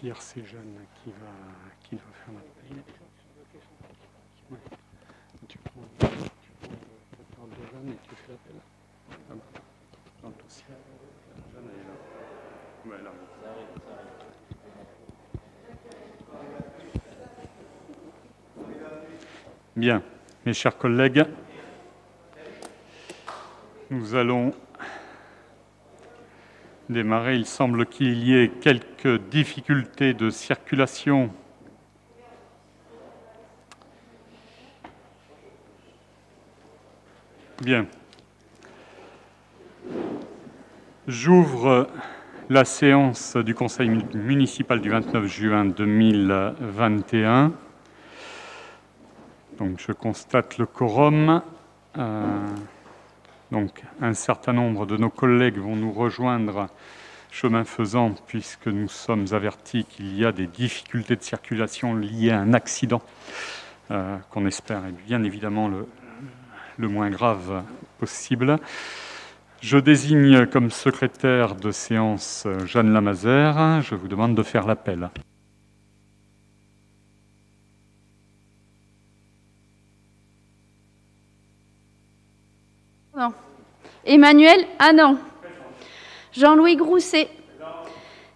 Pierre, c'est Jeanne qui va, qui doit faire. Ouais. Tu prends, tu prends la parole de Jeanne et tu fais l'appel. Ah bah, dans le dossier. Jeanne, elle est là. Ouais, elle arrive. Bien, mes chers collègues, nous allons démarrer. Il semble qu'il y ait quelques difficultés de circulation. Bien. J'ouvre la séance du Conseil municipal du 29 juin 2021. Donc, je constate le quorum. Euh, donc, un certain nombre de nos collègues vont nous rejoindre chemin faisant, puisque nous sommes avertis qu'il y a des difficultés de circulation liées à un accident, euh, qu'on espère est bien évidemment le, le moins grave possible. Je désigne comme secrétaire de séance Jeanne Lamazère. Je vous demande de faire l'appel. Non. Emmanuel Anan. Jean-Louis Grousset.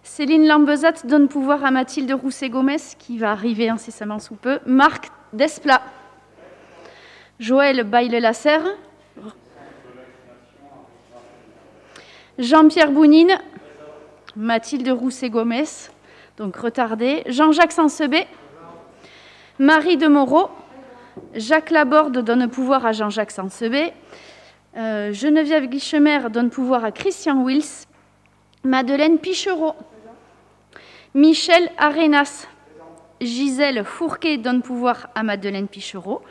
Céline Lambezat donne pouvoir à Mathilde Rousset-Gomez, qui va arriver incessamment sous peu. Marc Desplat. Joël Baille-Lasserre. Jean-Pierre Bounine. Mathilde Rousset-Gomez, donc retardée. Jean-Jacques Sansebé. Marie de Moreau. Jacques Laborde donne pouvoir à Jean-Jacques Sansebé. Euh, Geneviève Guichemer donne pouvoir à Christian Wills. Madeleine Pichereau. Michel Arenas. Gisèle Fourquet donne pouvoir à Madeleine Pichereau.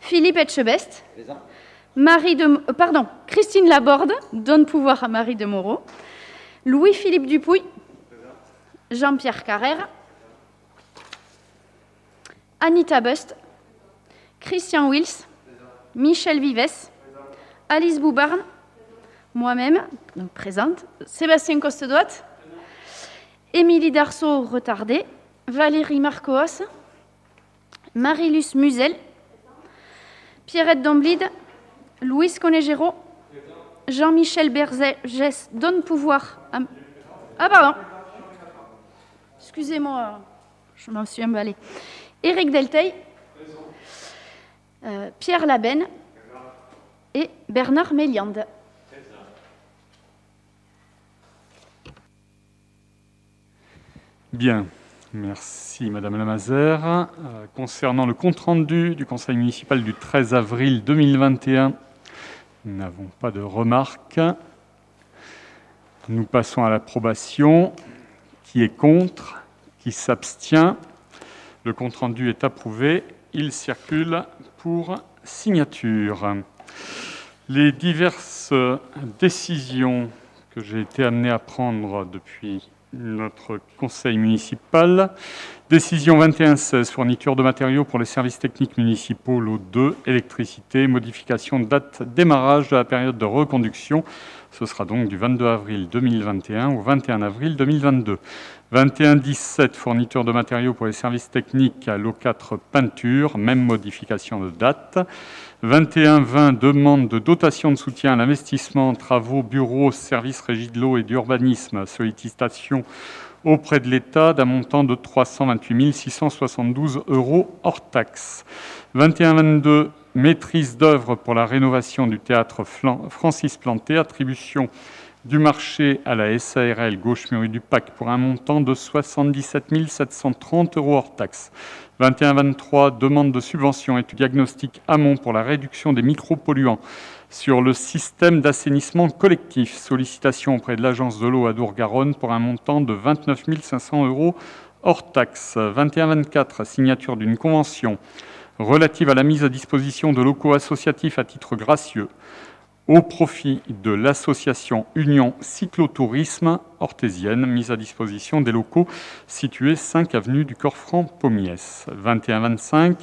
Philippe Etchebest. Marie de, euh, pardon, Christine Laborde donne pouvoir à Marie de Moreau. Louis-Philippe Dupuy. Jean-Pierre Carrère. Anita Bust. Christian Wills. Michel Vives. Alice Boubarn, moi-même, donc présente, Sébastien Costedoite, Émilie Darceau, retardée, Valérie Marcoas, Marie-Luce Musel, Pierrette Domblide, Louise Conégéro, Jean-Michel Berzès donne pouvoir à... Ah pardon Excusez-moi, je m'en suis emballée. Éric Delteil, euh, Pierre Labenne, et Bernard Méliande. Bien, merci Madame Lamazère. Euh, concernant le compte-rendu du Conseil municipal du 13 avril 2021, nous n'avons pas de remarques. Nous passons à l'approbation. Qui est contre? Qui s'abstient? Le compte-rendu est approuvé. Il circule pour signature. Les diverses décisions que j'ai été amené à prendre depuis notre conseil municipal. Décision 21-16, fourniture de matériaux pour les services techniques municipaux, lot 2, électricité, modification de date démarrage de la période de reconduction. Ce sera donc du 22 avril 2021 au 21 avril 2022. 21-17, fourniture de matériaux pour les services techniques à lot 4, peinture, même modification de date. 21-20, demande de dotation de soutien à l'investissement, travaux, bureaux, services régis de l'eau et d'urbanisme, sollicitation auprès de l'État d'un montant de 328 672 euros hors taxe. 21-22, maîtrise d'œuvre pour la rénovation du théâtre Francis Planté, attribution du marché à la SARL Gauche-Muru du PAC pour un montant de 77 730 euros hors taxe. 21-23, demande de subvention et diagnostic amont pour la réduction des micropolluants sur le système d'assainissement collectif. Sollicitation auprès de l'Agence de l'eau à Dour-Garonne pour un montant de 29 500 euros hors taxe. 21-24, signature d'une convention relative à la mise à disposition de locaux associatifs à titre gracieux au profit de l'association Union Cyclotourisme Orthésienne, mise à disposition des locaux situés 5 avenue du Corfranc Pommiès. 21-25,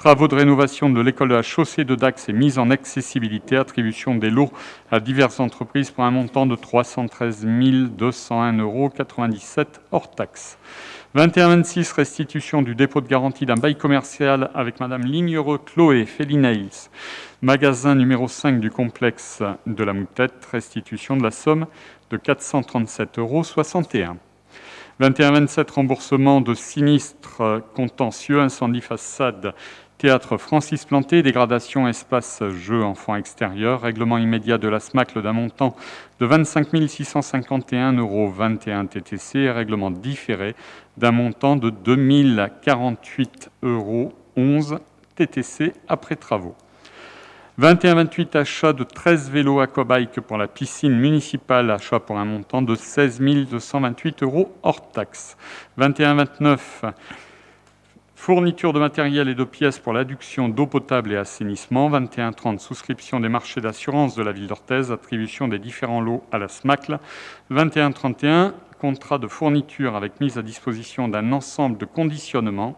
Travaux de rénovation de l'école de la chaussée de Dax et mise en accessibilité. Attribution des lots à diverses entreprises pour un montant de 313 201,97 euros hors taxe. 21-26, restitution du dépôt de garantie d'un bail commercial avec Madame Lignereux Chloé Félinails, magasin numéro 5 du complexe de la Moutette, restitution de la somme de 437,61 euros. 21-27, remboursement de sinistres contentieux, incendie façade Théâtre Francis Planté, dégradation espace jeux enfants extérieurs, règlement immédiat de la SMACL d'un montant de 25 651,21 euros TTC règlement différé d'un montant de 2048,11 euros TTC après travaux. 21-28 achat de 13 vélos aquabike pour la piscine municipale, achat pour un montant de 16 228 euros hors taxe. 21-29 Fourniture de matériel et de pièces pour l'adduction d'eau potable et assainissement. 21-30, souscription des marchés d'assurance de la ville d'Orthez, attribution des différents lots à la SMACL. 21-31, contrat de fourniture avec mise à disposition d'un ensemble de conditionnements,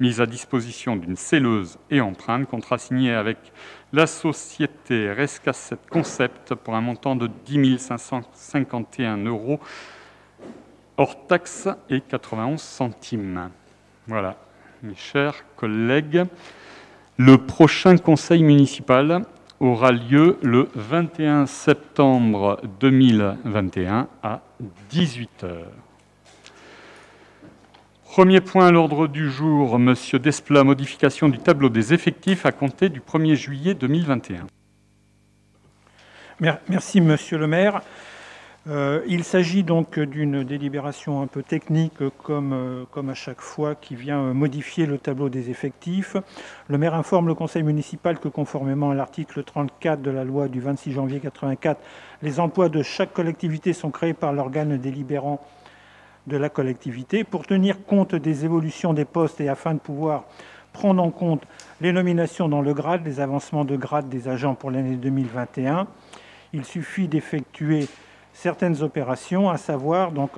mise à disposition d'une selleuse et empreinte. Contrat signé avec la société Rescasset Concept pour un montant de 10 551 euros hors taxes et 91 centimes. Voilà mes chers collègues. Le prochain conseil municipal aura lieu le 21 septembre 2021 à 18h. Premier point à l'ordre du jour, Monsieur Desplat, modification du tableau des effectifs à compter du 1er juillet 2021. Merci, Monsieur le maire. Euh, il s'agit donc d'une délibération un peu technique, comme, euh, comme à chaque fois, qui vient euh, modifier le tableau des effectifs. Le maire informe le conseil municipal que, conformément à l'article 34 de la loi du 26 janvier 84, les emplois de chaque collectivité sont créés par l'organe délibérant de la collectivité. Pour tenir compte des évolutions des postes et afin de pouvoir prendre en compte les nominations dans le grade, les avancements de grade des agents pour l'année 2021, il suffit d'effectuer certaines opérations, à savoir donc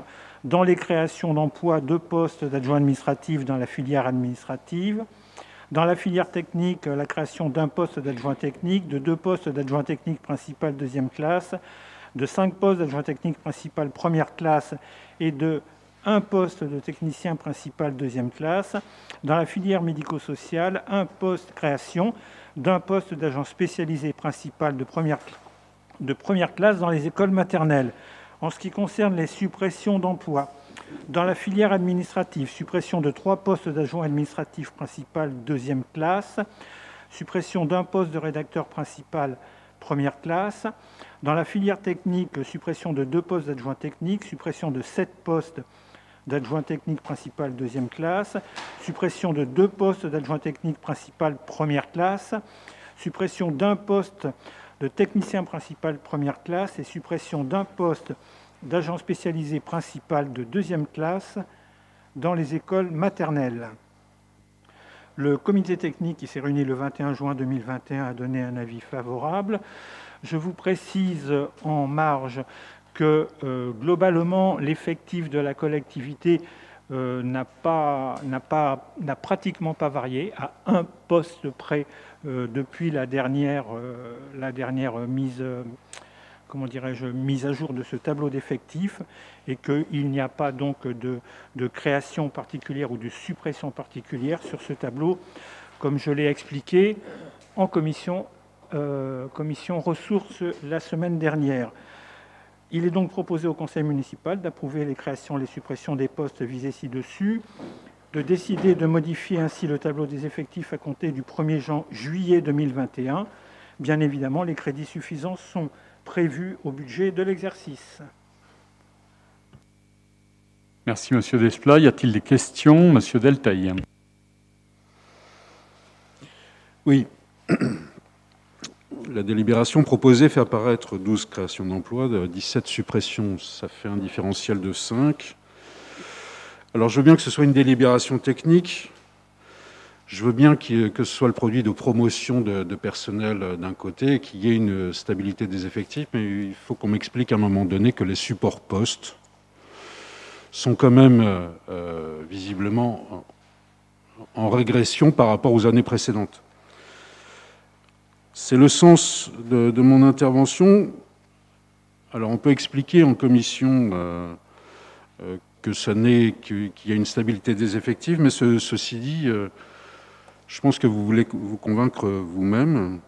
dans les créations d'emplois, de postes d'adjoints administratifs dans la filière administrative, dans la filière technique, la création d'un poste d'adjoint technique, de deux postes d'adjoint technique principal deuxième classe, de cinq postes d'adjoint technique principal première classe et de un poste de technicien principal deuxième classe. Dans la filière médico-sociale, un poste création d'un poste d'agent spécialisé principal de première classe de première classe dans les écoles maternelles. En ce qui concerne les suppressions d'emplois, dans la filière administrative, suppression de trois postes d'adjoint administratif principal deuxième classe, suppression d'un poste de rédacteur principal première classe. Dans la filière technique, suppression de deux postes d'adjoint technique, suppression de sept postes d'adjoint technique principal deuxième classe, suppression de deux postes d'adjoint technique principal première classe, suppression d'un poste de technicien principal première classe et suppression d'un poste d'agent spécialisé principal de deuxième classe dans les écoles maternelles. Le comité technique qui s'est réuni le 21 juin 2021 a donné un avis favorable. Je vous précise en marge que euh, globalement l'effectif de la collectivité euh, n'a pratiquement pas varié à un poste près depuis la dernière, euh, la dernière mise, comment dirais-je, mise à jour de ce tableau d'effectifs et qu'il n'y a pas donc de, de, création particulière ou de suppression particulière sur ce tableau, comme je l'ai expliqué en commission, commission ressources la semaine dernière. Il est donc proposé au conseil municipal d'approuver les créations les suppressions des postes visés ci-dessus, de décider de modifier ainsi le tableau des effectifs à compter du 1er juillet 2021. Bien évidemment, les crédits suffisants sont prévus au budget de l'exercice. Merci, Monsieur Desplat. Y a-t-il des questions Monsieur Deltaï. Oui. La délibération proposée fait apparaître 12 créations d'emplois, 17 suppressions, ça fait un différentiel de 5. Alors je veux bien que ce soit une délibération technique, je veux bien que ce soit le produit de promotion de, personnel euh, d'un côté, qu'il y ait une stabilité des effectifs, mais il faut qu'on m'explique à un moment donné que les supports postes sont quand même euh, euh, visiblement en régression par rapport aux années précédentes. C'est le sens de, mon intervention. Alors on peut expliquer en commission euh, euh, que ce n'est qu'il y a une stabilité des effectifs, mais ceci dit, euh, je pense que vous voulez vous convaincre vous-même.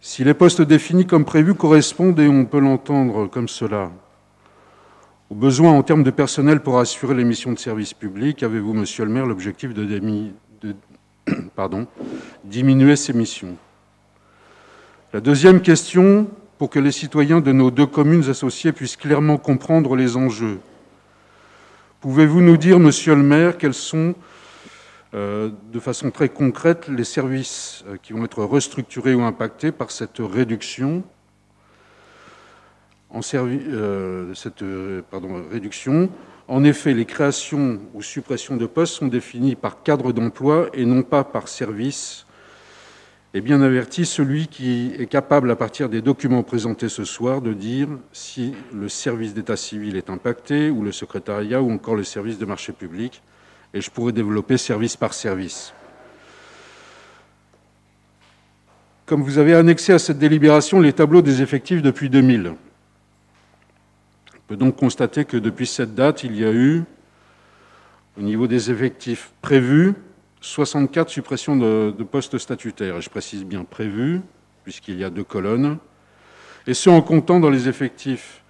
Si les postes définis comme prévu correspondent, et on peut l'entendre comme cela, aux besoins en termes de personnel pour assurer les missions de service public, avez-vous, monsieur le maire, l'objectif de, diminuer ces missions? La deuxième question, pour que les citoyens de nos deux communes associées puissent clairement comprendre les enjeux. Pouvez-vous nous dire, monsieur le maire, quels sont euh, de façon très concrète les services euh, qui vont être restructurés ou impactés par cette réduction. Euh, cette réduction? En effet, les créations ou suppressions de postes sont définies par cadre d'emploi et non pas par service. Et bien averti celui qui est capable, à partir des documents présentés ce soir, de dire si le service d'état civil est impacté, ou le secrétariat, ou encore le service de marché public et je pourrais développer service par service. Comme vous avez annexé à cette délibération les tableaux des effectifs depuis 2000, on peut donc constater que depuis cette date, il y a eu, au niveau des effectifs prévus, 64 suppressions de, postes statutaires. Et je précise bien prévus, puisqu'il y a deux colonnes. Et ce, en comptant dans les effectifs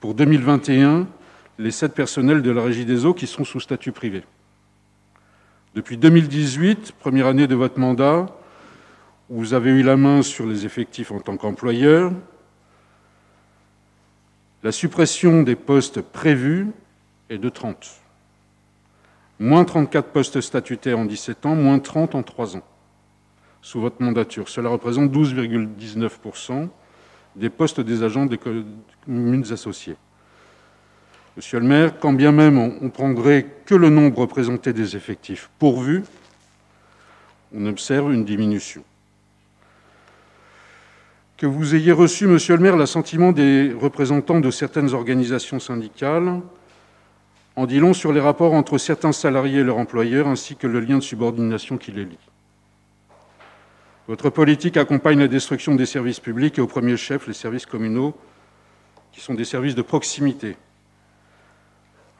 pour 2021 les sept personnels de la Régie des eaux qui sont sous statut privé. Depuis 2018, première année de votre mandat, vous avez eu la main sur les effectifs en tant qu'employeur. La suppression des postes prévus est de 30. Moins 34 postes statutaires en 17 ans, moins 30 en 3 ans, sous votre mandature. Cela représente 12,19% des postes des agents des communes associées. Monsieur le maire, quand bien même on prendrait que le nombre représenté des effectifs pourvus, on observe une diminution. Que vous ayez reçu, monsieur le maire, l'assentiment des représentants de certaines organisations syndicales en dit long sur les rapports entre certains salariés et leurs employeurs, ainsi que le lien de subordination qui les lie. Votre politique accompagne la destruction des services publics et au premier chef les services communaux, qui sont des services de proximité,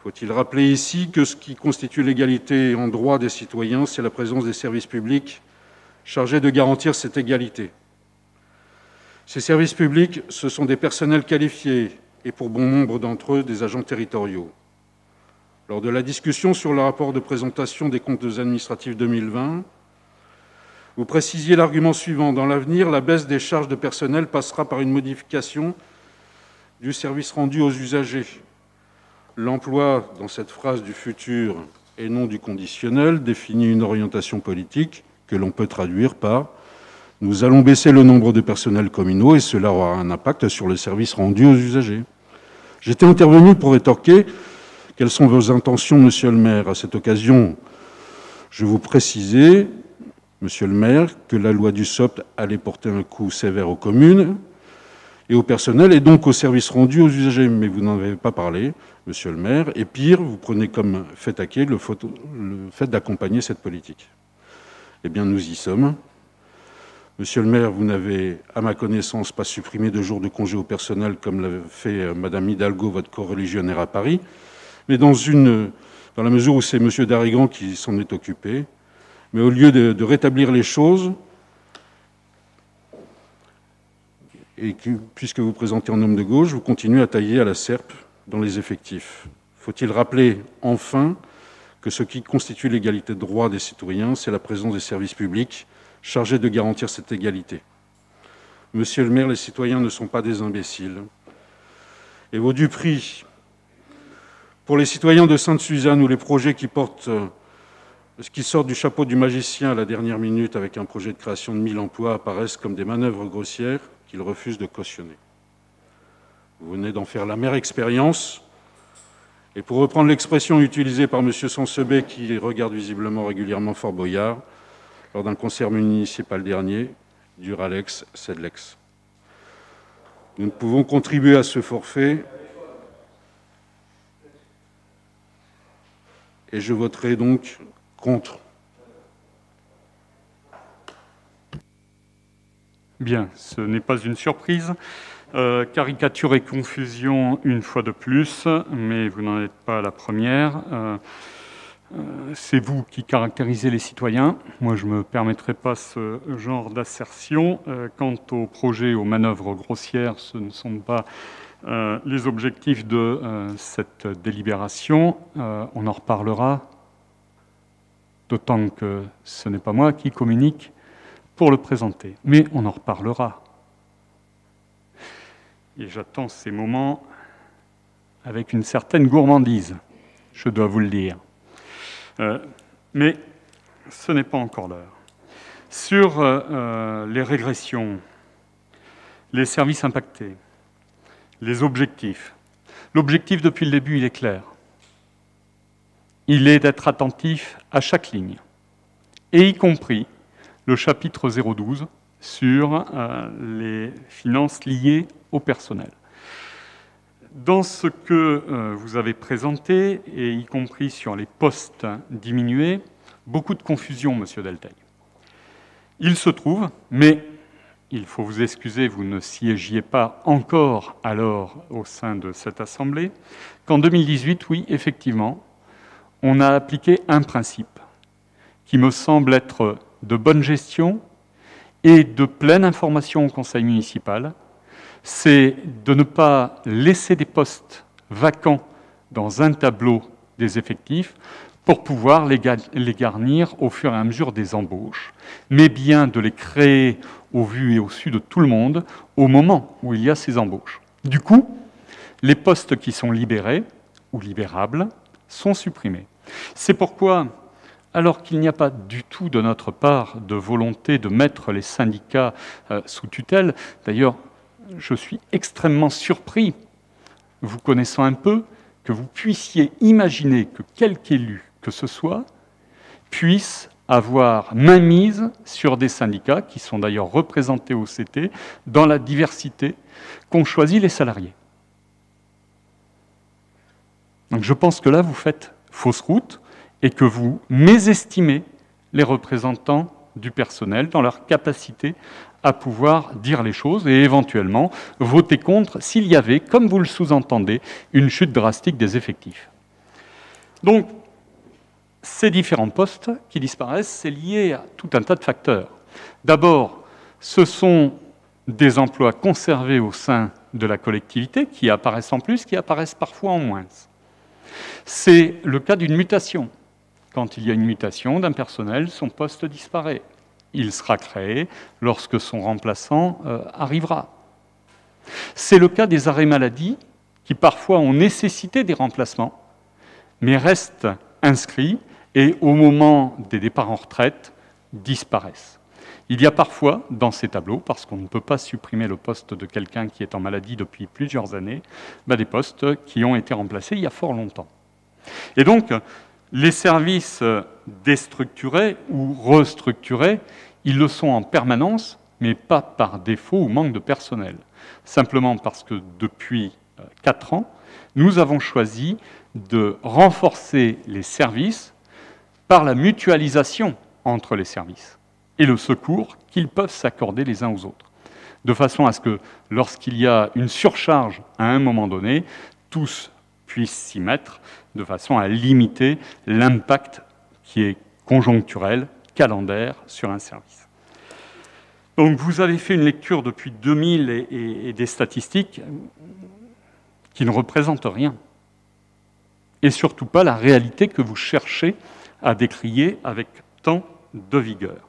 faut-il rappeler ici que ce qui constitue l'égalité en droit des citoyens, c'est la présence des services publics chargés de garantir cette égalité. Ces services publics, ce sont des personnels qualifiés et pour bon nombre d'entre eux, des agents territoriaux. Lors de la discussion sur le rapport de présentation des comptes administratifs 2020, vous précisiez l'argument suivant. Dans l'avenir, la baisse des charges de personnel passera par une modification du service rendu aux usagers L'emploi, dans cette phrase du futur et non du conditionnel, définit une orientation politique que l'on peut traduire par nous allons baisser le nombre de personnels communaux et cela aura un impact sur les services rendus aux usagers. J'étais intervenu pour rétorquer quelles sont vos intentions, monsieur le maire. À cette occasion, je vous précisais, monsieur le maire, que la loi du SOPT allait porter un coup sévère aux communes et au personnel et donc aux services rendus aux usagers. Mais vous n'en avez pas parlé monsieur le maire, et pire, vous prenez comme fait acquis le, fait d'accompagner cette politique. Eh bien, nous y sommes. Monsieur le maire, vous n'avez, à ma connaissance, pas supprimé de jours de congé au personnel comme l'avait fait euh, Madame Hidalgo, votre co-religionnaire à Paris, mais dans, la mesure où c'est Monsieur Darrigan qui s'en est occupé. Mais au lieu de, rétablir les choses, et puisque vous présentez en homme de gauche, vous continuez à tailler à la serpe dans les effectifs. Faut-il rappeler enfin que ce qui constitue l'égalité de droit des citoyens, c'est la présence des services publics chargés de garantir cette égalité? Monsieur le maire, les citoyens ne sont pas des imbéciles. Et vos du prix pour les citoyens de Sainte-Suzanne ou les projets qui portent ce qui sort du chapeau du magicien à la dernière minute avec un projet de création de 1000 emplois apparaissent comme des manœuvres grossières qu'il refuse de cautionner. Vous venez d'en faire la mère expérience. Et pour reprendre l'expression utilisée par M. Sansebet, qui regarde visiblement régulièrement Fort Boyard, lors d'un concert municipal dernier, Duralex, Sedlex. Nous ne pouvons contribuer à ce forfait et je voterai donc Contre. Bien, ce n'est pas une surprise. Euh, caricature et confusion une fois de plus, mais vous n'en êtes pas la première. Euh, euh, c'est vous qui caractérisez les citoyens. Moi, je ne me permettrai pas ce genre d'assertion. quant aux projets, aux manœuvres grossières, ce ne sont pas les objectifs de cette délibération. on en reparlera, d'autant que ce n'est pas moi qui communique pour le présenter. Mais on en reparlera. Et j'attends ces moments avec une certaine gourmandise, je dois vous le dire. Euh, mais ce n'est pas encore l'heure. Sur euh, euh, les régressions, les services impactés, les objectifs, l'objectif depuis le début, il est clair. Il est d'être attentif à chaque ligne, et y compris le chapitre 012 sur euh, les finances liées au personnel. Dans ce que euh, vous avez présenté, et y compris sur les postes diminués, beaucoup de confusion, Monsieur Delteil. Il se trouve, mais il faut vous excuser, vous ne siégiez pas encore alors au sein de cette Assemblée, qu'en 2018, oui, effectivement, on a appliqué un principe qui me semble être de bonne gestion et de pleine information au conseil municipal, c'est de ne pas laisser des postes vacants dans un tableau des effectifs pour pouvoir les garnir au fur et à mesure des embauches, mais bien de les créer au vu et au su de tout le monde au moment où il y a ces embauches. Du coup, les postes qui sont libérés ou libérables sont supprimés. C'est pourquoi alors qu'il n'y a pas du tout de notre part de volonté de mettre les syndicats euh, sous tutelle. D'ailleurs, je suis extrêmement surpris, vous connaissant un peu, que vous puissiez imaginer que quelque élu que ce soit puisse avoir mainmise sur des syndicats qui sont d'ailleurs représentés au CT dans la diversité qu'ont choisi les salariés. Donc je pense que là, vous faites fausse route et que vous mésestimez les représentants du personnel dans leur capacité à pouvoir dire les choses et éventuellement voter contre s'il y avait, comme vous le sous-entendez, une chute drastique des effectifs. Donc, ces différents postes qui disparaissent, c'est lié à tout un tas de facteurs. D'abord, ce sont des emplois conservés au sein de la collectivité qui apparaissent en plus, qui apparaissent parfois en moins. C'est le cas d'une mutation. Quand il y a une mutation d'un personnel, son poste disparaît. Il sera créé lorsque son remplaçant euh, arrivera. C'est le cas des arrêts maladie qui parfois ont nécessité des remplacements, mais restent inscrits et au moment des départs en retraite disparaissent. Il y a parfois dans ces tableaux, parce qu'on ne peut pas supprimer le poste de quelqu'un qui est en maladie depuis plusieurs années, bah, des postes qui ont été remplacés il y a fort longtemps. Et donc, les services déstructurés ou restructurés, ils le sont en permanence, mais pas par défaut ou manque de personnel. Simplement parce que depuis euh, quatre ans, nous avons choisi de renforcer les services par la mutualisation entre les services et le secours qu'ils peuvent s'accorder les uns aux autres. De façon à ce que lorsqu'il y a une surcharge à un moment donné, tous puissent s'y mettre de façon à limiter l'impact qui est conjoncturel, calendaire sur un service. Donc vous avez fait une lecture depuis 2000 et, des statistiques qui ne représentent rien. Et surtout pas la réalité que vous cherchez à décrier avec tant de vigueur.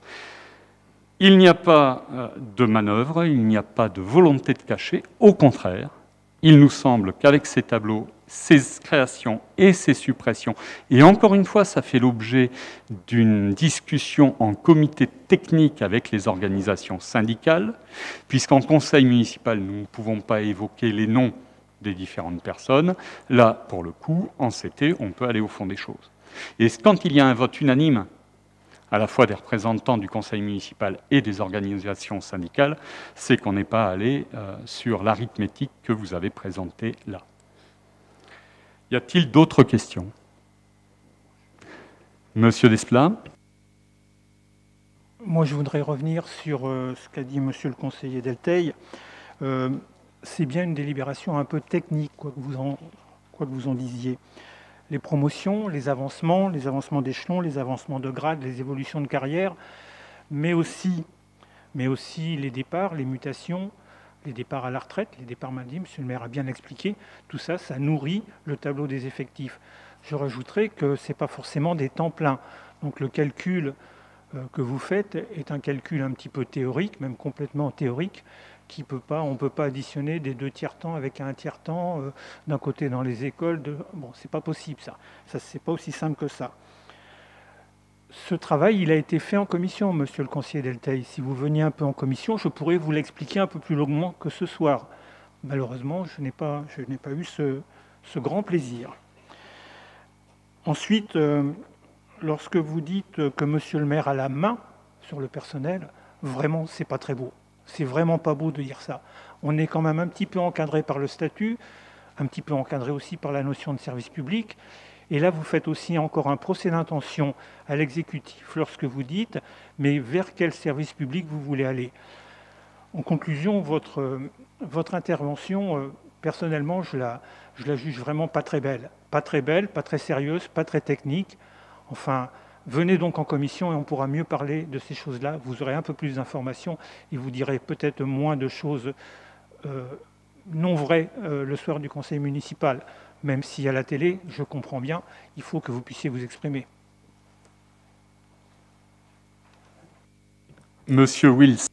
Il n'y a pas euh, de manœuvre, il n'y a pas de volonté de cacher. Au contraire, il nous semble qu'avec ces tableaux ces créations et ces suppressions. Et encore une fois, ça fait l'objet d'une discussion en comité technique avec les organisations syndicales, puisqu'en conseil municipal, nous ne pouvons pas évoquer les noms des différentes personnes. Là, pour le coup, en CT, on peut aller au fond des choses. Et quand il y a un vote unanime, à la fois des représentants du conseil municipal et des organisations syndicales, c'est qu'on n'est pas allé euh, sur l'arithmétique que vous avez présentée là. Y a-t-il d'autres questions? Monsieur Desplat Moi, je voudrais revenir sur euh, ce qu'a dit monsieur le conseiller Delteil. Euh, c'est bien une délibération un peu technique, quoi que vous en, quoi que vous en disiez. Les promotions, les avancements, les avancements d'échelon, les avancements de grade, les évolutions de carrière, mais aussi, les départs, les mutations, les départs à la retraite, les départs maladie, M. le maire a bien expliqué, tout ça, ça nourrit le tableau des effectifs. Je rajouterai que ce n'est pas forcément des temps pleins. Donc le calcul euh, que vous faites est un calcul un petit peu théorique, même complètement théorique, qui peut pas, on ne peut pas additionner des deux tiers temps avec un tiers temps euh, d'un côté dans les écoles. De... Bon, c'est pas possible ça. Ça c'est pas aussi simple que ça. Ce travail, il a été fait en commission, monsieur le conseiller Deltaï. Si vous veniez un peu en commission, je pourrais vous l'expliquer un peu plus longuement que ce soir. Malheureusement, je n'ai pas, je n'ai pas eu ce, grand plaisir. Ensuite, euh, lorsque vous dites que monsieur le maire a la main sur le personnel, vraiment, c'est pas très beau. C'est vraiment pas beau de dire ça. On est quand même un petit peu encadré par le statut, un petit peu encadré aussi par la notion de service public. Et là, vous faites aussi encore un procès d'intention à l'exécutif lorsque vous dites, mais vers quel service public vous voulez aller? En conclusion, votre, votre intervention, euh, personnellement, je la, je la juge vraiment pas très belle. Pas très belle, pas très sérieuse, pas très technique. Enfin, venez donc en commission et on pourra mieux parler de ces choses-là. Vous aurez un peu plus d'informations et vous direz peut-être moins de choses euh, non vraies euh, le soir du conseil municipal même si à la télé, je comprends bien, il faut que vous puissiez vous exprimer. Monsieur Wills.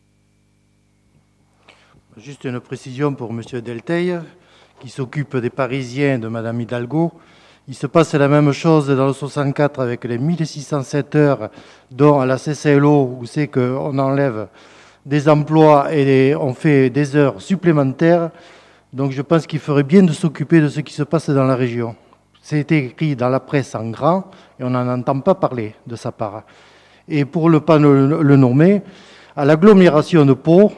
Juste une précision pour Monsieur Delteil, qui s'occupe des Parisiens de Madame Hidalgo. Il se passe la même chose dans le 64 avec les 1607 heures, dont à la CCLO, où c'est qu'on enlève des emplois et on fait des heures supplémentaires. Donc je pense qu'il ferait bien de s'occuper de ce qui se passe dans la région. C'est écrit dans la presse en grand et on n'en entend pas parler de sa part. Et pour ne pas le, nommer, à l'agglomération de Pau,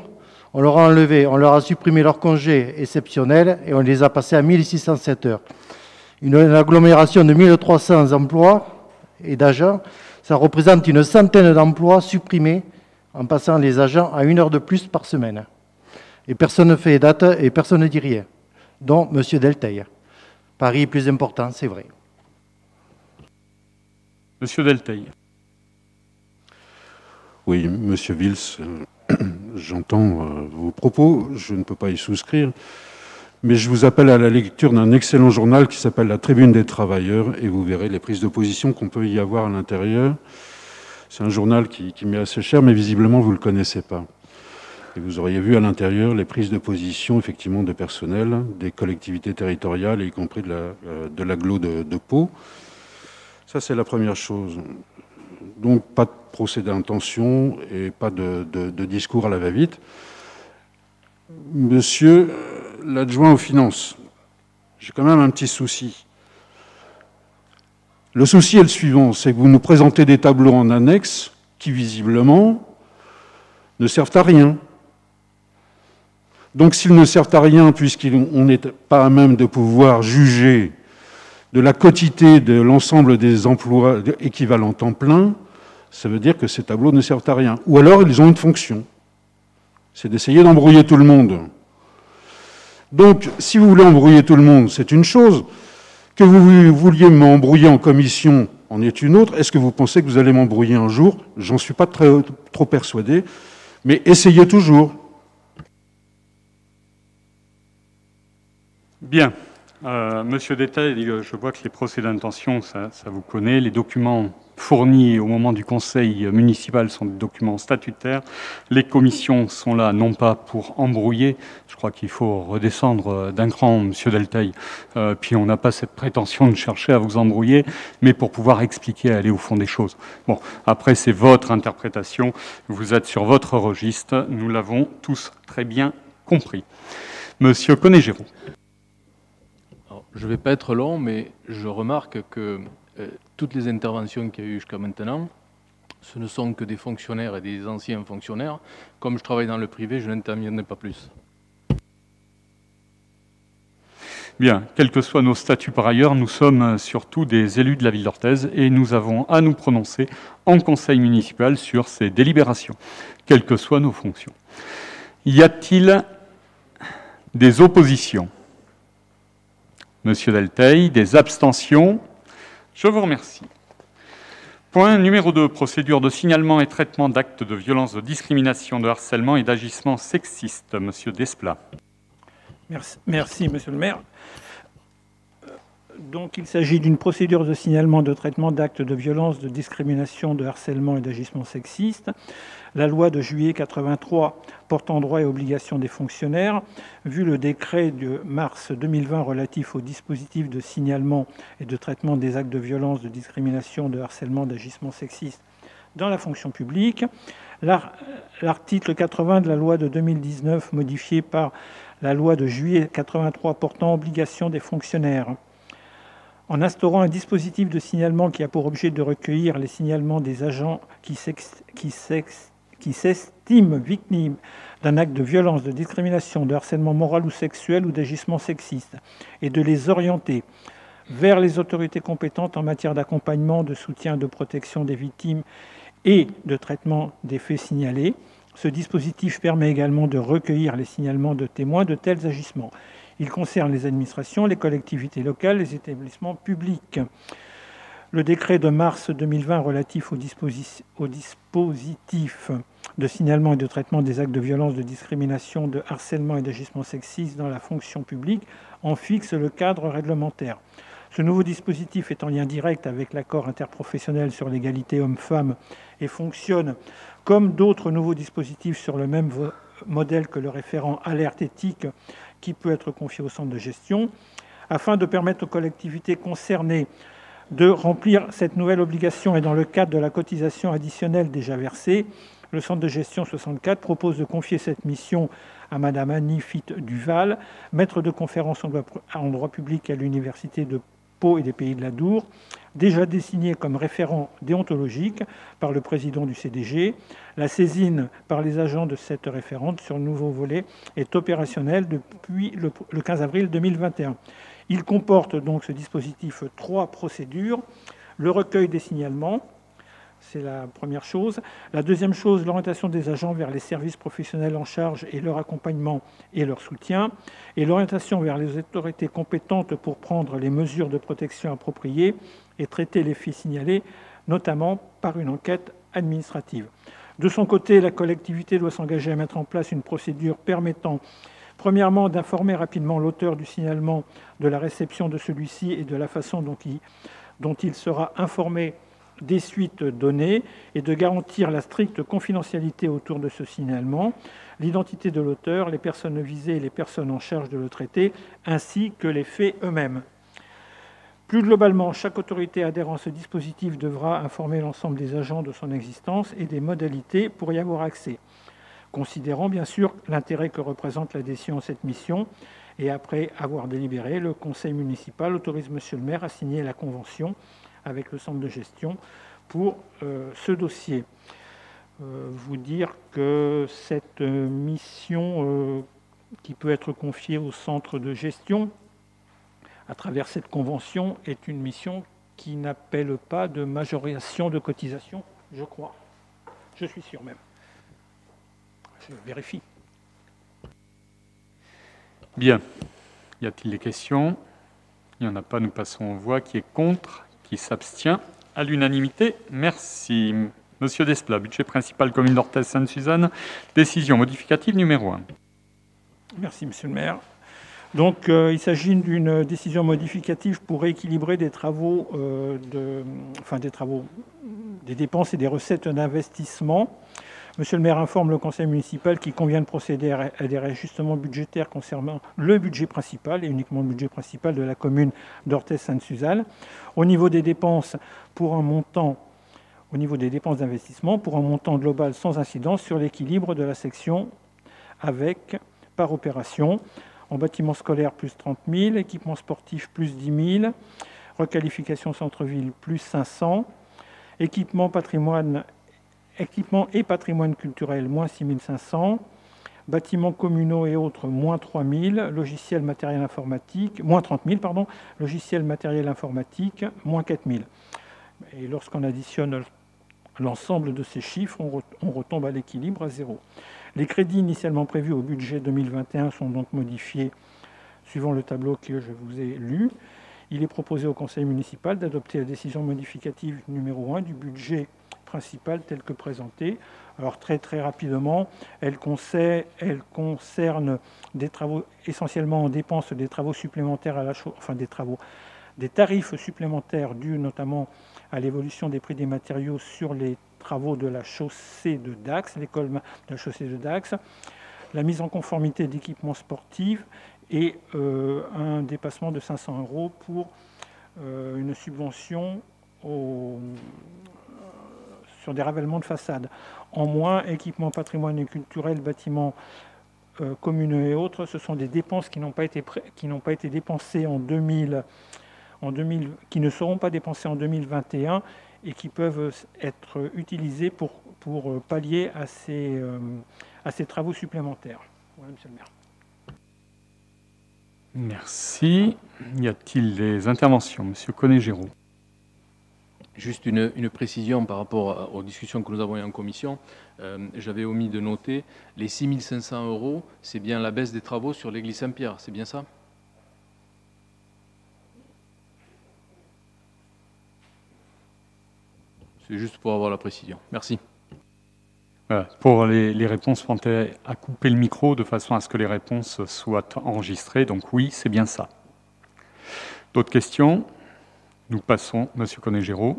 on leur a enlevé, on leur a supprimé leur congé exceptionnel et on les a passés à 1607 heures. Une, agglomération de 1300 emplois et d'agents, ça représente une centaine d'emplois supprimés en passant les agents à une heure de plus par semaine et personne ne fait date et personne ne dit rien, dont M. Delteil. Paris est plus important, c'est vrai. Monsieur Delteil. Oui, Monsieur Vils, euh, j'entends euh, vos propos, je ne peux pas y souscrire, mais je vous appelle à la lecture d'un excellent journal qui s'appelle La Tribune des Travailleurs, et vous verrez les prises de position qu'on peut y avoir à l'intérieur. C'est un journal qui, qui m'est assez cher, mais visiblement vous ne le connaissez pas. Et vous auriez vu à l'intérieur les prises de position effectivement de personnel, des collectivités territoriales, y compris de la, euh, de, de, Pau. Ça, c'est la première chose. Donc, pas de procès d'intention et pas de, de, discours à la va-vite. Monsieur l'adjoint aux finances, j'ai quand même un petit souci. Le souci est le suivant, c'est que vous nous présentez des tableaux en annexe qui, visiblement, ne servent à rien. Donc s'ils ne servent à rien, puisqu'on n'est pas à même de pouvoir juger de la quotité de l'ensemble des emplois équivalents temps plein, ça veut dire que ces tableaux ne servent à rien. Ou alors ils ont une fonction. C'est d'essayer d'embrouiller tout le monde. Donc, si vous voulez embrouiller tout le monde, c'est une chose. Que vous vouliez m'embrouiller en commission en est une autre. Est-ce que vous pensez que vous allez m'embrouiller un jour? J'en suis pas très, trop persuadé. Mais essayez toujours. Bien. Euh, Monsieur Détail, je vois que les procès d'intention, ça, vous connaît. Les documents fournis au moment du conseil municipal sont des documents statutaires. Les commissions sont là non pas pour embrouiller, je crois qu'il faut redescendre d'un cran, Monsieur Deltail, euh, puis on n'a pas cette prétention de chercher à vous embrouiller, mais pour pouvoir expliquer, aller au fond des choses. Bon, après c'est votre interprétation, vous êtes sur votre registre, nous l'avons tous très bien compris. Monsieur Conégéro. Je ne vais pas être long, mais je remarque que euh, toutes les interventions qu'il y a eu jusqu'à maintenant, ce ne sont que des fonctionnaires et des anciens fonctionnaires. Comme je travaille dans le privé, je n'interviendrai pas plus. Bien, quels que soient nos statuts par ailleurs, nous sommes surtout des élus de la ville d'Orthez et nous avons à nous prononcer en conseil municipal sur ces délibérations, quelles que soient nos fonctions. Y a-t-il des oppositions? Monsieur Delteil, des abstentions? Je vous remercie. Point numéro 2, procédure de signalement et traitement d'actes de violence, de discrimination, de harcèlement et d'agissement sexiste. Monsieur Desplat. Merci, monsieur le maire. Donc, il s'agit d'une procédure de signalement de traitement d'actes de violence, de discrimination, de harcèlement et d'agissement sexiste. La loi de juillet 83 portant droit et obligations des fonctionnaires, vu le décret de mars 2020 relatif au dispositif de signalement et de traitement des actes de violence, de discrimination, de harcèlement, d'agissement sexiste dans la fonction publique, l'article 80 de la loi de 2019 modifié par la loi de juillet 83 portant obligation des fonctionnaires en instaurant un dispositif de signalement qui a pour objet de recueillir les signalements des agents qui s'estiment victimes d'un acte de violence, de discrimination, de harcèlement moral ou sexuel ou d'agissement sexiste, et de les orienter vers les autorités compétentes en matière d'accompagnement, de soutien, de protection des victimes et de traitement des faits signalés. Ce dispositif permet également de recueillir les signalements de témoins de tels agissements. Il concerne les administrations, les collectivités locales, les établissements publics. Le décret de mars 2020 relatif au, dispositif de signalement et de traitement des actes de violence, de discrimination, de harcèlement et d'agissement sexiste dans la fonction publique en fixe le cadre réglementaire. Ce nouveau dispositif est en lien direct avec l'accord interprofessionnel sur l'égalité homme-femme et fonctionne comme d'autres nouveaux dispositifs sur le même modèle que le référent alerte éthique qui peut être confié au centre de gestion, afin de permettre aux collectivités concernées de remplir cette nouvelle obligation. Et dans le cadre de la cotisation additionnelle déjà versée, le centre de gestion 64 propose de confier cette mission à Madame Annie Duval, maître de conférence en droit public à l'Université de Et des Pays de la Dour, déjà désigné comme référent déontologique par le président du CDG. La saisine par les agents de cette référente sur le nouveau volet est opérationnelle depuis le 15 avril 2021. Il comporte donc ce dispositif trois procédures. Le recueil des signalements, c'est la première chose. La deuxième chose, l'orientation des agents vers les services professionnels en charge et leur accompagnement et leur soutien. Et l'orientation vers les autorités compétentes pour prendre les mesures de protection appropriées et traiter les faits signalés, notamment par une enquête administrative. De son côté, la collectivité doit s'engager à mettre en place une procédure permettant, premièrement, d'informer rapidement l'auteur du signalement de la réception de celui-ci et de la façon dont il, sera informé des suites données et de garantir la stricte confidentialité autour de ce signalement, l'identité de l'auteur, les personnes visées et les personnes en charge de le traiter, ainsi que les faits eux-mêmes. Plus globalement, chaque autorité adhérant à ce dispositif devra informer l'ensemble des agents de son existence et des modalités pour y avoir accès, considérant bien sûr l'intérêt que représente l'adhésion à cette mission. Et après avoir délibéré, le conseil municipal autorise Monsieur le maire à signer la convention avec le centre de gestion pour euh, ce dossier. Euh, vous dire que cette mission euh, qui peut être confiée au centre de gestion à travers cette convention est une mission qui n'appelle pas de majoration de cotisation, je crois. Je suis sûr même. Je vérifie. Bien. Y a-t-il des questions? Il n'y en a pas, nous passons aux voix. Qui est contre? Qui s'abstient à l'unanimité. Merci. Monsieur Desplat, budget principal commune d'Orthez-Sainte-Suzanne, décision modificative numéro 1. Merci, monsieur le maire. Donc, euh, il s'agit d'une décision modificative pour rééquilibrer des travaux, euh, de, enfin des travaux, des dépenses et des recettes d'investissement Monsieur le maire informe le conseil municipal qu'il convient de procéder à des réajustements budgétaires concernant le budget principal et uniquement le budget principal de la commune d'Orthez-Sainte-Suzanne. Au niveau des dépenses, pour un montant au niveau des dépenses d'investissement pour un montant global sans incidence sur l'équilibre de la section avec par opération en bâtiment scolaire plus 30 000, équipement sportif plus 10 000, requalification centre-ville plus 500, équipement patrimoine équipement et patrimoine culturel, moins 6500, Bâtiments communaux et autres, moins 3 000. Logiciel matériel informatique, moins 30 000, pardon. Logiciel matériel informatique, moins 4 000. Et lorsqu'on additionne l'ensemble de ces chiffres, on retombe à l'équilibre à zéro. Les crédits initialement prévus au budget 2021 sont donc modifiés suivant le tableau que je vous ai lu. Il est proposé au conseil municipal d'adopter la décision modificative numéro 1 du budget principal tel que présenté. Alors très très rapidement, elle concerne, des travaux essentiellement en dépenses des travaux supplémentaires à la enfin des travaux, des tarifs supplémentaires dus notamment à l'évolution des prix des matériaux sur les travaux de la chaussée de Dax, l'école de la chaussée de Dax, la mise en conformité d'équipements sportifs et euh, un dépassement de 500 euros pour euh, une subvention sur des ravèlements de façade. En moins, équipements patrimoine culturel, bâtiments euh, et autres, ce sont des dépenses qui n'ont pas été, dépensées en 2000, en 2000, qui ne seront pas dépensées en 2021 et qui peuvent être utilisés pour, pour pallier à ces, à ces travaux supplémentaires. Voilà, monsieur le maire. Merci. Y a-t-il des interventions Monsieur Conné-Géraud. Juste une, précision par rapport aux discussions que nous avons eues en commission. Euh, j'avais omis de noter les 6500 euros, c'est bien la baisse des travaux sur l'église Saint-Pierre, c'est bien ça? C'est juste pour avoir la précision. Merci. Pour les, réponses, pensez à couper le micro de façon à ce que les réponses soient enregistrées. Donc oui, c'est bien ça. D'autres questions? Nous passons, Monsieur Conégéro.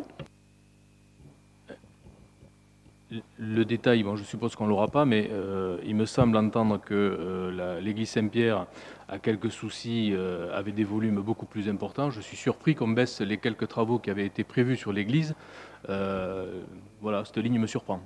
Le détail, bon, je suppose qu'on ne l'aura pas, mais euh, il me semble entendre que euh, l'église Saint-Pierre a quelques soucis, euh, avait des volumes beaucoup plus importants. Je suis surpris qu'on baisse les quelques travaux qui avaient été prévus sur l'église. voilà, cette ligne me surprend.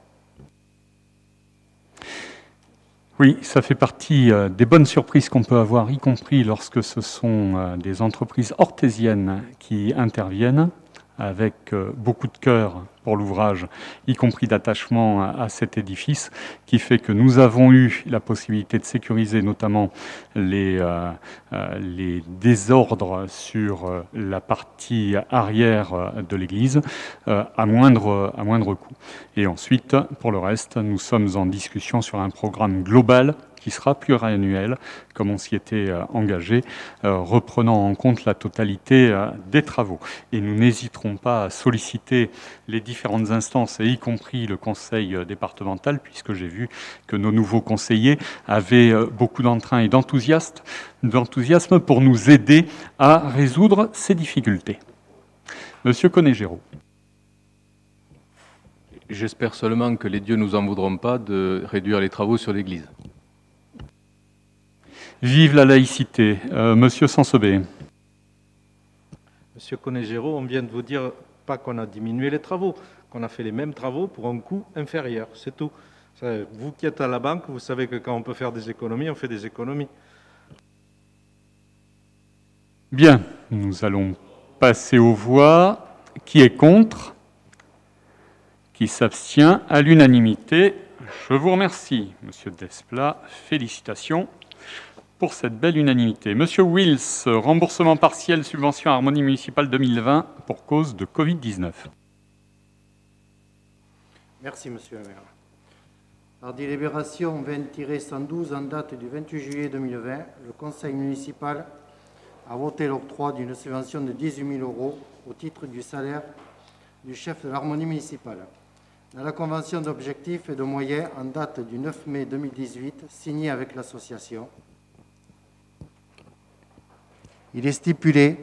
Oui, ça fait partie euh, des bonnes surprises qu'on peut avoir, y compris lorsque ce sont euh, des entreprises orthésiennes qui interviennent avec euh, beaucoup de cœur pour l'ouvrage, y compris d'attachement à cet édifice, qui fait que nous avons eu la possibilité de sécuriser notamment les, euh, euh, désordres sur la partie arrière de l'église à, moindre, à moindre coût. Et ensuite, pour le reste, nous sommes en discussion sur un programme global qui sera pluriannuel, comme on s'y était euh, engagé, euh, reprenant en compte la totalité euh, des travaux. Et nous n'hésiterons pas à solliciter les différentes instances, y compris le conseil départemental, puisque j'ai vu que nos nouveaux conseillers avaient beaucoup d'entrain et d'enthousiasme pour nous aider à résoudre ces difficultés. Monsieur Conégéraud. J'espère seulement que les dieux nous en voudront pas de réduire les travaux sur l'Église. Vive la laïcité. Euh, Monsieur Sansebé. Monsieur Conégéro, on vient de vous dire pas qu'on a diminué les travaux, qu'on a fait les mêmes travaux pour un coût inférieur. C'est tout. Vous qui êtes à la banque, vous savez que quand on peut faire des économies, on fait des économies. Bien, nous allons passer aux voix. Qui est contre? Qui s'abstient? À l'unanimité. Je vous remercie, Monsieur Desplat. Félicitations pour cette belle unanimité. Monsieur Wills, remboursement partiel subvention Harmonie municipale 2020 pour cause de Covid-19. Merci, monsieur le maire. Par délibération 20-112 en date du 28 juillet 2020, le conseil municipal a voté l'octroi d'une subvention de 18 000 euros au titre du salaire du chef de l'harmonie municipale. Dans la convention d'objectifs et de moyens en date du 9 mai 2018, signée avec l'association, il est stipulé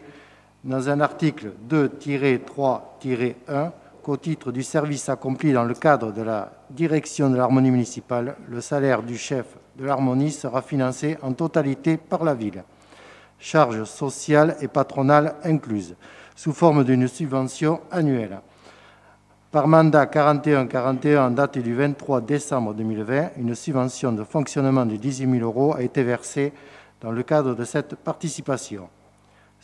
dans un article 2-3-1 qu'au titre du service accompli dans le cadre de la direction de l'harmonie municipale, le salaire du chef de l'harmonie sera financé en totalité par la ville, charges sociales et patronales incluses, sous forme d'une subvention annuelle. Par mandat 41-41 en date du 23 décembre 2020, une subvention de fonctionnement de 18 000 euros a été versée dans le cadre de cette participation.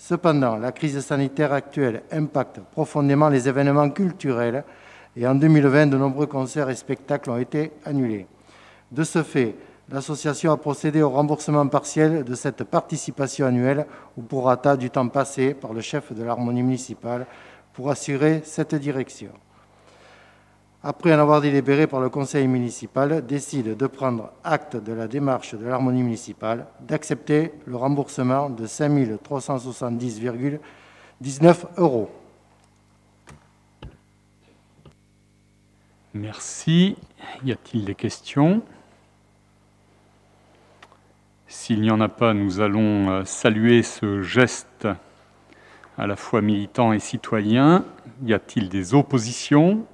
Cependant, la crise sanitaire actuelle impacte profondément les événements culturels et en 2020, de nombreux concerts et spectacles ont été annulés. De ce fait, l'association a procédé au remboursement partiel de cette participation annuelle ou pour rata du temps passé par le chef de l'harmonie municipale pour assurer cette direction. Après en avoir délibéré par le conseil municipal, décide de prendre acte de la démarche de l'harmonie municipale d'accepter le remboursement de 5 370,19 euros. Merci. Y a-t-il des questions? S'il n'y en a pas, nous allons euh, saluer ce geste à la fois militant et citoyen. Y a-t-il des oppositions?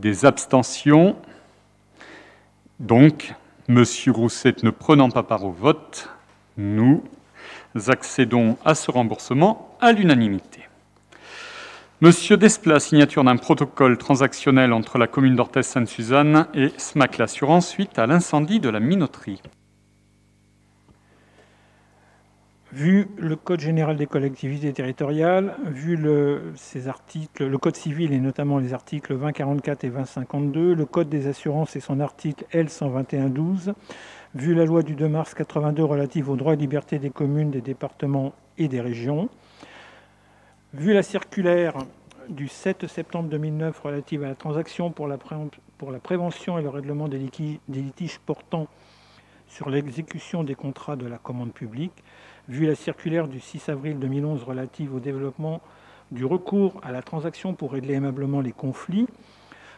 Des abstentions Donc, Monsieur Rousset ne prenant pas part au vote, nous accédons à ce remboursement à l'unanimité. Monsieur Desplat, signature d'un protocole transactionnel entre la commune d'Orthez-Sainte-Suzanne et SMAC l'Assurance suite à l'incendie de la minoterie. Vu le Code général des collectivités territoriales, vu le, articles, le Code civil et notamment les articles 2044 et 2052, le Code des assurances et son article L121-12, vu la loi du 2 mars 82 relative aux droits et libertés des communes, des départements et des régions, Vu la circulaire du 7 septembre 2009 relative à la transaction pour la, prévention et le règlement des, litiges portant sur l'exécution des contrats de la commande publique, vu la circulaire du 6 avril 2011 relative au développement du recours à la transaction pour régler aimablement les conflits,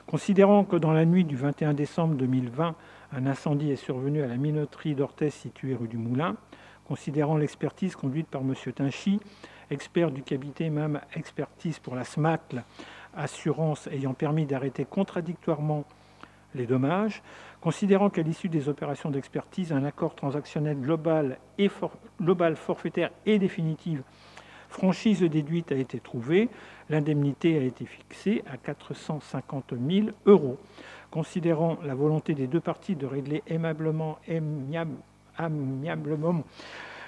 considérant que dans la nuit du 21 décembre 2020, un incendie est survenu à la minoterie d'Orthès située rue du Moulin, considérant l'expertise conduite par M. Tinchy expert du cabinet même expertise pour la SMACL, assurance ayant permis d'arrêter contradictoirement les dommages, considérant qu'à l'issue des opérations d'expertise, un accord transactionnel global, et forfaitaire et définitif, franchise déduite a été trouvé, l'indemnité a été fixée à 450 000 euros. Considérant la volonté des deux parties de régler aimablement, amiablement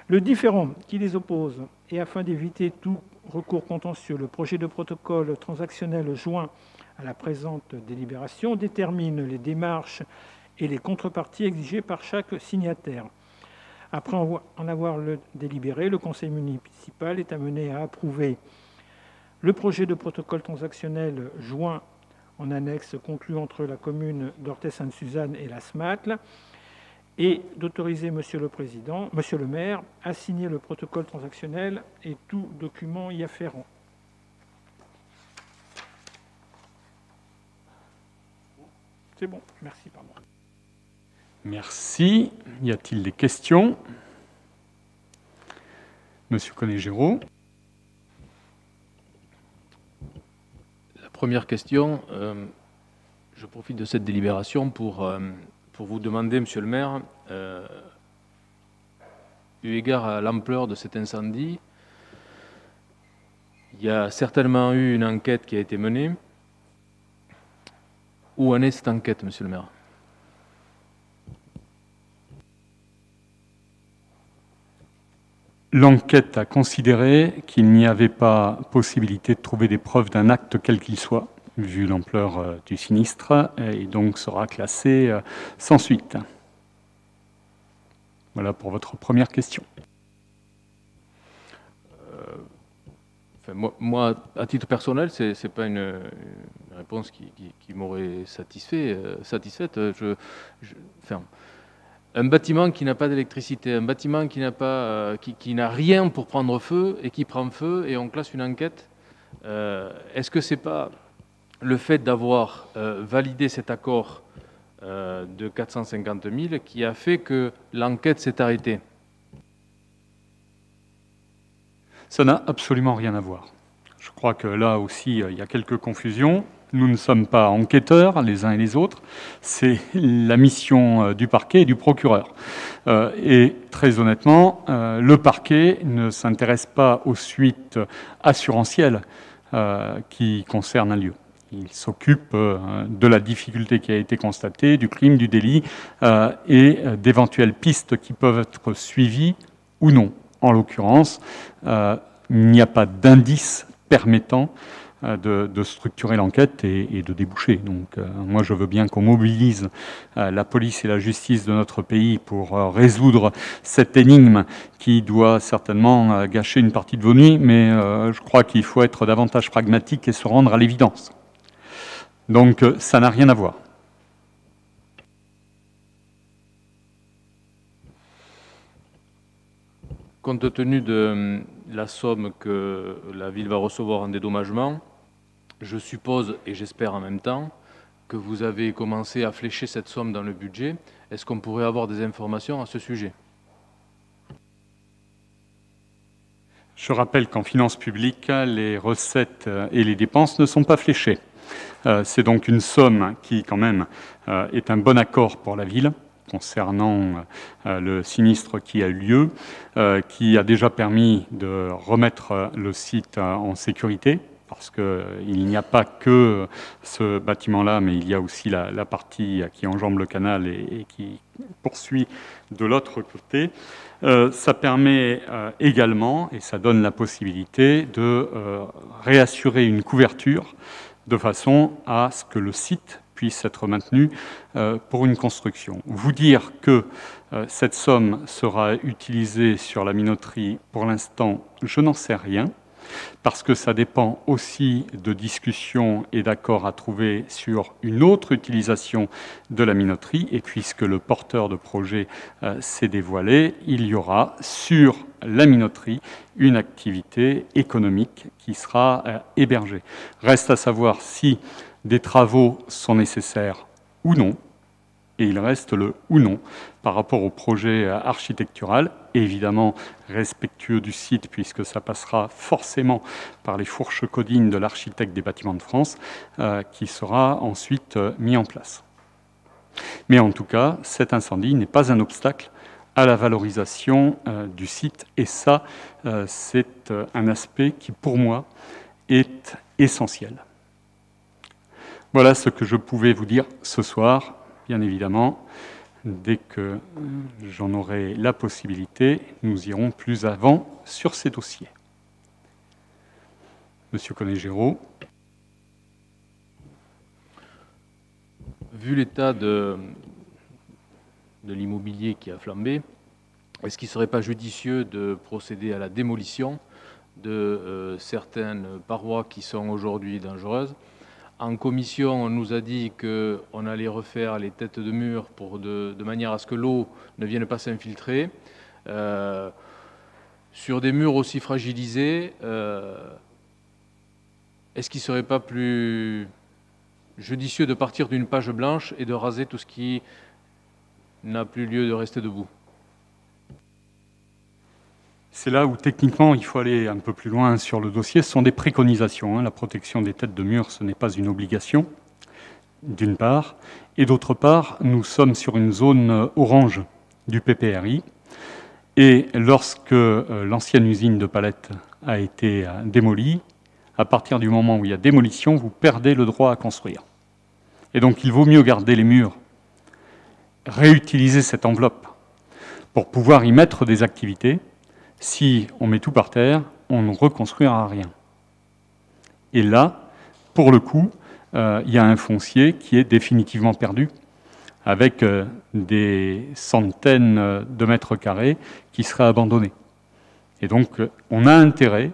le différent qui les oppose, et afin d'éviter tout recours contentieux, le projet de protocole transactionnel joint à la présente délibération détermine les démarches et les contreparties exigées par chaque signataire. Après en avoir le délibéré, le conseil municipal est amené à approuver le projet de protocole transactionnel joint en annexe conclu entre la commune d'Orthès-Sainte-Suzanne et la SMACL, et d'autoriser Monsieur le Président, Monsieur le maire, à signer le protocole transactionnel et tout document y afférent. C'est bon, merci. Pardon. Merci. Y a-t-il des questions? Monsieur Conégéraud. La première question, euh, je profite de cette délibération pour euh, vous demander, Monsieur le maire, euh, eu égard à l'ampleur de cet incendie, il y a certainement eu une enquête qui a été menée. Où en est cette enquête, Monsieur le maire? L'enquête a considéré qu'il n'y avait pas possibilité de trouver des preuves d'un acte quel qu'il soit vu l'ampleur euh, du sinistre, et donc sera classé euh, sans suite. Voilà pour votre première question. Euh, moi, à titre personnel, ce n'est pas une, réponse qui, m'aurait satisfait, satisfaite. Je, un bâtiment qui n'a pas d'électricité, un bâtiment qui n'a pas, qui, n'a rien pour prendre feu et qui prend feu et on classe une enquête. Est-ce que c'est pas le fait d'avoir euh, validé cet accord euh, de 450 000 qui a fait que l'enquête s'est arrêtée? Ça n'a absolument rien à voir. Je crois que là aussi, euh, il y a quelques confusions. Nous ne sommes pas enquêteurs les uns et les autres. C'est la mission du parquet et du procureur. et très honnêtement, le parquet ne s'intéresse pas aux suites assurantielles qui concernent un lieu. Il s'occupe euh, de la difficulté qui a été constatée, du crime, du délit euh, et euh, d'éventuelles pistes qui peuvent être suivies ou non. En l'occurrence, il n'y a pas d'indice permettant de, structurer l'enquête et, de déboucher. Donc moi je veux bien qu'on mobilise la police et la justice de notre pays pour résoudre cette énigme qui doit certainement gâcher une partie de vos nuits, mais je crois qu'il faut être davantage pragmatique et se rendre à l'évidence. Donc ça n'a rien à voir. Compte tenu de euh, la somme que la ville va recevoir en dédommagement, je suppose, et j'espère en même temps, que vous avez commencé à flécher cette somme dans le budget. Est-ce qu'on pourrait avoir des informations à ce sujet? Je rappelle qu'en finances publiques, les recettes et les dépenses ne sont pas fléchées. Euh, c'est donc une somme qui, quand même, euh, est un bon accord pour la ville concernant euh, le sinistre qui a eu lieu, qui a déjà permis de remettre le site en sécurité, parce qu'il n'y a pas que ce bâtiment-là, mais il y a aussi la, partie qui enjambe le canal et, qui poursuit de l'autre côté. Euh, ça permet également, et ça donne la possibilité, de réassurer une couverture de façon à ce que le site puisse être maintenu euh, pour une construction. Vous dire que euh, cette somme sera utilisée sur la minoterie, pour l'instant, je n'en sais rien parce que ça dépend aussi de discussions et d'accords à trouver sur une autre utilisation de la minoterie. Et puisque le porteur de projet euh, s'est dévoilé, il y aura sur la minoterie une activité économique qui sera euh, hébergée. Reste à savoir si des travaux sont nécessaires ou non et il reste le ou non par rapport au projet architectural, évidemment respectueux du site puisque ça passera forcément par les fourches codines de l'architecte des bâtiments de France euh, qui sera ensuite euh, mis en place. Mais en tout cas, cet incendie n'est pas un obstacle à la valorisation euh, du site et ça, c'est un aspect qui pour moi est essentiel. Voilà ce que je pouvais vous dire ce soir bien évidemment, dès que j'en aurai la possibilité, nous irons plus avant sur ces dossiers. Monsieur Conégéraud. Vu l'état de, de l'immobilier qui a flambé, est-ce qu'il ne serait pas judicieux de procéder à la démolition de euh, certaines parois qui sont aujourd'hui dangereuses? En commission, on nous a dit qu'on allait refaire les têtes de mur de, manière à ce que l'eau ne vienne pas s'infiltrer. Euh, sur des murs aussi fragilisés, euh, est-ce qu'il ne serait pas plus judicieux de partir d'une page blanche et de raser tout ce qui n'a plus lieu de rester debout? C'est là où techniquement il faut aller un peu plus loin sur le dossier. Ce sont des préconisations. Hein. La protection des têtes de mur, ce n'est pas une obligation, d'une part. Et d'autre part, nous sommes sur une zone orange du PPRI. Et lorsque euh, l'ancienne usine de palettes a été euh, démolie, à partir du moment où il y a démolition, vous perdez le droit à construire. Et donc il vaut mieux garder les murs, réutiliser cette enveloppe pour pouvoir y mettre des activités si on met tout par terre, on ne reconstruira rien. Et là, pour le coup, euh, il y a un foncier qui est définitivement perdu, avec euh, des centaines de mètres carrés qui seraient abandonnés. Et donc, euh, on a intérêt,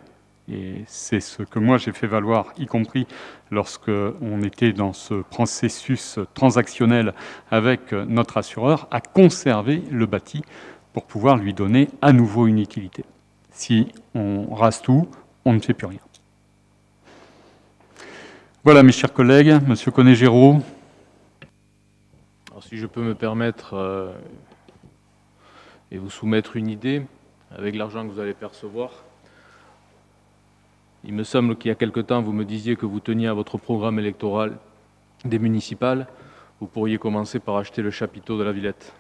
et c'est ce que moi j'ai fait valoir, y compris lorsque on était dans ce processus transactionnel avec notre assureur, à conserver le bâti pour pouvoir lui donner à nouveau une utilité. Si on rase tout, on ne fait plus rien. Voilà, mes chers collègues, Monsieur Conégéraud. Alors, si je peux me permettre euh, et vous soumettre une idée, avec l'argent que vous allez percevoir, il me semble qu'il y a quelque temps, vous me disiez que vous teniez à votre programme électoral des municipales. Vous pourriez commencer par acheter le chapiteau de la Villette.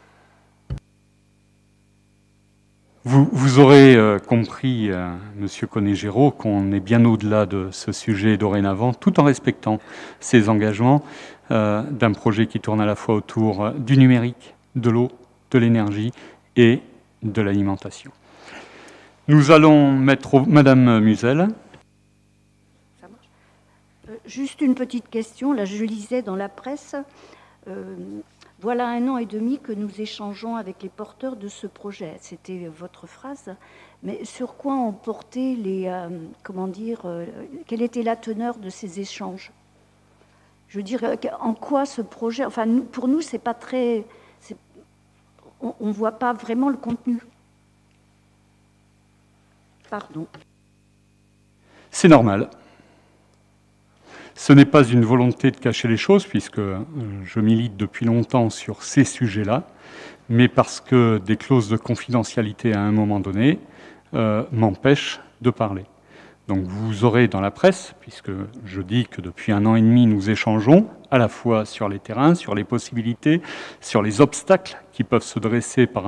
Vous, aurez euh, compris, euh, Monsieur Conégéraud, qu'on est bien au-delà de ce sujet dorénavant, tout en respectant ces engagements euh, d'un projet qui tourne à la fois autour du numérique, de l'eau, de l'énergie et de l'alimentation. Nous allons mettre Madame Musel. juste une petite question. Là, je lisais dans la presse. Voilà un an et demi que nous échangeons avec les porteurs de ce projet. C'était votre phrase. Mais sur quoi ont porté les. comment dire Quelle était la teneur de ces échanges? Je veux dire, en quoi ce projet. Enfin, pour nous, c'est pas très. On ne voit pas vraiment le contenu. Pardon. C'est normal. Ce n'est pas une volonté de cacher les choses, puisque euh, je milite depuis longtemps sur ces sujets-là, mais parce que des clauses de confidentialité à un moment donné euh, m'empêchent de parler. Donc vous aurez dans la presse, puisque je dis que depuis un an et demi, nous échangeons à la fois sur les terrains, sur les possibilités, sur les obstacles qui peuvent se dresser par,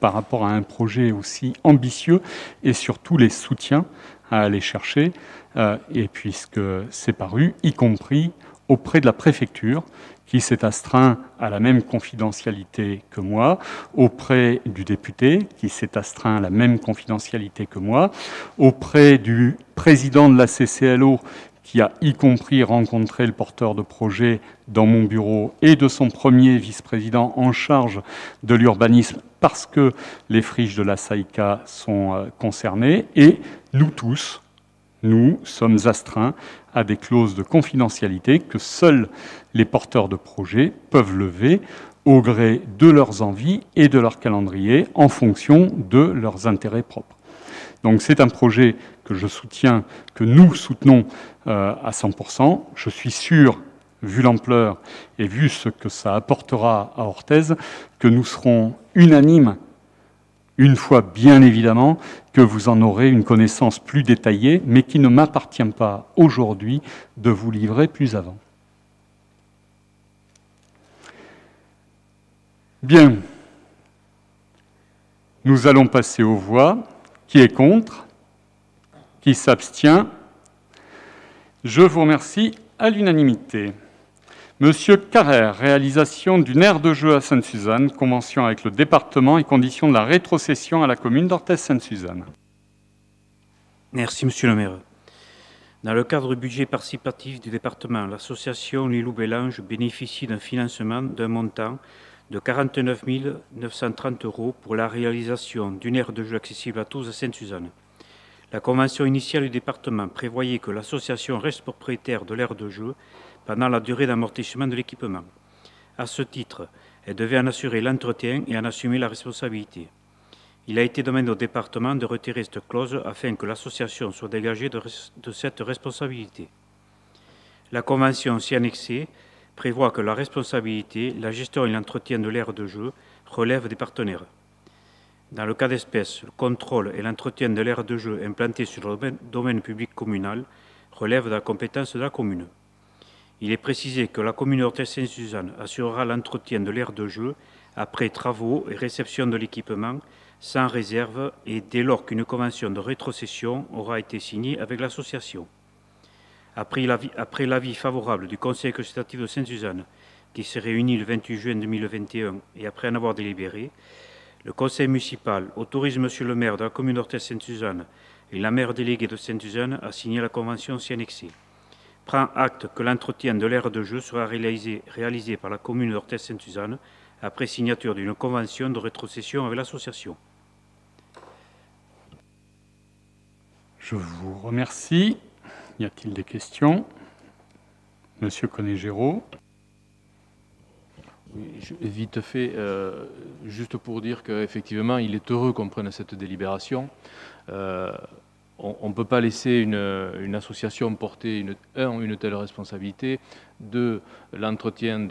rapport à un projet aussi ambitieux, et surtout les soutiens à aller chercher, euh, et puisque c'est paru, y compris auprès de la préfecture, qui s'est astreint à la même confidentialité que moi, auprès du député, qui s'est astreint à la même confidentialité que moi, auprès du président de la CCLO, qui a y compris rencontré le porteur de projet dans mon bureau et de son premier vice-président en charge de l'urbanisme parce que les friches de la Saïka sont euh, concernées et nous tous, nous sommes astreints à des clauses de confidentialité que seuls les porteurs de projets peuvent lever au gré de leurs envies et de leur calendrier en fonction de leurs intérêts propres. Donc c'est un projet que je soutiens, que nous soutenons euh, à 100%. Je suis sûr, vu l'ampleur et vu ce que ça apportera à Orthez, que nous serons unanimes une fois bien évidemment que vous en aurez une connaissance plus détaillée, mais qui ne m'appartient pas aujourd'hui de vous livrer plus avant. Bien, nous allons passer aux voix. Qui est contre? Qui s'abstient Je vous remercie à l'unanimité. Monsieur Carrère, réalisation d'une aire de jeu à Sainte-Suzanne, convention avec le département et conditions de la rétrocession à la commune d'Orthez-Sainte-Suzanne. Merci, monsieur le maire. Dans le cadre du budget participatif du département, l'association Lilou Bélange bénéficie d'un financement d'un montant de 49 930 euros pour la réalisation d'une aire de jeu accessible à tous à Sainte-Suzanne. La convention initiale du département prévoyait que l'association reste propriétaire de l'aire de jeu pendant la durée d'amortissement de l'équipement. À ce titre, elle devait en assurer l'entretien et en assumer la responsabilité. Il a été demandé au département de retirer cette clause afin que l'association soit dégagée de, cette responsabilité. La convention s'y annexée prévoit que la responsabilité, la gestion et l'entretien de l'aire de jeu relèvent des partenaires. Dans le cas d'espèce, le contrôle et l'entretien de l'aire de jeu implantée sur le domaine public communal relèvent de la compétence de la commune. Il est précisé que la commune d'Orthez-Saint-Suzanne assurera l'entretien de l'aire de jeu après travaux et réception de l'équipement sans réserve et dès lors qu'une convention de rétrocession aura été signée avec l'association. Après l'avis favorable du Conseil consultatif de Saint-Suzanne, qui s'est réuni le 28 juin 2021 et après en avoir délibéré, le Conseil municipal autorise Monsieur le maire de la commune d'Orthez-Sainte-Suzanne et la maire déléguée de Sainte-Suzanne à signer la convention s'y prend acte que l'entretien de l'aire de jeu sera réalisé, par la commune d'Orthez-Sainte-Suzanne après signature d'une convention de rétrocession avec l'association. Je vous remercie. Y a-t-il des questions? Monsieur Conégéraud. Vite fait, euh, juste pour dire qu'effectivement, il est heureux qu'on prenne cette délibération. Euh, on ne peut pas laisser une, association porter une, un, une telle responsabilité, deux, l'entretien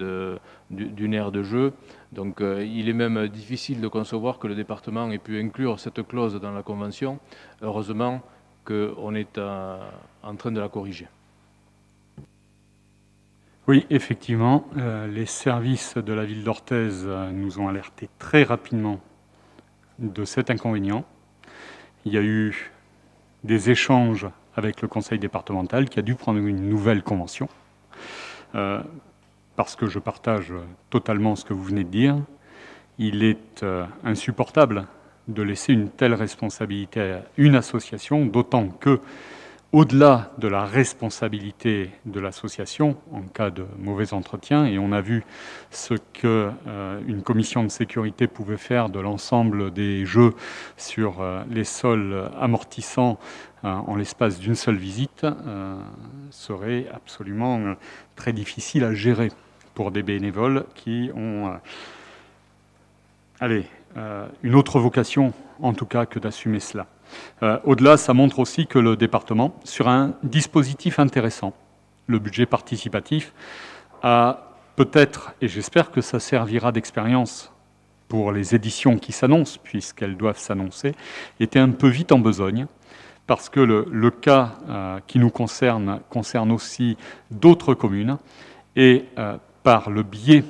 d'une aire de jeu. Donc euh, il est même difficile de concevoir que le département ait pu inclure cette clause dans la Convention. Heureusement qu'on est en train de la corriger. Oui, effectivement, euh, les services de la ville d'Orthez euh, nous ont alertés très rapidement de cet inconvénient. Il y a eu des échanges avec le conseil départemental qui a dû prendre une nouvelle convention, euh, parce que je partage totalement ce que vous venez de dire. Il est insupportable de laisser une telle responsabilité à une association, d'autant que au-delà de la responsabilité de l'association en cas de mauvais entretien, et on a vu ce qu'une une commission de sécurité pouvait faire de l'ensemble des jeux sur les sols amortissants en l'espace d'une seule visite, serait absolument très difficile à gérer pour des bénévoles qui ont une autre vocation en tout cas que d'assumer cela. Euh, au-delà, ça montre aussi que le département, sur un dispositif intéressant, le budget participatif, a peut-être, et j'espère que ça servira d'expérience pour les éditions qui s'annoncent, puisqu'elles doivent s'annoncer, été un peu vite en besogne, parce que le, cas euh, qui nous concerne concerne aussi d'autres communes, et euh, par le biais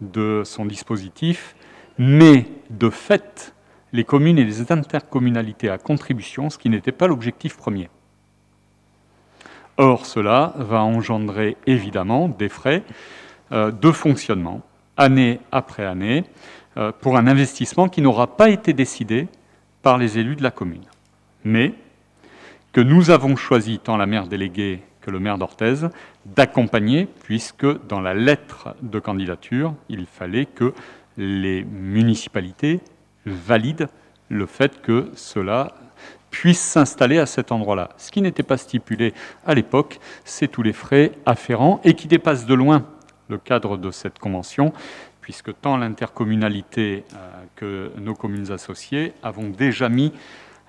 de son dispositif, mais de fait les communes et les intercommunalités à contribution, ce qui n'était pas l'objectif premier. Or, cela va engendrer évidemment des frais euh, de fonctionnement, année après année, euh, pour un investissement qui n'aura pas été décidé par les élus de la commune, mais que nous avons choisi, tant la maire déléguée que le maire d'Orthez, d'accompagner, puisque dans la lettre de candidature, il fallait que les municipalités valide le fait que cela puisse s'installer à cet endroit-là. Ce qui n'était pas stipulé à l'époque, c'est tous les frais afférents et qui dépassent de loin le cadre de cette convention, puisque tant l'intercommunalité euh, que nos communes associées avons déjà mis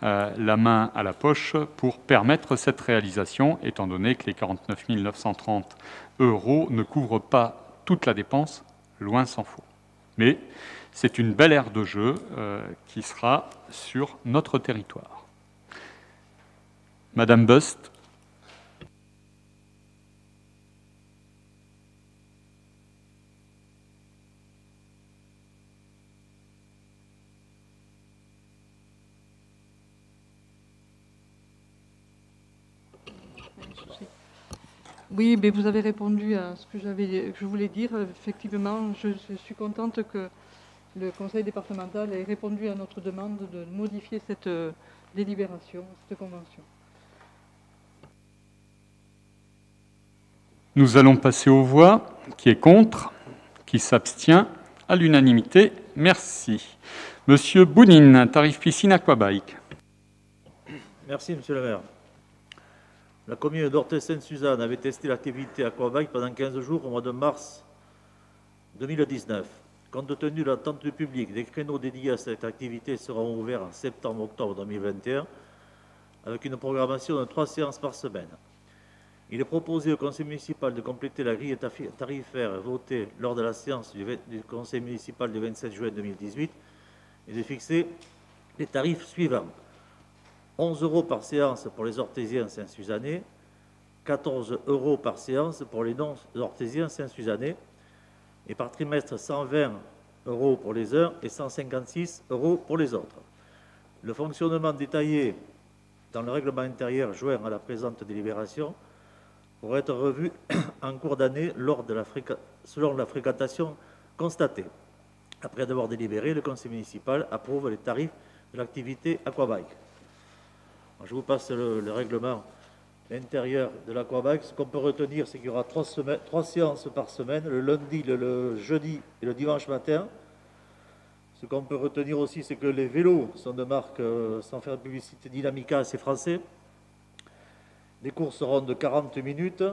euh, la main à la poche pour permettre cette réalisation, étant donné que les 49 930 euros ne couvrent pas toute la dépense, loin s'en faut. Mais c'est une belle aire de jeu euh, qui sera sur notre territoire. Madame Bust. Oui, mais vous avez répondu à ce que, je voulais dire. Effectivement, je suis contente que le conseil départemental ait répondu à notre demande de modifier cette euh, délibération, cette convention. Nous allons passer aux voix. Qui est contre? Qui s'abstient? À l'unanimité. Merci. Monsieur Bounine, tarif piscine aquabike. Merci, monsieur le maire. La commune d'Orthez-Sainte-Suzanne avait testé l'activité aquabike pendant 15 jours au mois de mars 2019. Compte tenu de l'attente du public, des créneaux dédiés à cette activité seront ouverts en septembre-octobre 2021 avec une programmation de trois séances par semaine. Il est proposé au conseil municipal de compléter la grille tarifaire votée lors de la séance du, conseil municipal du 27 juin 2018 et de fixer les tarifs suivants. 11 euros par séance pour les orthésiens saint-suzannais, 14 euros par séance pour les non-orthésiens saint-suzannais, et par trimestre 120 euros pour les uns et 156 euros pour les autres. Le fonctionnement détaillé dans le règlement intérieur joint à la présente délibération pourrait être revu en cours d'année selon la fréquentation constatée. Après avoir délibéré, le conseil municipal approuve les tarifs de l'activité aquabike. Je vous passe le règlement intérieur de l'aquabike, ce qu'on peut retenir, c'est qu'il y aura trois, séances par semaine, le lundi, le, jeudi et le dimanche matin. Ce qu'on peut retenir aussi, c'est que les vélos sont de marque, euh, sans faire de publicité, Dynamica, c'est français. Les cours seront de 40 minutes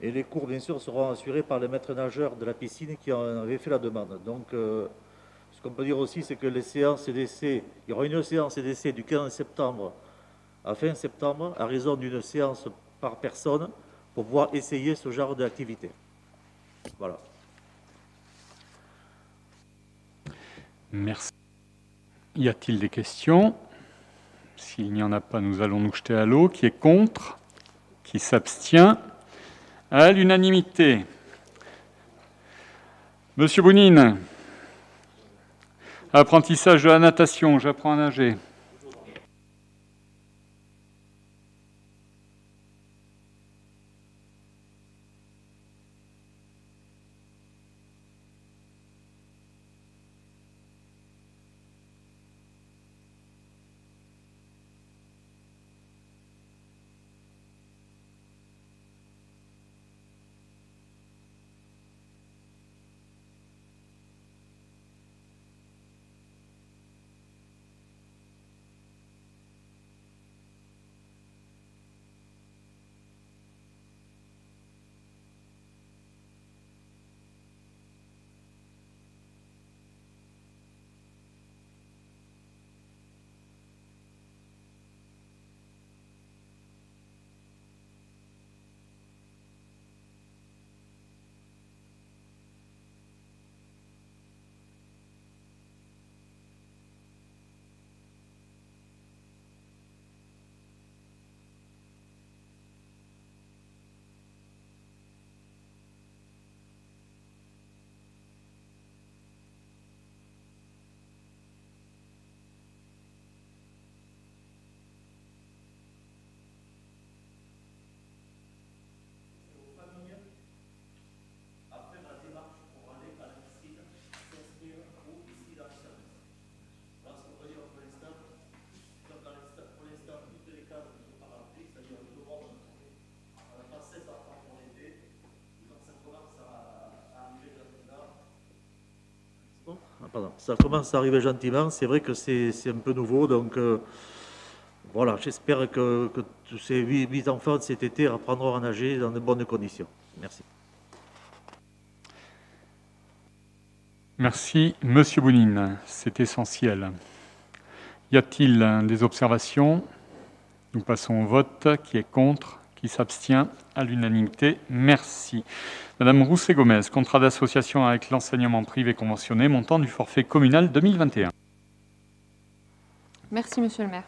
et les cours, bien sûr, seront assurés par les maîtres nageurs de la piscine qui en avaient fait la demande. Donc, euh, ce qu'on peut dire aussi, c'est que les séances d'essai, il y aura une séance d'essai du 15 septembre à fin septembre à raison d'une séance par personne pour pouvoir essayer ce genre d'activité. Voilà. Merci. Y a-t-il des questions? S'il n'y en a pas, nous allons nous jeter à l'eau. Qui est contre? Qui s'abstient? À l'unanimité. Monsieur Bounine, apprentissage de la natation, j'apprends à nager. Ça commence à arriver gentiment. C'est vrai que c'est un peu nouveau, donc euh, voilà, j'espère que, tous ces huit enfants de cet été apprendront à nager dans de bonnes conditions. Merci. Merci, Monsieur Bounine, c'est essentiel. Y a-t-il des observations? Nous passons au vote. Qui est contre? Qui s'abstient À l'unanimité. Merci. Madame Rousset-Gomez, contrat d'association avec l'enseignement privé conventionné, montant du forfait communal 2021. Merci, Monsieur le maire.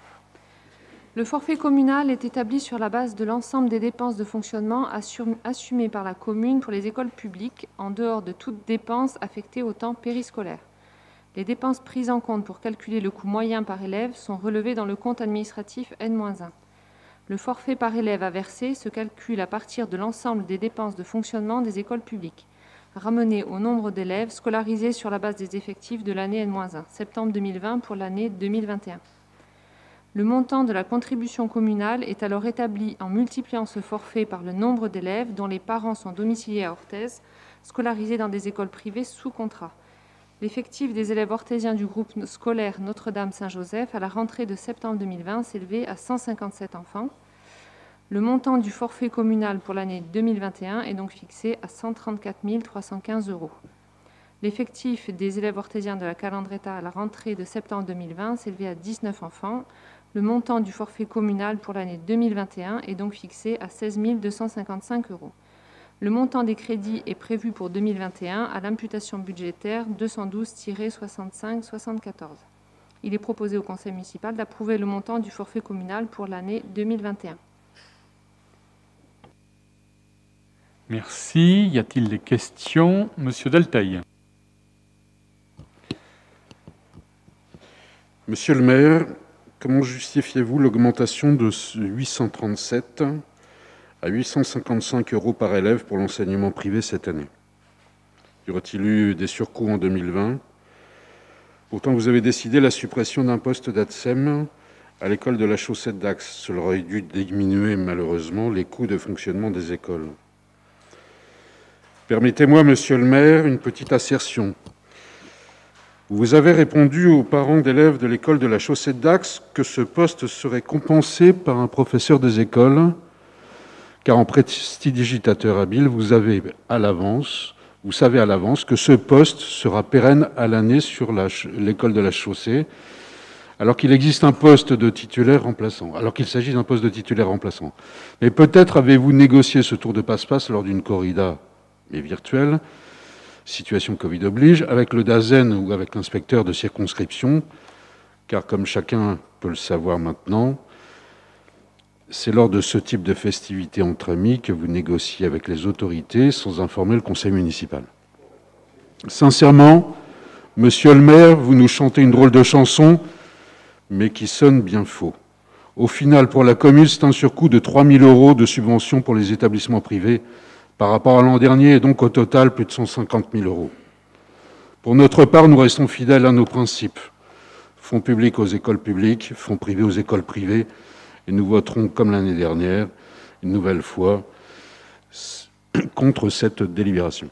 Le forfait communal est établi sur la base de l'ensemble des dépenses de fonctionnement assumées par la commune pour les écoles publiques, en dehors de toutes dépenses affectées au temps périscolaire. Les dépenses prises en compte pour calculer le coût moyen par élève sont relevées dans le compte administratif N-1. Le forfait par élève à verser se calcule à partir de l'ensemble des dépenses de fonctionnement des écoles publiques, ramenées au nombre d'élèves scolarisés sur la base des effectifs de l'année N-1, septembre 2020 pour l'année 2021. Le montant de la contribution communale est alors établi en multipliant ce forfait par le nombre d'élèves dont les parents sont domiciliés à Orthez, scolarisés dans des écoles privées sous contrat. L'effectif des élèves orthésiens du groupe scolaire Notre-Dame-Saint-Joseph à la rentrée de septembre 2020 s'élevait à 157 enfants. Le montant du forfait communal pour l'année 2021 est donc fixé à 134 315 euros. L'effectif des élèves orthésiens de la Calandreta à la rentrée de septembre 2020 s'élevait à 19 enfants, le montant du forfait communal pour l'année 2021 est donc fixé à 16 255 euros. Le montant des crédits est prévu pour 2021 à l'imputation budgétaire 212-65-74. Il est proposé au Conseil municipal d'approuver le montant du forfait communal pour l'année 2021. Merci. Y a-t-il des questions? Monsieur Delteil. Monsieur le maire, Comment justifiez-vous l'augmentation de 837 à 855 euros par élève pour l'enseignement privé cette année Y aurait-il eu des surcoûts en 2020 Pourtant, vous avez décidé la suppression d'un poste d'ATSEM à l'école de la chaussette d'Axe. Cela aurait dû diminuer malheureusement les coûts de fonctionnement des écoles. Permettez-moi, monsieur le maire, une petite assertion. Vous avez répondu aux parents d'élèves de l'école de la Chaussette d'Axe que ce poste serait compensé par un professeur des écoles, car en prestidigitateur habile, vous avez à l'avance, vous savez à l'avance que ce poste sera pérenne à l'année sur l'école de la Chaussée, alors qu'il existe un poste de titulaire remplaçant, alors qu'il s'agit d'un poste de titulaire remplaçant. Mais peut-être avez-vous négocié ce tour de passe-passe lors d'une corrida, virtuelle, situation Covid oblige, avec le DAZEN ou avec l'inspecteur de circonscription, car comme chacun peut le savoir maintenant, c'est lors de ce type de festivité entre amis que vous négociez avec les autorités sans informer le conseil municipal. Sincèrement, monsieur le maire, vous nous chantez une drôle de chanson, mais qui sonne bien faux. Au final, pour la commune, c'est un surcoût de 3 000 euros de subvention pour les établissements privés par rapport à l'an dernier et donc au total plus de 150 000 euros. Pour notre part, nous restons fidèles à nos principes. Fonds publics aux écoles publiques, fonds privés aux écoles privées, et nous voterons, comme l'année dernière, une nouvelle fois, contre cette délibération.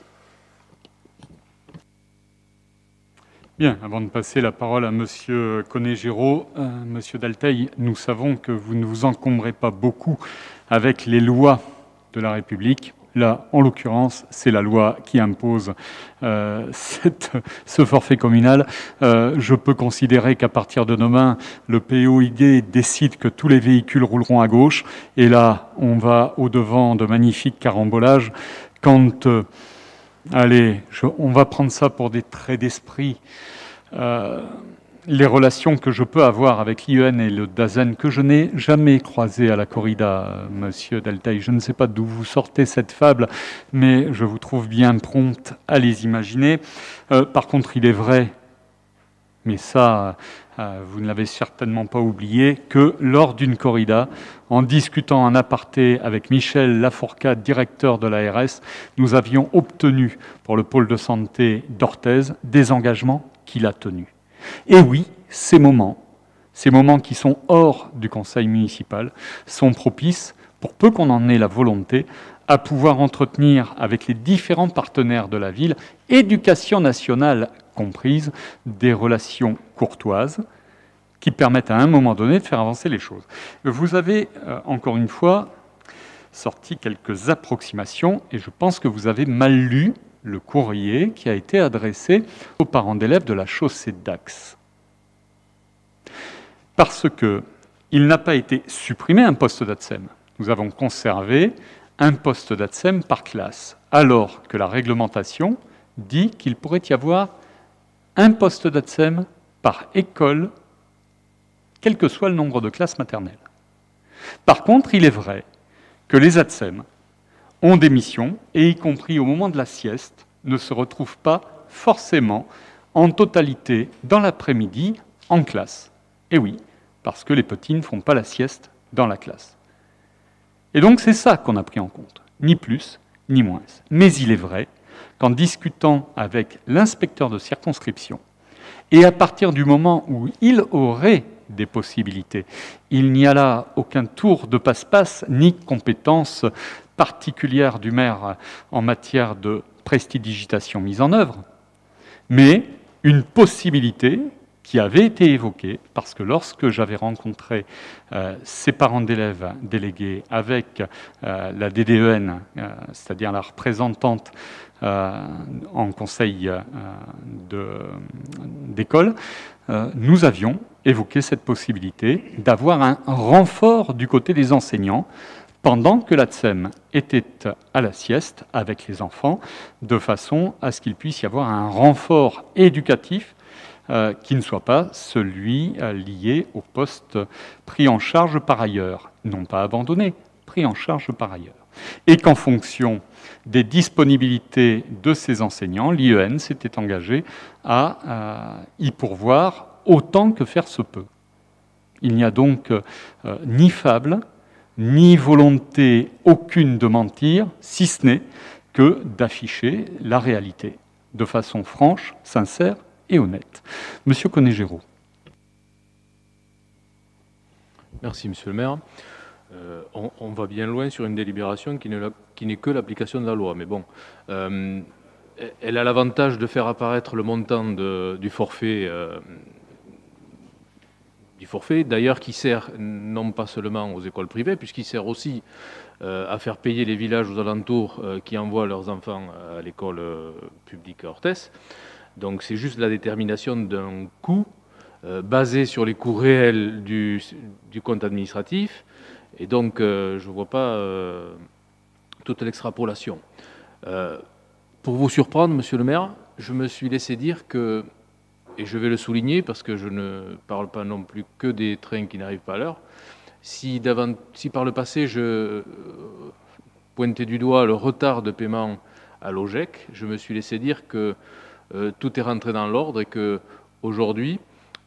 Bien, avant de passer la parole à Monsieur Conné-Géraud, euh, Monsieur Dalteil, nous savons que vous ne vous encombrez pas beaucoup avec les lois de la République. Là, en l'occurrence, c'est la loi qui impose euh, ce forfait communal. Euh, je peux considérer qu'à partir de demain, le POID décide que tous les véhicules rouleront à gauche. Et là, on va au-devant de magnifiques carambolages. Quand, euh, allez, on va prendre ça pour des traits d'esprit les relations que je peux avoir avec l'IEN et le DAZEN, que je n'ai jamais croisé à la corrida, monsieur Deltaï. Je ne sais pas d'où vous sortez cette fable, mais je vous trouve bien prompte à les imaginer. Euh, par contre, il est vrai, mais ça, euh, vous ne l'avez certainement pas oublié, que lors d'une corrida, en discutant en aparté avec Michel Lafourcade, directeur de l'ARS, nous avions obtenu pour le pôle de santé d'Orthez des engagements qu'il a tenus. Et oui, ces moments, ces moments qui sont hors du conseil municipal, sont propices pour peu qu'on en ait la volonté, à pouvoir entretenir avec les différents partenaires de la ville, éducation nationale comprise, des relations courtoises qui permettent à un moment donné de faire avancer les choses. Vous avez, euh, encore une fois, sorti quelques approximations et je pense que vous avez mal lu le courrier qui a été adressé aux parents d'élèves de la chaussée d'Axe. Parce que il n'a pas été supprimé un poste d'ATSEM. Nous avons conservé un poste d'ATSEM par classe, alors que la réglementation dit qu'il pourrait y avoir un poste d'ATSEM par école, quel que soit le nombre de classes maternelles. Par contre, il est vrai que les ATSEM ont des missions, et y compris au moment de la sieste, ne se retrouvent pas forcément en totalité dans l'après-midi en classe. Et oui, parce que les petits ne font pas la sieste dans la classe. Et donc c'est ça qu'on a pris en compte, ni plus ni moins. Mais il est vrai qu'en discutant avec l'inspecteur de circonscription, et à partir du moment où il aurait des possibilités, il n'y a là aucun tour de passe-passe, ni compétence particulière du maire en matière de prestidigitation mise en œuvre, mais une possibilité qui avait été évoqué, parce que lorsque j'avais rencontré euh, ces parents d'élèves délégués avec euh, la DDEN, euh, c'est-à-dire la représentante en conseil d'école, nous avions évoqué cette possibilité d'avoir un renfort du côté des enseignants pendant que la TSEM était à la sieste avec les enfants, de façon à ce qu'il puisse y avoir un renfort éducatif euh, qui ne soit pas celui euh, lié au poste pris en charge par ailleurs, non pas abandonné, pris en charge par ailleurs. Et qu'en fonction des disponibilités de ces enseignants, l'IEN s'était engagé à euh, y pourvoir autant que faire se peut. Il n'y a donc ni fable, ni volonté aucune de mentir, si ce n'est que d'afficher la réalité de façon franche, sincère et honnête. Monsieur Conégéraud. Merci, monsieur le maire. Euh, on, va bien loin sur une délibération qui n'est que l'application de la loi. Mais bon, euh, elle a l'avantage de faire apparaître le montant du forfait. Euh, du forfait, d'ailleurs, qui sert non pas seulement aux écoles privées, puisqu'il sert aussi à faire payer les villages aux alentours qui envoient leurs enfants à l'école publique Orthès. Donc c'est juste la détermination d'un coût euh, basé sur les coûts réels du, compte administratif. Et donc euh, je ne vois pas euh, toute l'extrapolation. pour vous surprendre, monsieur le maire, je me suis laissé dire que, et je vais le souligner parce que je ne parle pas non plus que des trains qui n'arrivent pas à l'heure, si, si, par le passé je pointais du doigt le retard de paiement à l'OGEC, je me suis laissé dire que tout est rentré dans l'ordre et que aujourd'hui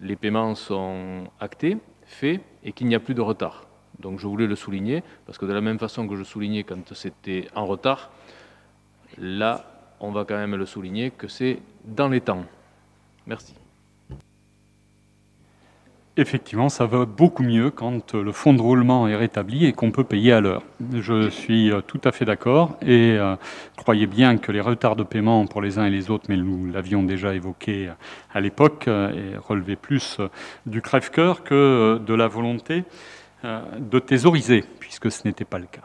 les paiements sont actés, faits et qu'il n'y a plus de retard. Donc je voulais le souligner parce que de la même façon que je soulignais quand c'était en retard, là on va quand même le souligner que c'est dans les temps. Merci. Effectivement, ça va beaucoup mieux quand le fonds de roulement est rétabli et qu'on peut payer à l'heure. Je suis euh, tout à fait d'accord et euh, croyez bien que les retards de paiement pour les uns et les autres, mais nous l'avions déjà évoqué à l'époque, euh, relevaient plus du crève-cœur que de la volonté de thésauriser, puisque ce n'était pas le cas.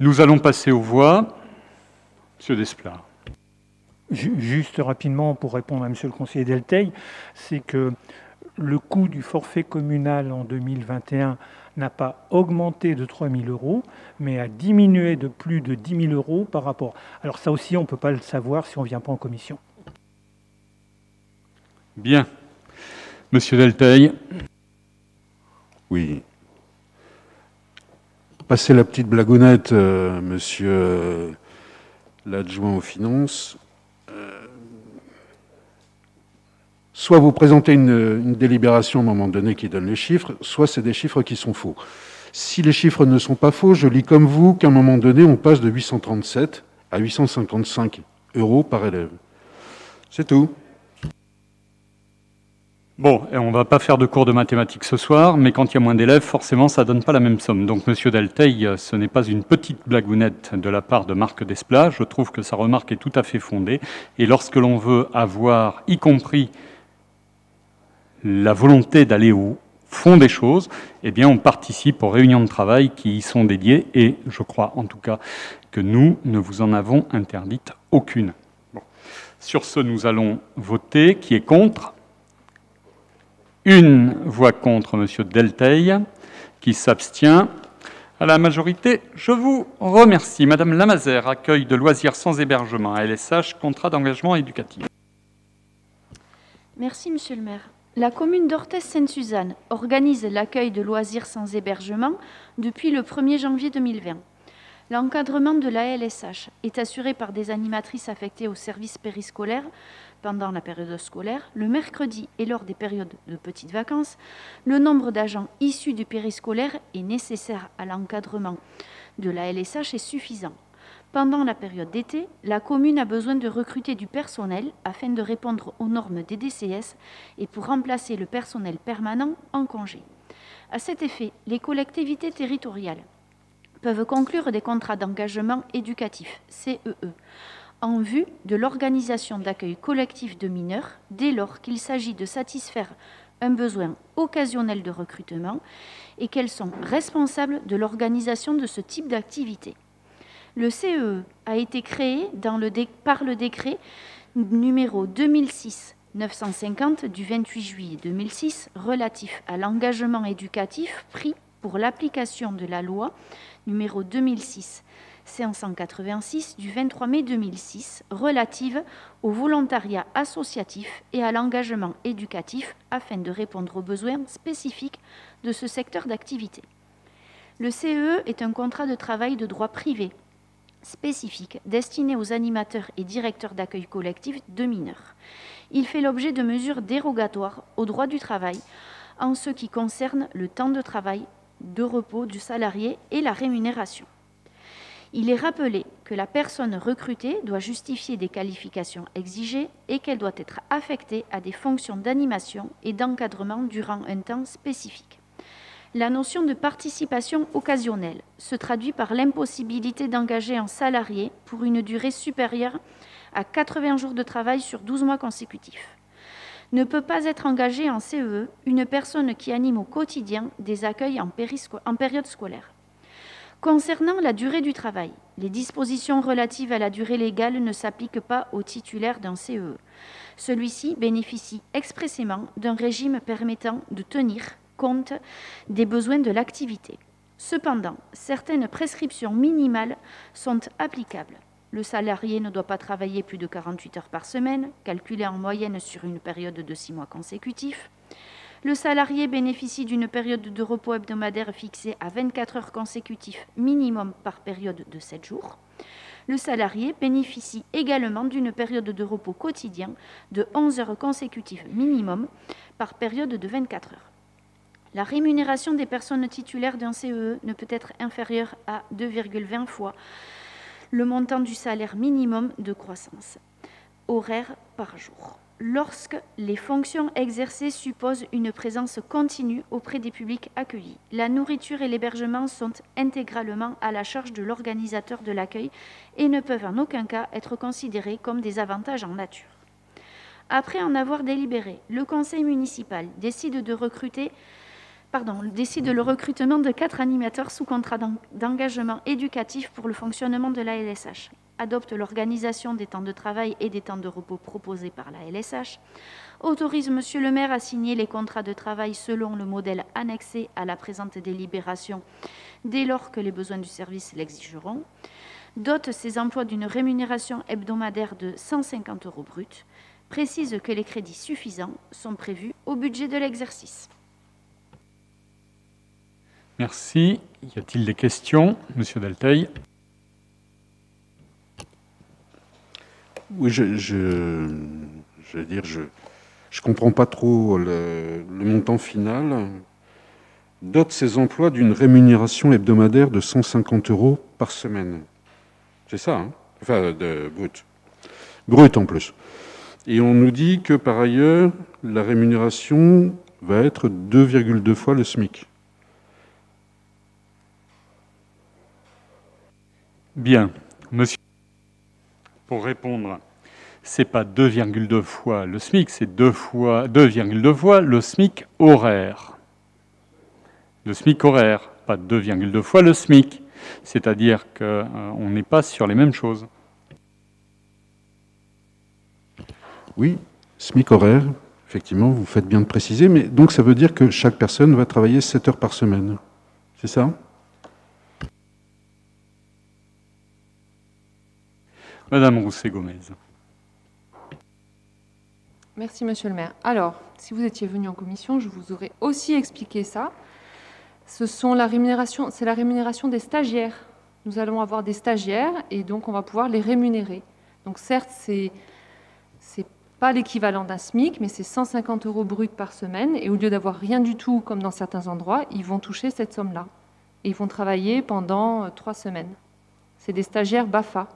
Nous allons passer aux voix. Monsieur Desplat. Juste rapidement pour répondre à Monsieur le conseiller Delteil, c'est que le coût du forfait communal en 2021 n'a pas augmenté de 3 000 euros, mais a diminué de plus de 10 000 euros par rapport. Alors ça aussi, on ne peut pas le savoir si on ne vient pas en commission. Bien. Monsieur Delteil. Oui. Passer la petite blagounette, euh, monsieur l'adjoint aux finances. Soit vous présentez une, délibération à un moment donné qui donne les chiffres, soit c'est des chiffres qui sont faux. Si les chiffres ne sont pas faux, je lis comme vous qu'à un moment donné, on passe de 837 à 855 euros par élève. C'est tout. Bon, on ne va pas faire de cours de mathématiques ce soir, mais quand il y a moins d'élèves, forcément, ça ne donne pas la même somme. Donc, Monsieur Delteil, ce n'est pas une petite blagounette de la part de Marc Desplat. Je trouve que sa remarque est tout à fait fondée. Et lorsque l'on veut avoir, y compris la volonté d'aller au fond des choses, eh bien, on participe aux réunions de travail qui y sont dédiées. Et je crois, en tout cas, que nous ne vous en avons interdite aucune. Sur ce, nous allons voter. Qui est contre? Une voix contre M. Delteil, qui s'abstient? À la majorité, je vous remercie. Madame Lamazère, accueil de loisirs sans hébergement LSH, contrat d'engagement éducatif. Merci, Monsieur le maire. La commune d'Orthez-Sainte-Suzanne organise l'accueil de loisirs sans hébergement depuis le 1er janvier 2020. L'encadrement de la LSH est assuré par des animatrices affectées au service périscolaire pendant la période scolaire, le mercredi et lors des périodes de petites vacances, le nombre d'agents issus du périscolaire et nécessaire à l'encadrement de la LSH est suffisant. Pendant la période d'été, la commune a besoin de recruter du personnel afin de répondre aux normes des DCS et pour remplacer le personnel permanent en congé. À cet effet, les collectivités territoriales peuvent conclure des contrats d'engagement éducatif, CEE, en vue de l'organisation d'accueil collectif de mineurs dès lors qu'il s'agit de satisfaire un besoin occasionnel de recrutement et qu'elles sont responsables de l'organisation de ce type d'activité. Le CEE a été créé par le décret numéro 2006-950 du 28 juillet 2006 relatif à l'engagement éducatif pris pour l'application de la loi numéro 2006 586 du 23 mai 2006 relative au volontariat associatif et à l'engagement éducatif afin de répondre aux besoins spécifiques de ce secteur d'activité. Le CEE est un contrat de travail de droit privé spécifique destiné aux animateurs et directeurs d'accueil collectif de mineurs. Il fait l'objet de mesures dérogatoires au droit du travail en ce qui concerne le temps de travail, de repos du salarié et la rémunération. Il est rappelé que la personne recrutée doit justifier des qualifications exigées et qu'elle doit être affectée à des fonctions d'animation et d'encadrement durant un temps spécifique. La notion de participation occasionnelle se traduit par l'impossibilité d'engager un salarié pour une durée supérieure à 80 jours de travail sur 12 mois consécutifs. Ne peut pas être engagée en CEE une personne qui anime au quotidien des accueils en, en période scolaire. Concernant la durée du travail, les dispositions relatives à la durée légale ne s'appliquent pas aux titulaires d'un CEE. Celui-ci bénéficie expressément d'un régime permettant de tenir compte des besoins de l'activité. Cependant, certaines prescriptions minimales sont applicables. Le salarié ne doit pas travailler plus de 48 heures par semaine, calculées en moyenne sur une période de six mois consécutifs. Le salarié bénéficie d'une période de repos hebdomadaire fixée à 24 heures consécutives minimum par période de 7 jours. Le salarié bénéficie également d'une période de repos quotidien de 11 heures consécutives minimum par période de 24 heures. La rémunération des personnes titulaires d'un CEE ne peut être inférieure à 2,20 fois le montant du salaire minimum de croissance horaire par jour lorsque les fonctions exercées supposent une présence continue auprès des publics accueillis. La nourriture et l'hébergement sont intégralement à la charge de l'organisateur de l'accueil et ne peuvent en aucun cas être considérés comme des avantages en nature. Après en avoir délibéré, le conseil municipal décide de recruter Pardon, décide le recrutement de quatre animateurs sous contrat d'engagement éducatif pour le fonctionnement de la LSH adopte l'organisation des temps de travail et des temps de repos proposés par la LSH, autorise Monsieur le maire à signer les contrats de travail selon le modèle annexé à la présente délibération dès lors que les besoins du service l'exigeront, dote ses emplois d'une rémunération hebdomadaire de 150 euros bruts, précise que les crédits suffisants sont prévus au budget de l'exercice. Merci. Y a-t-il des questions Monsieur Delteil? Oui, je, je, veux dire, je ne comprends pas trop le, montant final. Dote ses emplois d'une rémunération hebdomadaire de 150 euros par semaine. C'est ça, hein? Enfin, de brut. Brut en plus. Et on nous dit que par ailleurs, la rémunération va être 2,2 fois le SMIC. Bien, monsieur. Pour répondre, c'est pas 2,2 fois le SMIC, c'est 2 fois 2,2 fois le SMIC horaire. Le SMIC horaire, pas 2,2 fois le SMIC. C'est-à-dire qu'on euh, n'est pas sur les mêmes choses. Oui, SMIC horaire, effectivement, vous faites bien de préciser, mais donc ça veut dire que chaque personne va travailler 7 heures par semaine. C'est ça? Madame Rousset-Gomez. Merci, monsieur le maire. Alors, si vous étiez venu en commission, je vous aurais aussi expliqué ça. Ce la c'est la rémunération des stagiaires. Nous allons avoir des stagiaires et donc on va pouvoir les rémunérer. Donc certes, c'est c'est pas l'équivalent d'un SMIC, mais c'est 150 euros brut par semaine. Et au lieu d'avoir rien du tout, comme dans certains endroits, ils vont toucher cette somme-là. Et ils vont travailler pendant euh, trois semaines. C'est des stagiaires BAFA.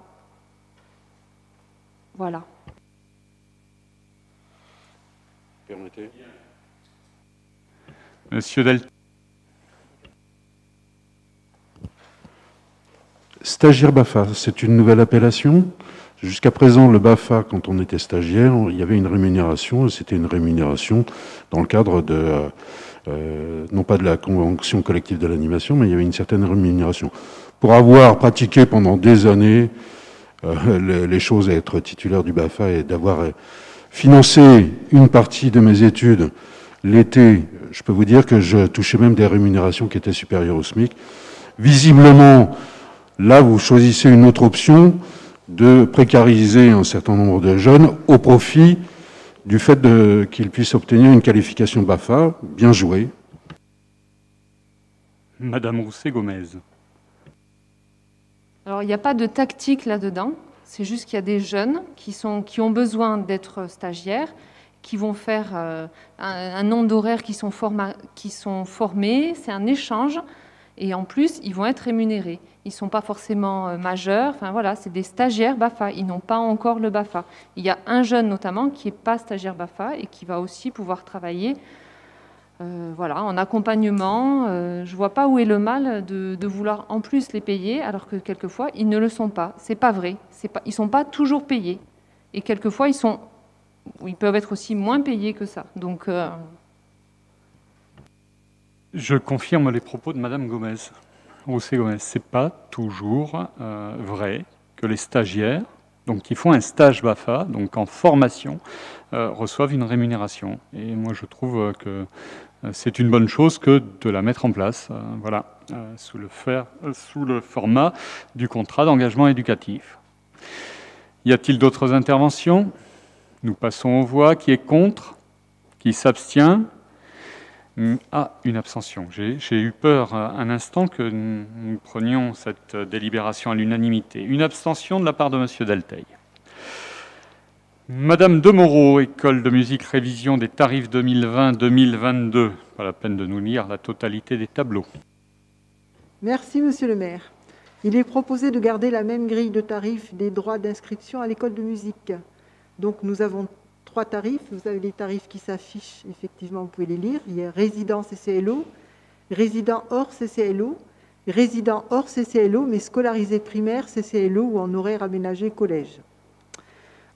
Voilà. Permettez. Monsieur Del. Stagiaire BAFA, c'est une nouvelle appellation. Jusqu'à présent, le BAFA, quand on était stagiaire, il y avait une rémunération. C'était une rémunération dans le cadre de, euh, euh, non pas de la convention collective de l'animation, mais il y avait une certaine rémunération. Pour avoir pratiqué pendant des années euh, les, choses à être titulaire du BAFA et d'avoir financé une partie de mes études l'été, je peux vous dire que je touchais même des rémunérations qui étaient supérieures au SMIC. Visiblement, là, vous choisissez une autre option de précariser un certain nombre de jeunes au profit du fait qu'ils puissent obtenir une qualification BAFA. Bien joué. Madame Rousset-Gomez. Alors, il n'y a pas de tactique là-dedans. C'est juste qu'il y a des jeunes qui, sont, qui ont besoin d'être stagiaires, qui vont faire euh, un, nombre d'horaires qui, sont qui sont formés. C'est un échange. Et en plus, ils vont être rémunérés. Ils ne sont pas forcément euh, majeurs. Enfin voilà, c'est des stagiaires BAFA. Ils n'ont pas encore le BAFA. Il y a un jeune notamment qui n'est pas stagiaire BAFA et qui va aussi pouvoir travailler euh, voilà, en accompagnement. Euh, je ne vois pas où est le mal de, vouloir en plus les payer, alors que quelquefois, ils ne le sont pas. Ce n'est pas vrai. Ils ne sont pas toujours payés. Et quelquefois, ils, sont, ils peuvent être aussi moins payés que ça. Donc, euh, Je confirme les propos de Madame Gomez. Gomez, ce n'est pas toujours vrai que les stagiaires, donc qui font un stage BAFA, donc en formation, reçoivent une rémunération. Et moi, je trouve que euh, c'est une bonne chose que de la mettre en place, euh, voilà, euh, sous le format du contrat d'engagement éducatif. Y a-t-il d'autres interventions? Nous passons aux voix. Qui est contre? Qui s'abstient? Ah, une abstention. J'ai eu peur un instant que nous prenions cette délibération à l'unanimité. Une abstention de la part de M. Delteil. Madame Demoreau, École de musique révision des tarifs 2020-2022. Pas la peine de nous lire la totalité des tableaux. Merci, Monsieur le maire. Il est proposé de garder la même grille de tarifs des droits d'inscription à l'école de musique. Donc nous avons trois tarifs. Vous avez les tarifs qui s'affichent, effectivement, vous pouvez les lire. Il y a résident CCLO, résident hors CCLO, résident hors CCLO, mais scolarisé primaire CCLO ou en horaire aménagé collège.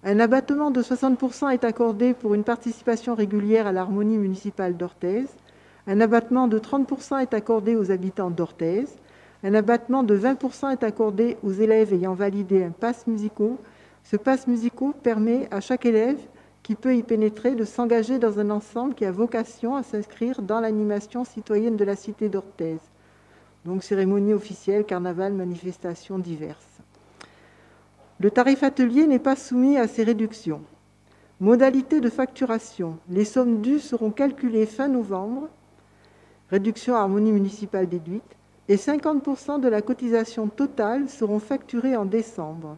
Un abattement de 60% est accordé pour une participation régulière à l'harmonie municipale d'Orthez. Un abattement de 30% est accordé aux habitants d'Orthez. Un abattement de 20% est accordé aux élèves ayant validé un pass musical. Ce pass musical permet à chaque élève qui peut y pénétrer de s'engager dans un ensemble qui a vocation à s'inscrire dans l'animation citoyenne de la cité d'Orthez. Donc cérémonie officielle, carnaval, manifestations diverses. Le tarif atelier n'est pas soumis à ces réductions. Modalité de facturation. Les sommes dues seront calculées fin novembre, réduction harmonie municipale déduite, et 50% de la cotisation totale seront facturées en décembre.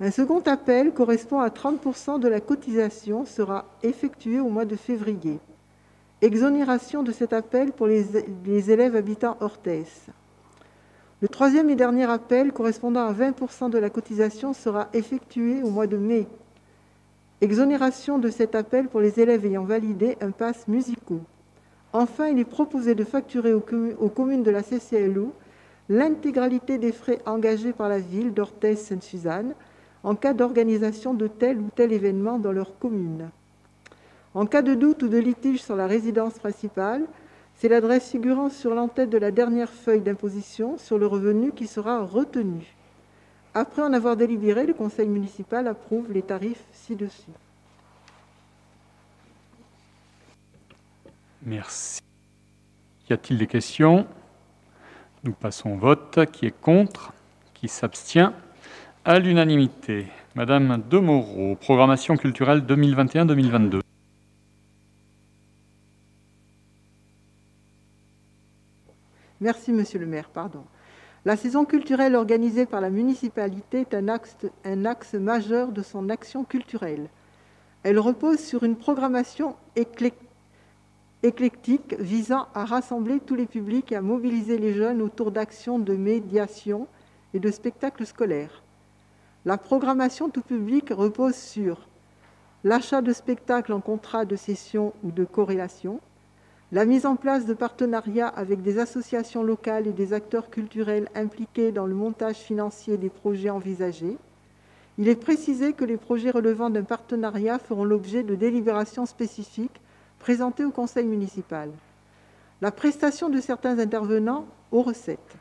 Un second appel correspond à 30% de la cotisation sera effectué au mois de février. Exonération de cet appel pour les, élèves habitant Orthès. Le troisième et dernier appel, correspondant à 20% de la cotisation, sera effectué au mois de mai. Exonération de cet appel pour les élèves ayant validé un pass musicaux. Enfin, il est proposé de facturer aux, communes de la CCLO l'intégralité des frais engagés par la ville d'Orthez-Sainte-Suzanne en cas d'organisation de tel ou tel événement dans leur commune. En cas de doute ou de litige sur la résidence principale, c'est l'adresse figurant sur l'entête de la dernière feuille d'imposition sur le revenu qui sera retenue. Après en avoir délibéré, le conseil municipal approuve les tarifs ci-dessus. Merci. Y a-t-il des questions? Nous passons au vote. Qui est contre? Qui s'abstient? À l'unanimité. Madame Demoreau, programmation culturelle 2021-2022. Merci, monsieur le maire. Pardon. La saison culturelle organisée par la municipalité est un axe majeur de son action culturelle. Elle repose sur une programmation éclectique visant à rassembler tous les publics et à mobiliser les jeunes autour d'actions de médiation et de spectacles scolaires. La programmation tout public repose sur l'achat de spectacles en contrat de cession ou de corrélation, la mise en place de partenariats avec des associations locales et des acteurs culturels impliqués dans le montage financier des projets envisagés. Il est précisé que les projets relevant d'un partenariat feront l'objet de délibérations spécifiques présentées au conseil municipal. La prestation de certains intervenants aux recettes.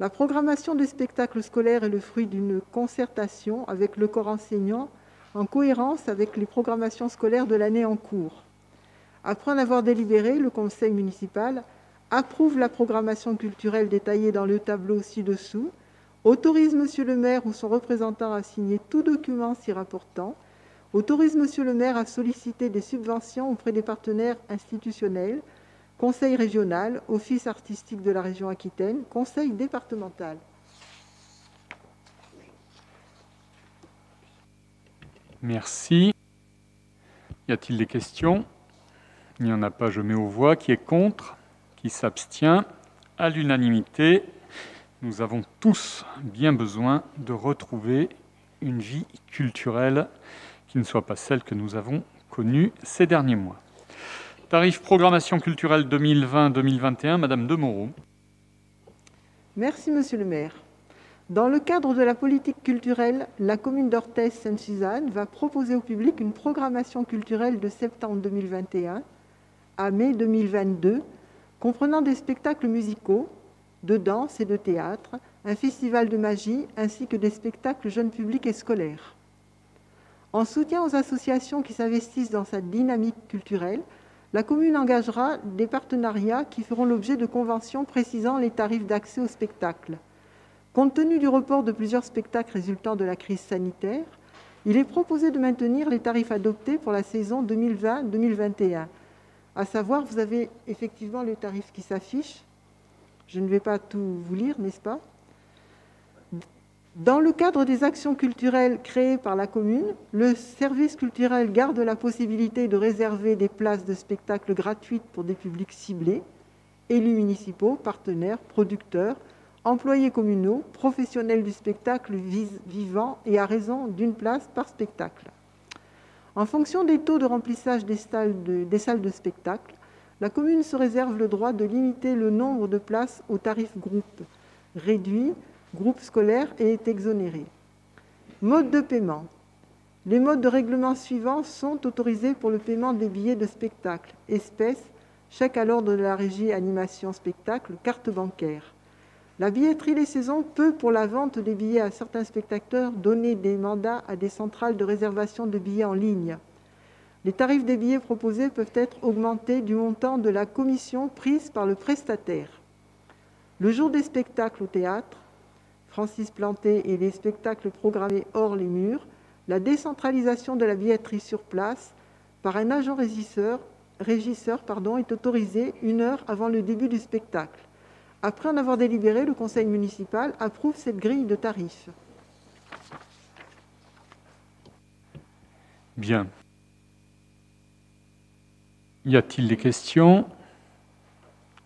La programmation des spectacles scolaires est le fruit d'une concertation avec le corps enseignant en cohérence avec les programmations scolaires de l'année en cours. Après en avoir délibéré, le conseil municipal approuve la programmation culturelle détaillée dans le tableau ci-dessous, autorise monsieur le maire ou son représentant à signer tout document s'y rapportant, autorise monsieur le maire à solliciter des subventions auprès des partenaires institutionnels, conseil régional, office artistique de la région Aquitaine, conseil départemental. Merci. Y a-t-il des questions? Il n'y en a pas, je mets aux voix. Qui est contre? Qui s'abstient? À l'unanimité, nous avons tous bien besoin de retrouver une vie culturelle qui ne soit pas celle que nous avons connue ces derniers mois. Tarif programmation culturelle 2020-2021, Madame Demoreau. Merci, Monsieur le maire. Dans le cadre de la politique culturelle, la commune d'Orthez-Sainte-Suzanne va proposer au public une programmation culturelle de septembre 2021 à mai 2022, comprenant des spectacles musicaux, de danse et de théâtre, un festival de magie ainsi que des spectacles jeunes publics et scolaires. En soutien aux associations qui s'investissent dans cette dynamique culturelle, la commune engagera des partenariats qui feront l'objet de conventions précisant les tarifs d'accès aux spectacles. Compte tenu du report de plusieurs spectacles résultant de la crise sanitaire, il est proposé de maintenir les tarifs adoptés pour la saison 2020-2021, à savoir, vous avez effectivement les tarifs qui s'affichent. Je ne vais pas tout vous lire, n'est-ce pas? Dans le cadre des actions culturelles créées par la commune, le service culturel garde la possibilité de réserver des places de spectacle gratuites pour des publics ciblés, élus municipaux, partenaires, producteurs, employés communaux, professionnels du spectacle vivant et à raison d'une place par spectacle. En fonction des taux de remplissage des salles de, spectacle, la commune se réserve le droit de limiter le nombre de places au tarif groupe réduit, groupe scolaire et est exonéré. Mode de paiement. Les modes de règlement suivants sont autorisés pour le paiement des billets de spectacle, espèces, chèque à l'ordre de la régie animation spectacle, carte bancaire. La billetterie des saisons peut, pour la vente des billets à certains spectateurs, donner des mandats à des centrales de réservation de billets en ligne. Les tarifs des billets proposés peuvent être augmentés du montant de la commission prise par le prestataire. Le jour des spectacles au théâtre, Francis Planté et les spectacles programmés hors les murs, la décentralisation de la billetterie sur place par un agent régisseur, est autorisée une heure avant le début du spectacle. Après en avoir délibéré, le conseil municipal approuve cette grille de tarifs. Bien. Y a-t-il des questions?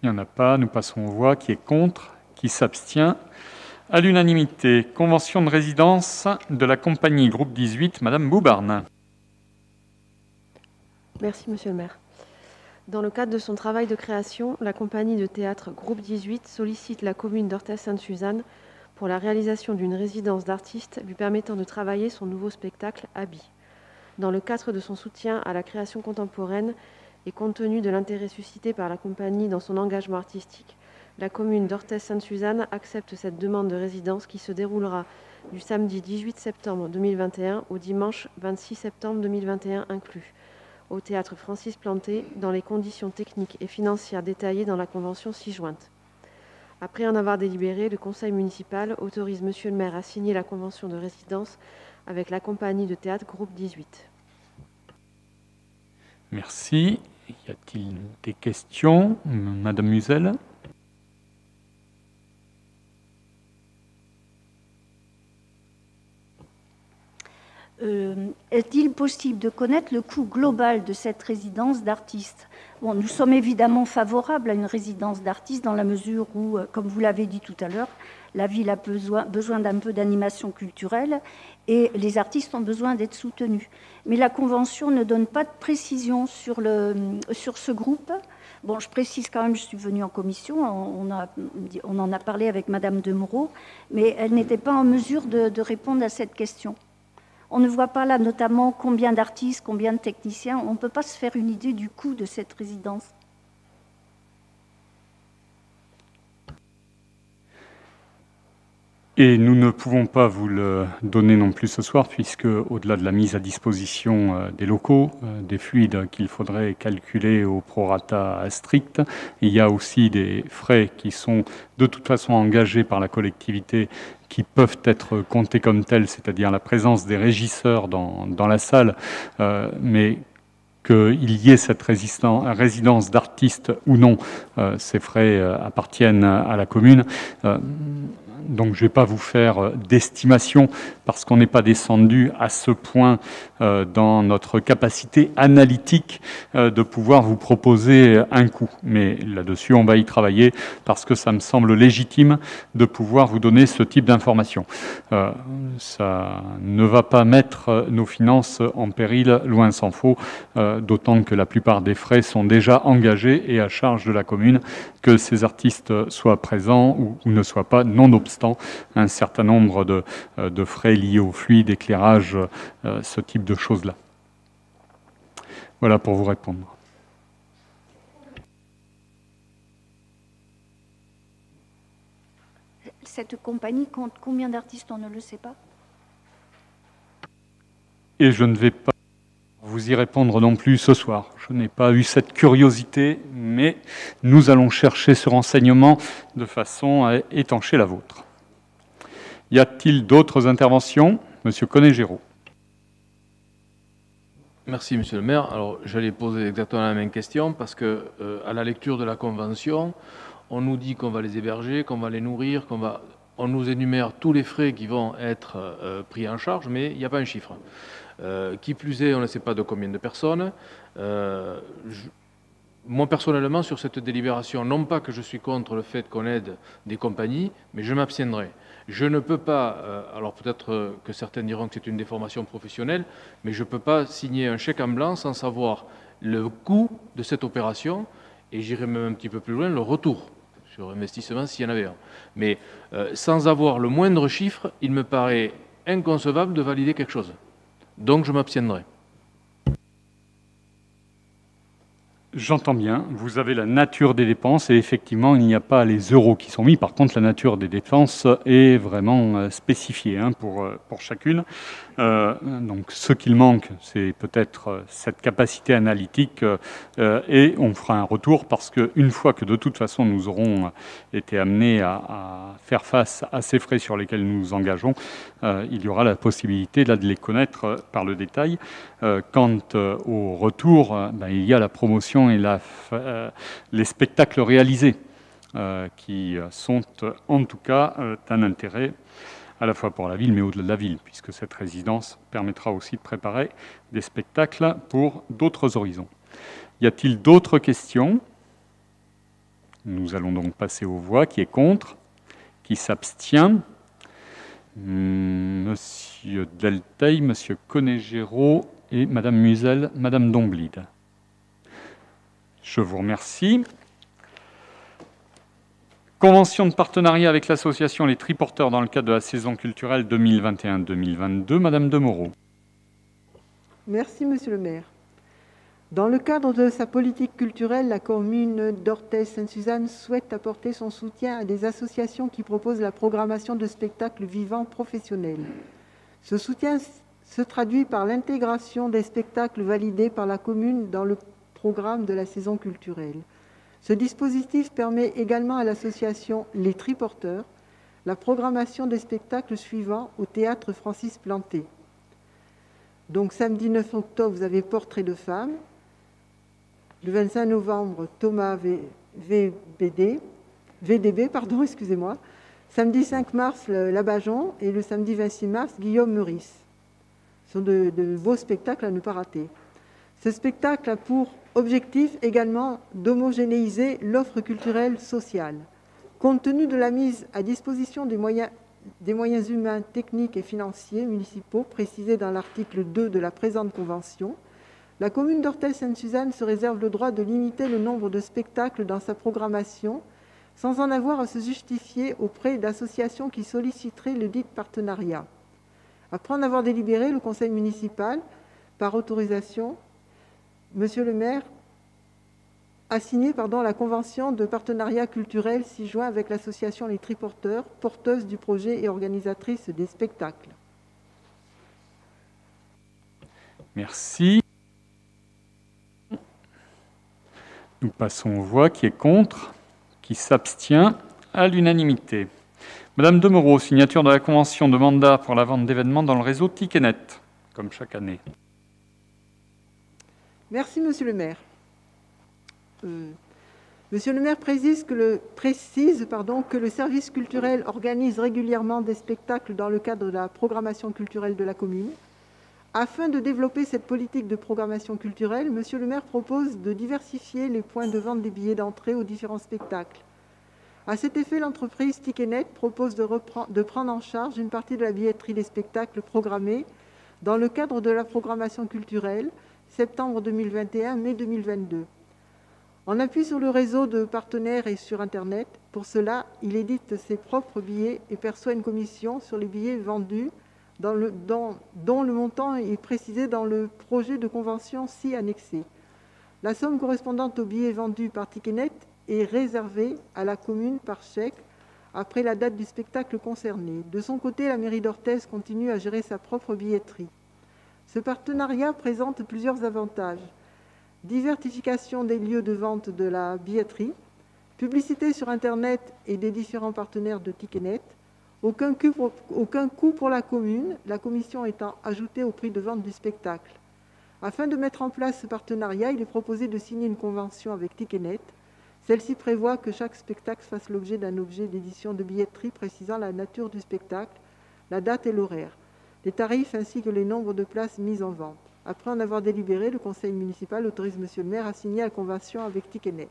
Il n'y en a pas. Nous passons aux voix. Qui est contre? Qui s'abstient? À l'unanimité. Convention de résidence de la compagnie Groupe 18, Madame Boubarne. Merci, Monsieur le maire. Dans le cadre de son travail de création, la compagnie de théâtre Groupe 18 sollicite la commune d'Orthez-Sainte-Suzanne pour la réalisation d'une résidence d'artistes lui permettant de travailler son nouveau spectacle Habit. Dans le cadre de son soutien à la création contemporaine et compte tenu de l'intérêt suscité par la compagnie dans son engagement artistique, la commune d'Orthez-Sainte-Suzanne accepte cette demande de résidence qui se déroulera du samedi 18 septembre 2021 au dimanche 26 septembre 2021 inclus au théâtre Francis Planté dans les conditions techniques et financières détaillées dans la convention ci-jointe. Après en avoir délibéré, le conseil municipal autorise monsieur le maire à signer la convention de résidence avec la compagnie de théâtre Groupe 18. Merci. Y a-t-il des questions? Madame Musel? Euh, est-il possible de connaître le coût global de cette résidence d'artistes Nous sommes évidemment favorables à une résidence d'artistes dans la mesure où, euh, comme vous l'avez dit tout à l'heure, la ville a besoin, d'un peu d'animation culturelle et les artistes ont besoin d'être soutenus. Mais la Convention ne donne pas de précision sur, le, sur ce groupe. Je précise quand même, je suis venue en commission, on, a, en a parlé avec Madame de Moreau, mais elle n'était pas en mesure de répondre à cette question. On ne voit pas là notamment combien d'artistes, combien de techniciens. On ne peut pas se faire une idée du coût de cette résidence. Et nous ne pouvons pas vous le donner non plus ce soir, puisque au-delà de la mise à disposition euh, des locaux, euh, des fluides qu'il faudrait calculer au prorata strict, il y a aussi des frais qui sont de toute façon engagés par la collectivité qui peuvent être comptés comme tels, c'est-à-dire la présence des régisseurs dans, dans la salle, euh, mais qu'il y ait cette résidence d'artistes ou non, ces frais appartiennent à la commune. Donc je ne vais pas vous faire euh, d'estimation parce qu'on n'est pas descendu à ce point euh, dans notre capacité analytique euh, de pouvoir vous proposer un coût. Mais là-dessus, on va y travailler parce que ça me semble légitime de pouvoir vous donner ce type d'informations. ça ne va pas mettre nos finances en péril, loin s'en faut, d'autant que la plupart des frais sont déjà engagés et à charge de la commune, que ces artistes soient présents ou, ne soient pas, non un certain nombre de, de frais liés au fluide, éclairage, euh, ce type de choses-là. Voilà pour vous répondre. Cette compagnie compte combien d'artistes, on ne le sait pas? Et je ne vais pas vous y répondre non plus ce soir. Je n'ai pas eu cette curiosité, mais nous allons chercher ce renseignement de façon à étancher la vôtre. Y a-t-il d'autres interventions? Monsieur Conégéro. Merci, Monsieur le maire. Alors, j'allais poser exactement la même question parce que, euh, à la lecture de la convention, on nous dit qu'on va les héberger, qu'on va les nourrir, qu'on va, on nous énumère tous les frais qui vont être euh, pris en charge, mais il n'y a pas un chiffre. Euh, qui plus est, on ne sait pas de combien de personnes. moi, personnellement, sur cette délibération, non pas que je suis contre le fait qu'on aide des compagnies, mais je m'abstiendrai. Je ne peux pas, euh, alors peut-être que certains diront que c'est une déformation professionnelle, mais je ne peux pas signer un chèque en blanc sans savoir le coût de cette opération, et j'irai même un petit peu plus loin, le retour sur investissement s'il y en avait un. Mais euh, sans avoir le moindre chiffre, il me paraît inconcevable de valider quelque chose. Donc je m'abstiendrai. J'entends bien, vous avez la nature des dépenses et effectivement, il n'y a pas les euros qui sont mis. Par contre, la nature des dépenses est vraiment euh, spécifiée hein, pour, euh, pour chacune. Euh, donc, ce qu'il manque, c'est peut-être cette capacité analytique et on fera un retour parce qu'une fois que de toute façon nous aurons été amenés à, faire face à ces frais sur lesquels nous nous engageons, il y aura la possibilité là, de les connaître par le détail. quant au retour, ben, il y a la promotion et euh, les spectacles réalisés, euh, qui sont en tout cas euh, d'un intérêt à la fois pour la ville, mais au-delà de la ville, puisque cette résidence permettra aussi de préparer des spectacles pour d'autres horizons. Y a-t-il d'autres questions? Nous allons donc passer aux voix. Qui est contre? Qui s'abstient? Hmm, Monsieur Delteil, Monsieur Conégéro et Madame Musel, Madame Domblide. Je vous remercie. Convention de partenariat avec l'association Les Triporteurs dans le cadre de la saison culturelle 2021-2022. Madame de Moreau. Merci, monsieur le maire. Dans le cadre de sa politique culturelle, la commune d'Orthez-Sainte-Suzanne souhaite apporter son soutien à des associations qui proposent la programmation de spectacles vivants professionnels. Ce soutien se traduit par l'intégration des spectacles validés par la commune dans le programme de la saison culturelle. Ce dispositif permet également à l'association Les Triporteurs la programmation des spectacles suivants au théâtre Francis Planté. Donc samedi 9 octobre, vous avez Portrait de femme. Le 25 novembre, Thomas VBD, VDB, pardon, excusez-moi. Samedi 5 mars, Labajon et le samedi 26 mars, Guillaume Meurice. Ce sont de, de beaux spectacles à ne pas rater. Ce spectacle a pour objectif également d'homogénéiser l'offre culturelle sociale. Compte tenu de la mise à disposition des moyens, humains, techniques et financiers municipaux précisés dans l'article 2 de la présente convention, la commune d'Ortel-Sainte-Suzanne se réserve le droit de limiter le nombre de spectacles dans sa programmation sans en avoir à se justifier auprès d'associations qui solliciteraient le dit partenariat. Après en avoir délibéré, le conseil municipal, par autorisation, Monsieur le maire a signé pardon, la convention de partenariat culturel 6 juin avec l'association Les Triporteurs, porteuse du projet et organisatrice des spectacles. Merci. Nous passons aux voix qui est contre, qui s'abstient? À l'unanimité. Madame Demereau, signature de la convention de mandat pour la vente d'événements dans le réseau Ticketnet, comme chaque année. Merci, monsieur le maire. Euh, monsieur le maire précise, que le, service culturel organise régulièrement des spectacles dans le cadre de la programmation culturelle de la commune. Afin de développer cette politique de programmation culturelle, monsieur le maire propose de diversifier les points de vente des billets d'entrée aux différents spectacles. À cet effet, l'entreprise Ticketnet propose de prendre en charge une partie de la billetterie des spectacles programmés dans le cadre de la programmation culturelle, septembre 2021, mai 2022. En appui sur le réseau de partenaires et sur Internet, pour cela, il édite ses propres billets et perçoit une commission sur les billets vendus dont le montant est précisé dans le projet de convention si annexé. La somme correspondante aux billets vendus par Ticketnet est réservée à la commune par chèque après la date du spectacle concerné. De son côté, la mairie d'Orthez continue à gérer sa propre billetterie. Ce partenariat présente plusieurs avantages. Diversification des lieux de vente de la billetterie, publicité sur Internet et des différents partenaires de Ticketnet, aucun coût, pour, la commune, la commission étant ajoutée au prix de vente du spectacle. Afin de mettre en place ce partenariat, il est proposé de signer une convention avec Ticketnet. Celle-ci prévoit que chaque spectacle fasse l'objet d'un objet d'édition de billetterie précisant la nature du spectacle, la date et l'horaire les tarifs ainsi que les nombres de places mises en vente. Après en avoir délibéré, le conseil municipal autorise Monsieur le maire à signer la convention avec Ticketnet.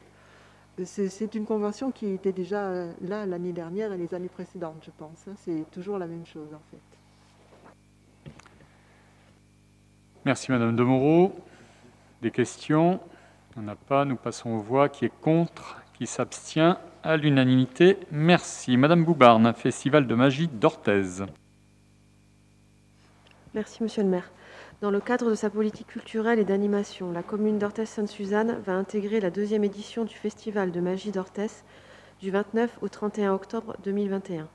C'est une convention qui était déjà euh, là l'année dernière et les années précédentes, je pense. Hein. C'est toujours la même chose en fait. Merci Madame de Moreau. Des questions? Il n'y en a pas. Nous passons aux voix. Qui est contre? Qui s'abstient? À l'unanimité. Merci. Madame Boubarne, Festival de magie d'Orthez. Merci, Monsieur le maire. Dans le cadre de sa politique culturelle et d'animation, la commune d'Orthès-Sainte-Suzanne va intégrer la deuxième édition du Festival de magie d'Orthès du 29 au 31 octobre 2021.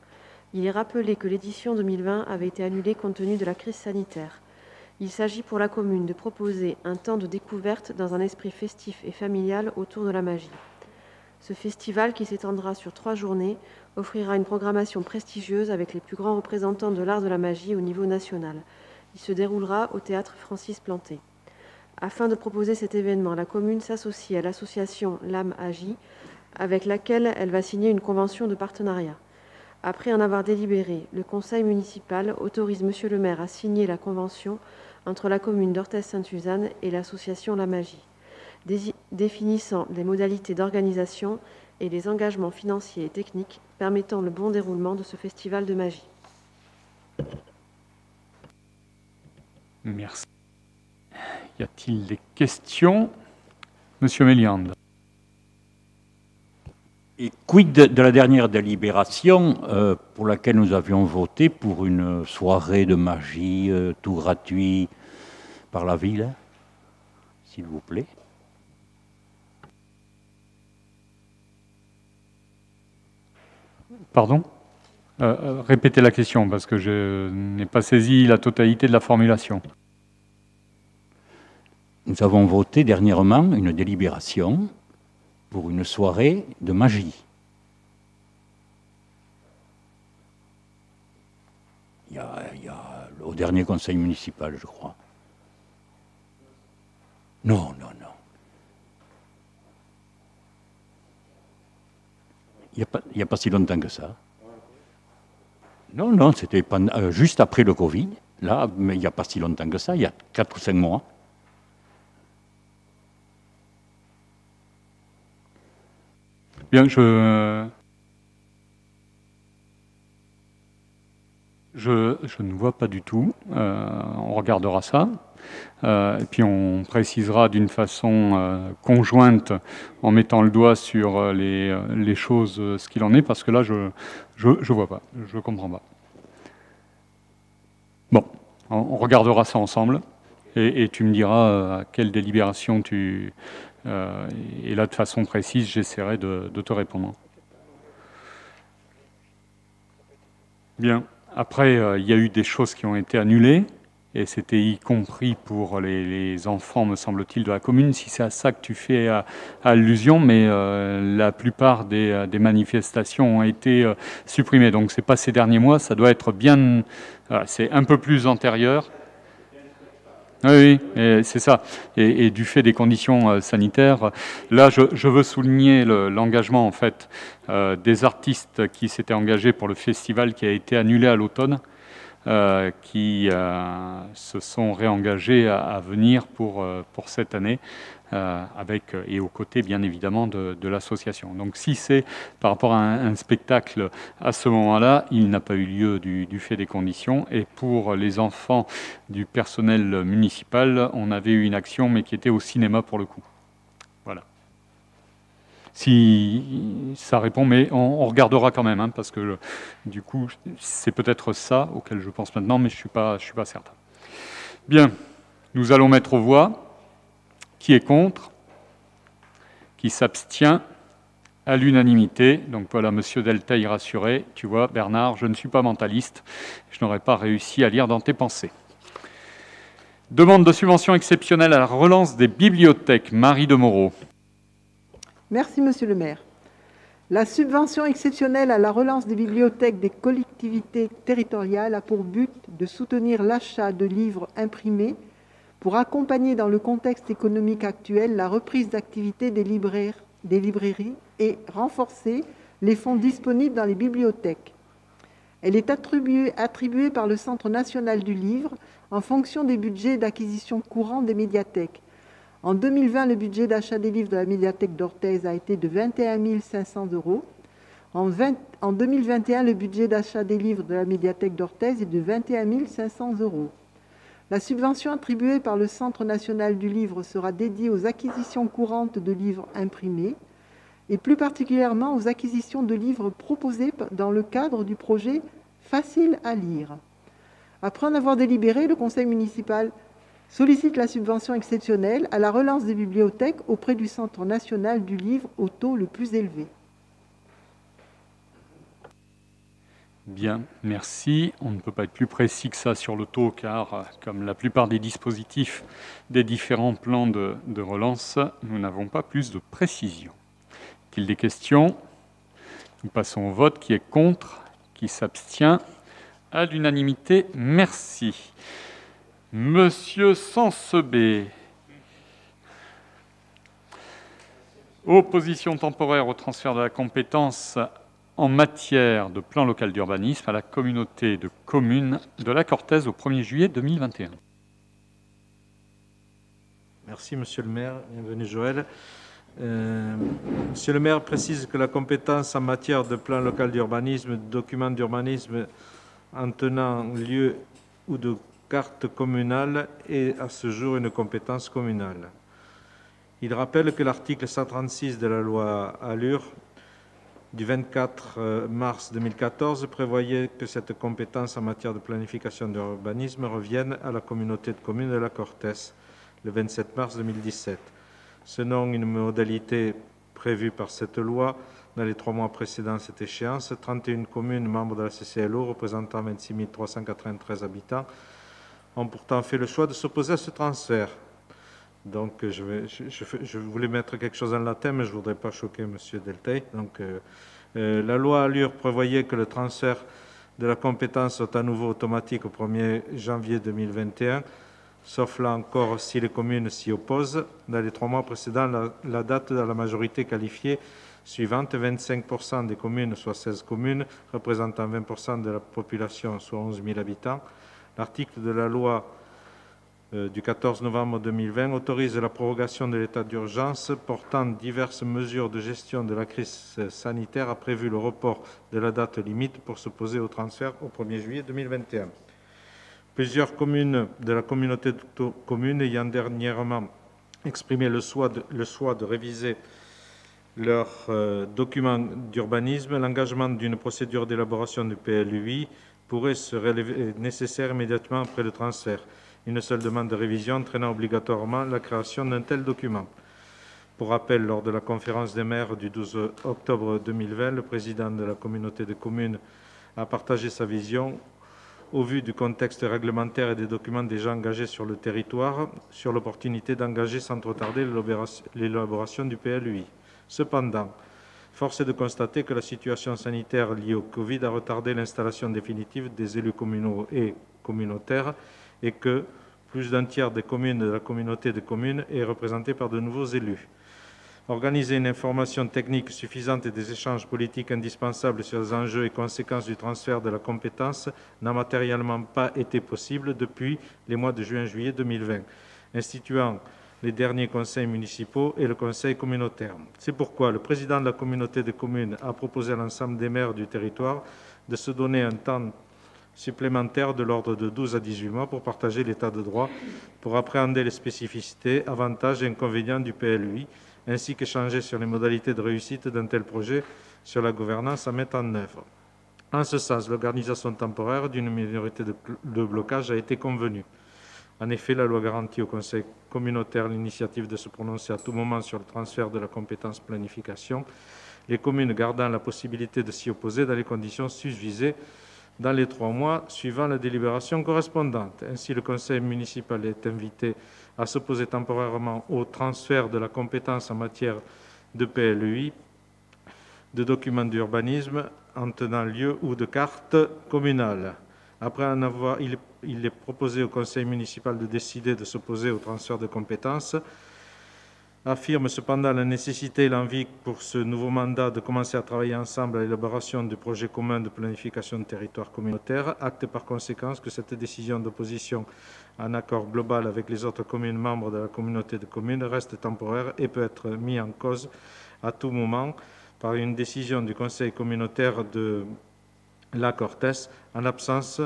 Il est rappelé que l'édition 2020 avait été annulée compte tenu de la crise sanitaire. Il s'agit pour la commune de proposer un temps de découverte dans un esprit festif et familial autour de la magie. Ce festival, qui s'étendra sur trois journées, offrira une programmation prestigieuse avec les plus grands représentants de l'art de la magie au niveau national. Il se déroulera au théâtre Francis Planté. Afin de proposer cet événement, la commune s'associe à l'association L'âme agit, avec laquelle elle va signer une convention de partenariat. Après en avoir délibéré, le conseil municipal autorise monsieur le maire à signer la convention entre la commune d'Orthez-Sainte-Suzanne et l'association La Magie, définissant les modalités d'organisation et les engagements financiers et techniques permettant le bon déroulement de ce festival de magie. Merci. Y a-t-il des questions? Monsieur Méliande. Et quid de la dernière délibération euh, pour laquelle nous avions voté pour une soirée de magie euh, tout gratuit par la ville? S'il vous plaît. Pardon? Euh, Répétez la question parce que je n'ai pas saisi la totalité de la formulation. Nous avons voté dernièrement une délibération pour une soirée de magie. Il y, a, au dernier conseil municipal, je crois. Non, non, non. Il n'y a, pas si longtemps que ça. Non, non, c'était euh, juste après le Covid. Là, mais il n'y a pas si longtemps que ça, il y a 4 ou 5 mois. Bien, je, je, je, ne vois pas du tout. Euh, on regardera ça. Euh, et puis on précisera d'une façon euh, conjointe en mettant le doigt sur les, les choses, ce qu'il en est, parce que là, je ne je, vois pas, je ne comprends pas. Bon, on, regardera ça ensemble, et, tu me diras à quelle délibération tu, euh, et là, de façon précise, j'essaierai de, te répondre. Bien. Après, euh, il y a eu des choses qui ont été annulées, et c'était y compris pour les, enfants, me semble-t-il, de la commune, si c'est à ça que tu fais allusion, mais euh, la plupart des, manifestations ont été supprimées. Donc, ce n'est pas ces derniers mois, ça doit être bien. c'est un peu plus antérieur. Oui, c'est ça. Et, du fait des conditions euh, sanitaires, là, je, veux souligner l'engagement en fait euh, des artistes qui s'étaient engagés pour le festival qui a été annulé à l'automne. Euh, qui se sont réengagés à, venir pour, pour cette année. Euh, avec, euh, et aux côtés bien évidemment de, l'association. Donc si c'est par rapport à un, spectacle à ce moment-là, il n'a pas eu lieu du, fait des conditions. Et pour les enfants du personnel municipal, on avait eu une action mais qui était au cinéma pour le coup. Si ça répond, mais on, regardera quand même, hein, parce que du coup, c'est peut-être ça auquel je pense maintenant, mais je ne suis, pas, certain. Bien, nous allons mettre aux voix. Qui est contre Qui s'abstient à l'unanimité. Donc voilà, Monsieur Delta rassuré. Tu vois, Bernard, je ne suis pas mentaliste. Je n'aurais pas réussi à lire dans tes pensées. Demande de subvention exceptionnelle à la relance des bibliothèques. Marie de Moreau. Merci, Monsieur le maire. La subvention exceptionnelle à la relance des bibliothèques des collectivités territoriales a pour but de soutenir l'achat de livres imprimés pour accompagner dans le contexte économique actuel la reprise d'activité des, librairies et renforcer les fonds disponibles dans les bibliothèques. Elle est attribuée, attribuée, par le Centre national du livre en fonction des budgets d'acquisition courants des médiathèques. En 2020, le budget d'achat des livres de la médiathèque d'Orthez a été de 21 500 euros. En, en 2021, le budget d'achat des livres de la médiathèque d'Orthez est de 21 500 euros. La subvention attribuée par le Centre national du livre sera dédiée aux acquisitions courantes de livres imprimés et plus particulièrement aux acquisitions de livres proposés dans le cadre du projet Facile à lire. Après en avoir délibéré, le conseil municipal sollicite la subvention exceptionnelle à la relance des bibliothèques auprès du Centre national du livre au taux le plus élevé. Bien, merci. On ne peut pas être plus précis que ça sur le taux car, comme la plupart des dispositifs des différents plans de, relance, nous n'avons pas plus de précision. Qu'il des questions Nous passons au vote. Qui est contre? Qui s'abstient? À l'unanimité, merci. Monsieur Sansebé. Opposition temporaire au transfert de la compétence en matière de plan local d'urbanisme à la communauté de communes de la Cortèze au 1er juillet 2021. Merci, Monsieur le maire. Bienvenue, Joël. Euh, monsieur le maire précise que la compétence en matière de plan local d'urbanisme, de documents d'urbanisme en tenant lieu ou de carte communale est à ce jour une compétence communale. Il rappelle que l'article 136 de la loi Allure du 24 euh, mars 2014 prévoyait que cette compétence en matière de planification d'urbanisme revienne à la communauté de communes de la Cortès le 27 mars 2017. Selon une modalité prévue par cette loi, dans les trois mois précédant cette échéance, 31 communes membres de la CCLO représentant 26 393 habitants ont pourtant fait le choix de s'opposer à ce transfert. Donc, je, vais, je, voulais mettre quelque chose en latin, mais je ne voudrais pas choquer M. Deltey. Donc, euh, euh, la loi Allure prévoyait que le transfert de la compétence soit à nouveau automatique au 1er janvier 2021, sauf là encore si les communes s'y opposent. Dans les trois mois précédents, la, la date de la majorité qualifiée suivante, 25% des communes, soit 16 communes, représentant 20% de la population, soit 11 000 habitants. L'article de la loi euh, du 14 novembre 2020 autorise la prorogation de l'état d'urgence portant diverses mesures de gestion de la crise sanitaire a prévu le report de la date limite pour s'opposer au transfert au 1er juillet 2021. Plusieurs communes de la communauté de communes ayant dernièrement exprimé le choix de, le choix de réviser leur euh, document d'urbanisme, l'engagement d'une procédure d'élaboration du PLUI pourrait se révéler nécessaire immédiatement après le transfert une seule demande de révision entraînant obligatoirement la création d'un tel document. Pour rappel, lors de la conférence des maires du 12 octobre 2020, le président de la communauté de communes a partagé sa vision au vu du contexte réglementaire et des documents déjà engagés sur le territoire, sur l'opportunité d'engager sans trop tarder l'élaboration du PLUI. Cependant, force est de constater que la situation sanitaire liée au Covid a retardé l'installation définitive des élus communaux et communautaires et que plus d'un tiers des communes de la communauté de communes est représenté par de nouveaux élus. Organiser une information technique suffisante et des échanges politiques indispensables sur les enjeux et conséquences du transfert de la compétence n'a matériellement pas été possible depuis les mois de juin-juillet 2020, instituant les derniers conseils municipaux et le conseil communautaire. C'est pourquoi le président de la communauté de communes a proposé à l'ensemble des maires du territoire de se donner un temps supplémentaire de l'ordre de 12 à 18 mois pour partager l'état de droit, pour appréhender les spécificités, avantages et inconvénients du PLUI, ainsi qu'échanger sur les modalités de réussite d'un tel projet, sur la gouvernance à mettre en œuvre. En ce sens, l'organisation temporaire d'une minorité de, blocage a été convenue. En effet, la loi garantit au Conseil communautaire l'initiative de se prononcer à tout moment sur le transfert de la compétence planification, les communes gardant la possibilité de s'y opposer dans les conditions susvisées dans les trois mois suivant la délibération correspondante. Ainsi, le conseil municipal est invité à s'opposer temporairement au transfert de la compétence en matière de PLUI, de documents d'urbanisme en tenant lieu ou de carte communale. Après en avoir, est proposé au conseil municipal de décider de s'opposer au transfert de compétences affirme cependant la nécessité et l'envie pour ce nouveau mandat de commencer à travailler ensemble à l'élaboration du projet commun de planification de territoire communautaire. Acte par conséquent que cette décision d'opposition en accord global avec les autres communes membres de la communauté de communes reste temporaire et peut être mise en cause à tout moment par une décision du Conseil communautaire de la Cortès en l'absence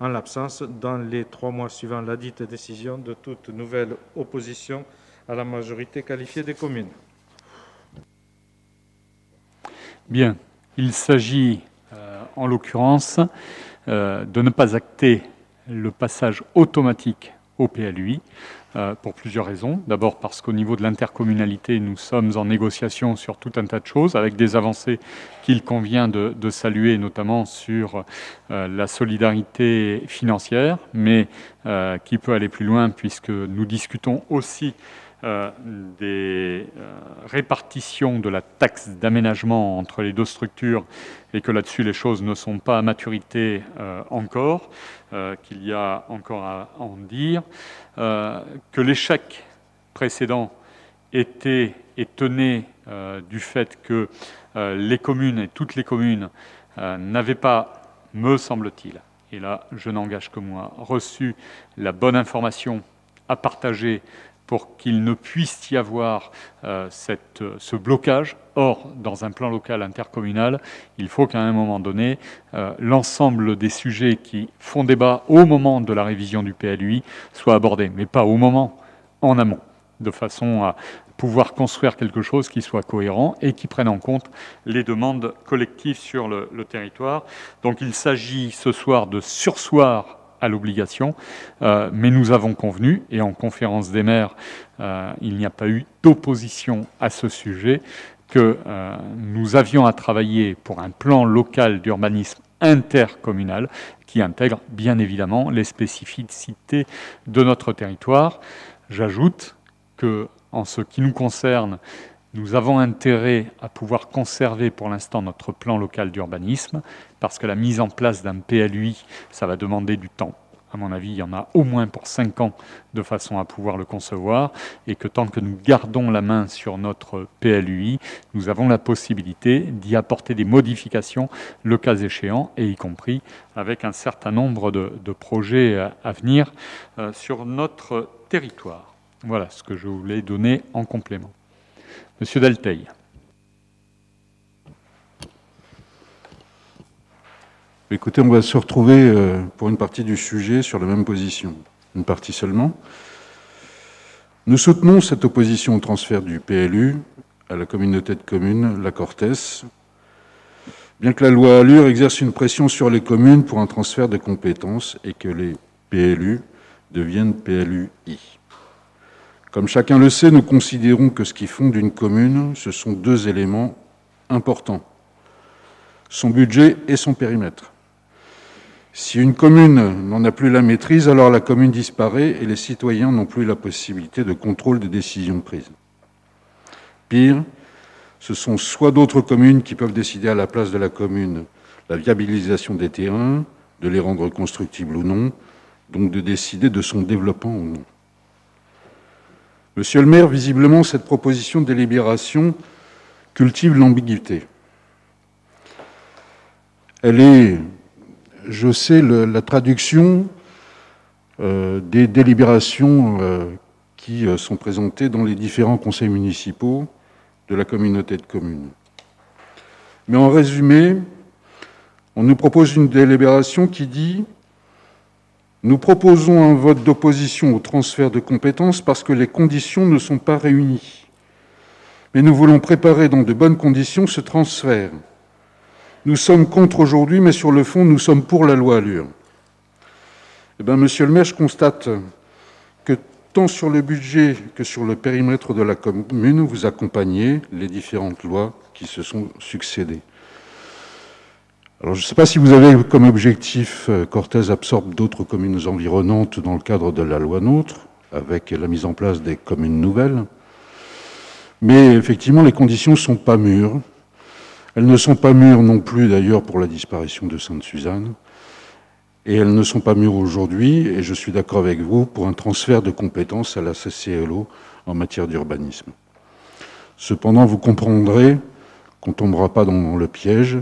en l'absence, dans les trois mois suivant la dite décision, de toute nouvelle opposition à la majorité qualifiée des communes. Bien, il s'agit euh, en l'occurrence euh, de ne pas acter le passage automatique au PLUI euh, pour plusieurs raisons. D'abord parce qu'au niveau de l'intercommunalité, nous sommes en négociation sur tout un tas de choses, avec des avancées qu'il convient de, de, saluer, notamment sur la solidarité financière, mais qui peut aller plus loin puisque nous discutons aussi euh, des euh, répartitions de la taxe d'aménagement entre les deux structures et que là-dessus les choses ne sont pas à maturité euh, encore, qu'il y a encore à en dire, que l'échec précédent était et tenait du fait que les communes et toutes les communes n'avaient pas, me semble-t-il, et là je n'engage que moi, reçu la bonne information à partager pour qu'il ne puisse y avoir euh, cette, ce blocage. Or, dans un plan local intercommunal, il faut qu'à un moment donné, euh, l'ensemble des sujets qui font débat au moment de la révision du PLUI soient abordés, mais pas au moment, en amont, de façon à pouvoir construire quelque chose qui soit cohérent et qui prenne en compte les demandes collectives sur le, territoire. Donc il s'agit ce soir de sursoir à l'obligation, euh, mais nous avons convenu, et en conférence des maires, euh, il n'y a pas eu d'opposition à ce sujet, que euh, nous avions à travailler pour un plan local d'urbanisme intercommunal qui intègre bien évidemment les spécificités de notre territoire. J'ajoute que, en ce qui nous concerne, nous avons intérêt à pouvoir conserver pour l'instant notre plan local d'urbanisme, parce que la mise en place d'un PLUI, ça va demander du temps à mon avis, il y en a au moins pour cinq ans de façon à pouvoir le concevoir, et que tant que nous gardons la main sur notre PLUI, nous avons la possibilité d'y apporter des modifications, le cas échéant, et y compris avec un certain nombre de, projets à venir euh, sur notre territoire. Voilà ce que je voulais donner en complément. Monsieur Delteil. Écoutez, on va se retrouver euh, pour une partie du sujet sur la même position, une partie seulement. Nous soutenons cette opposition au transfert du PLU à la communauté de communes, la Cortès, bien que la loi Allure exerce une pression sur les communes pour un transfert de compétences et que les PLU deviennent PLUI. Comme chacun le sait, nous considérons que ce qui fonde une commune, ce sont deux éléments importants, son budget et son périmètre. Si une commune n'en a plus la maîtrise, alors la commune disparaît et les citoyens n'ont plus la possibilité de contrôle des décisions prises. Pire, ce sont soit d'autres communes qui peuvent décider à la place de la commune la viabilisation des terrains, de les rendre constructibles ou non, donc de décider de son développement ou non. Monsieur le maire, visiblement, cette proposition de délibération cultive l'ambiguïté. Elle est je sais la traduction euh, des délibérations euh, qui euh, sont présentées dans les différents conseils municipaux de la communauté de communes. Mais en résumé, on nous propose une délibération qui dit Nous proposons un vote d'opposition au transfert de compétences parce que les conditions ne sont pas réunies. Mais nous voulons préparer dans de bonnes conditions ce transfert. Nous sommes contre aujourd'hui, mais sur le fond, nous sommes pour la loi Allure. Eh bien, monsieur le maire, je constate que tant sur le budget que sur le périmètre de la commune, vous accompagnez les différentes lois qui se sont succédées. Alors, je ne sais pas si vous avez comme objectif euh, Cortez absorbe d'autres communes environnantes dans le cadre de la loi NOTRe, avec la mise en place des communes nouvelles. Mais effectivement, les conditions ne sont pas mûres. Elles ne sont pas mûres non plus d'ailleurs pour la disparition de Sainte-Suzanne. Et elles ne sont pas mûres aujourd'hui, et je suis d'accord avec vous, pour un transfert de compétences à la CCLO en matière d'urbanisme. Cependant, vous comprendrez qu'on ne tombera pas dans le piège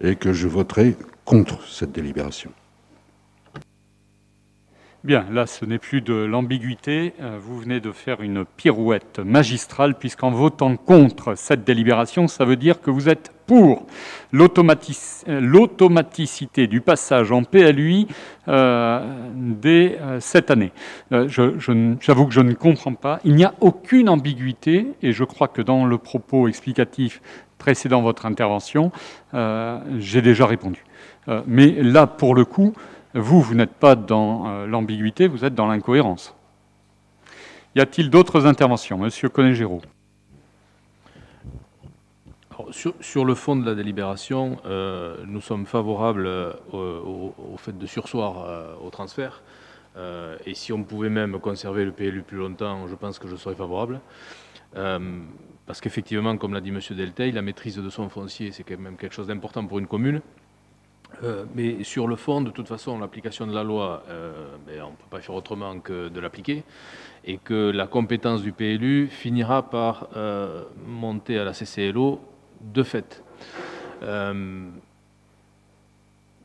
et que je voterai contre cette délibération. Bien, là, ce n'est plus de l'ambiguïté. Euh, vous venez de faire une pirouette magistrale, puisqu'en votant contre cette délibération, ça veut dire que vous êtes pour l'automaticité du passage en PLUI euh, dès euh, cette année. J'avoue que je ne comprends pas. Il n'y a aucune ambiguïté, et je crois que dans le propos explicatif précédent votre intervention, j'ai déjà répondu. mais là, pour le coup, vous, vous n'êtes pas dans euh, l'ambiguïté, vous êtes dans l'incohérence. Y a-t-il d'autres interventions Monsieur Conégéraud. Sur, le fond de la délibération, euh, nous sommes favorables euh, au, fait de sursoir au transfert. et si on pouvait même conserver le PLU plus longtemps, je pense que je serais favorable. Parce qu'effectivement, comme l'a dit M. Delteil, la maîtrise de son foncier, c'est quand même quelque chose d'important pour une commune. Euh, mais sur le fond, de toute façon, l'application de la loi, euh, ben, on ne peut pas faire autrement que de l'appliquer, et que la compétence du PLU finira par euh, monter à la CCLO de fait.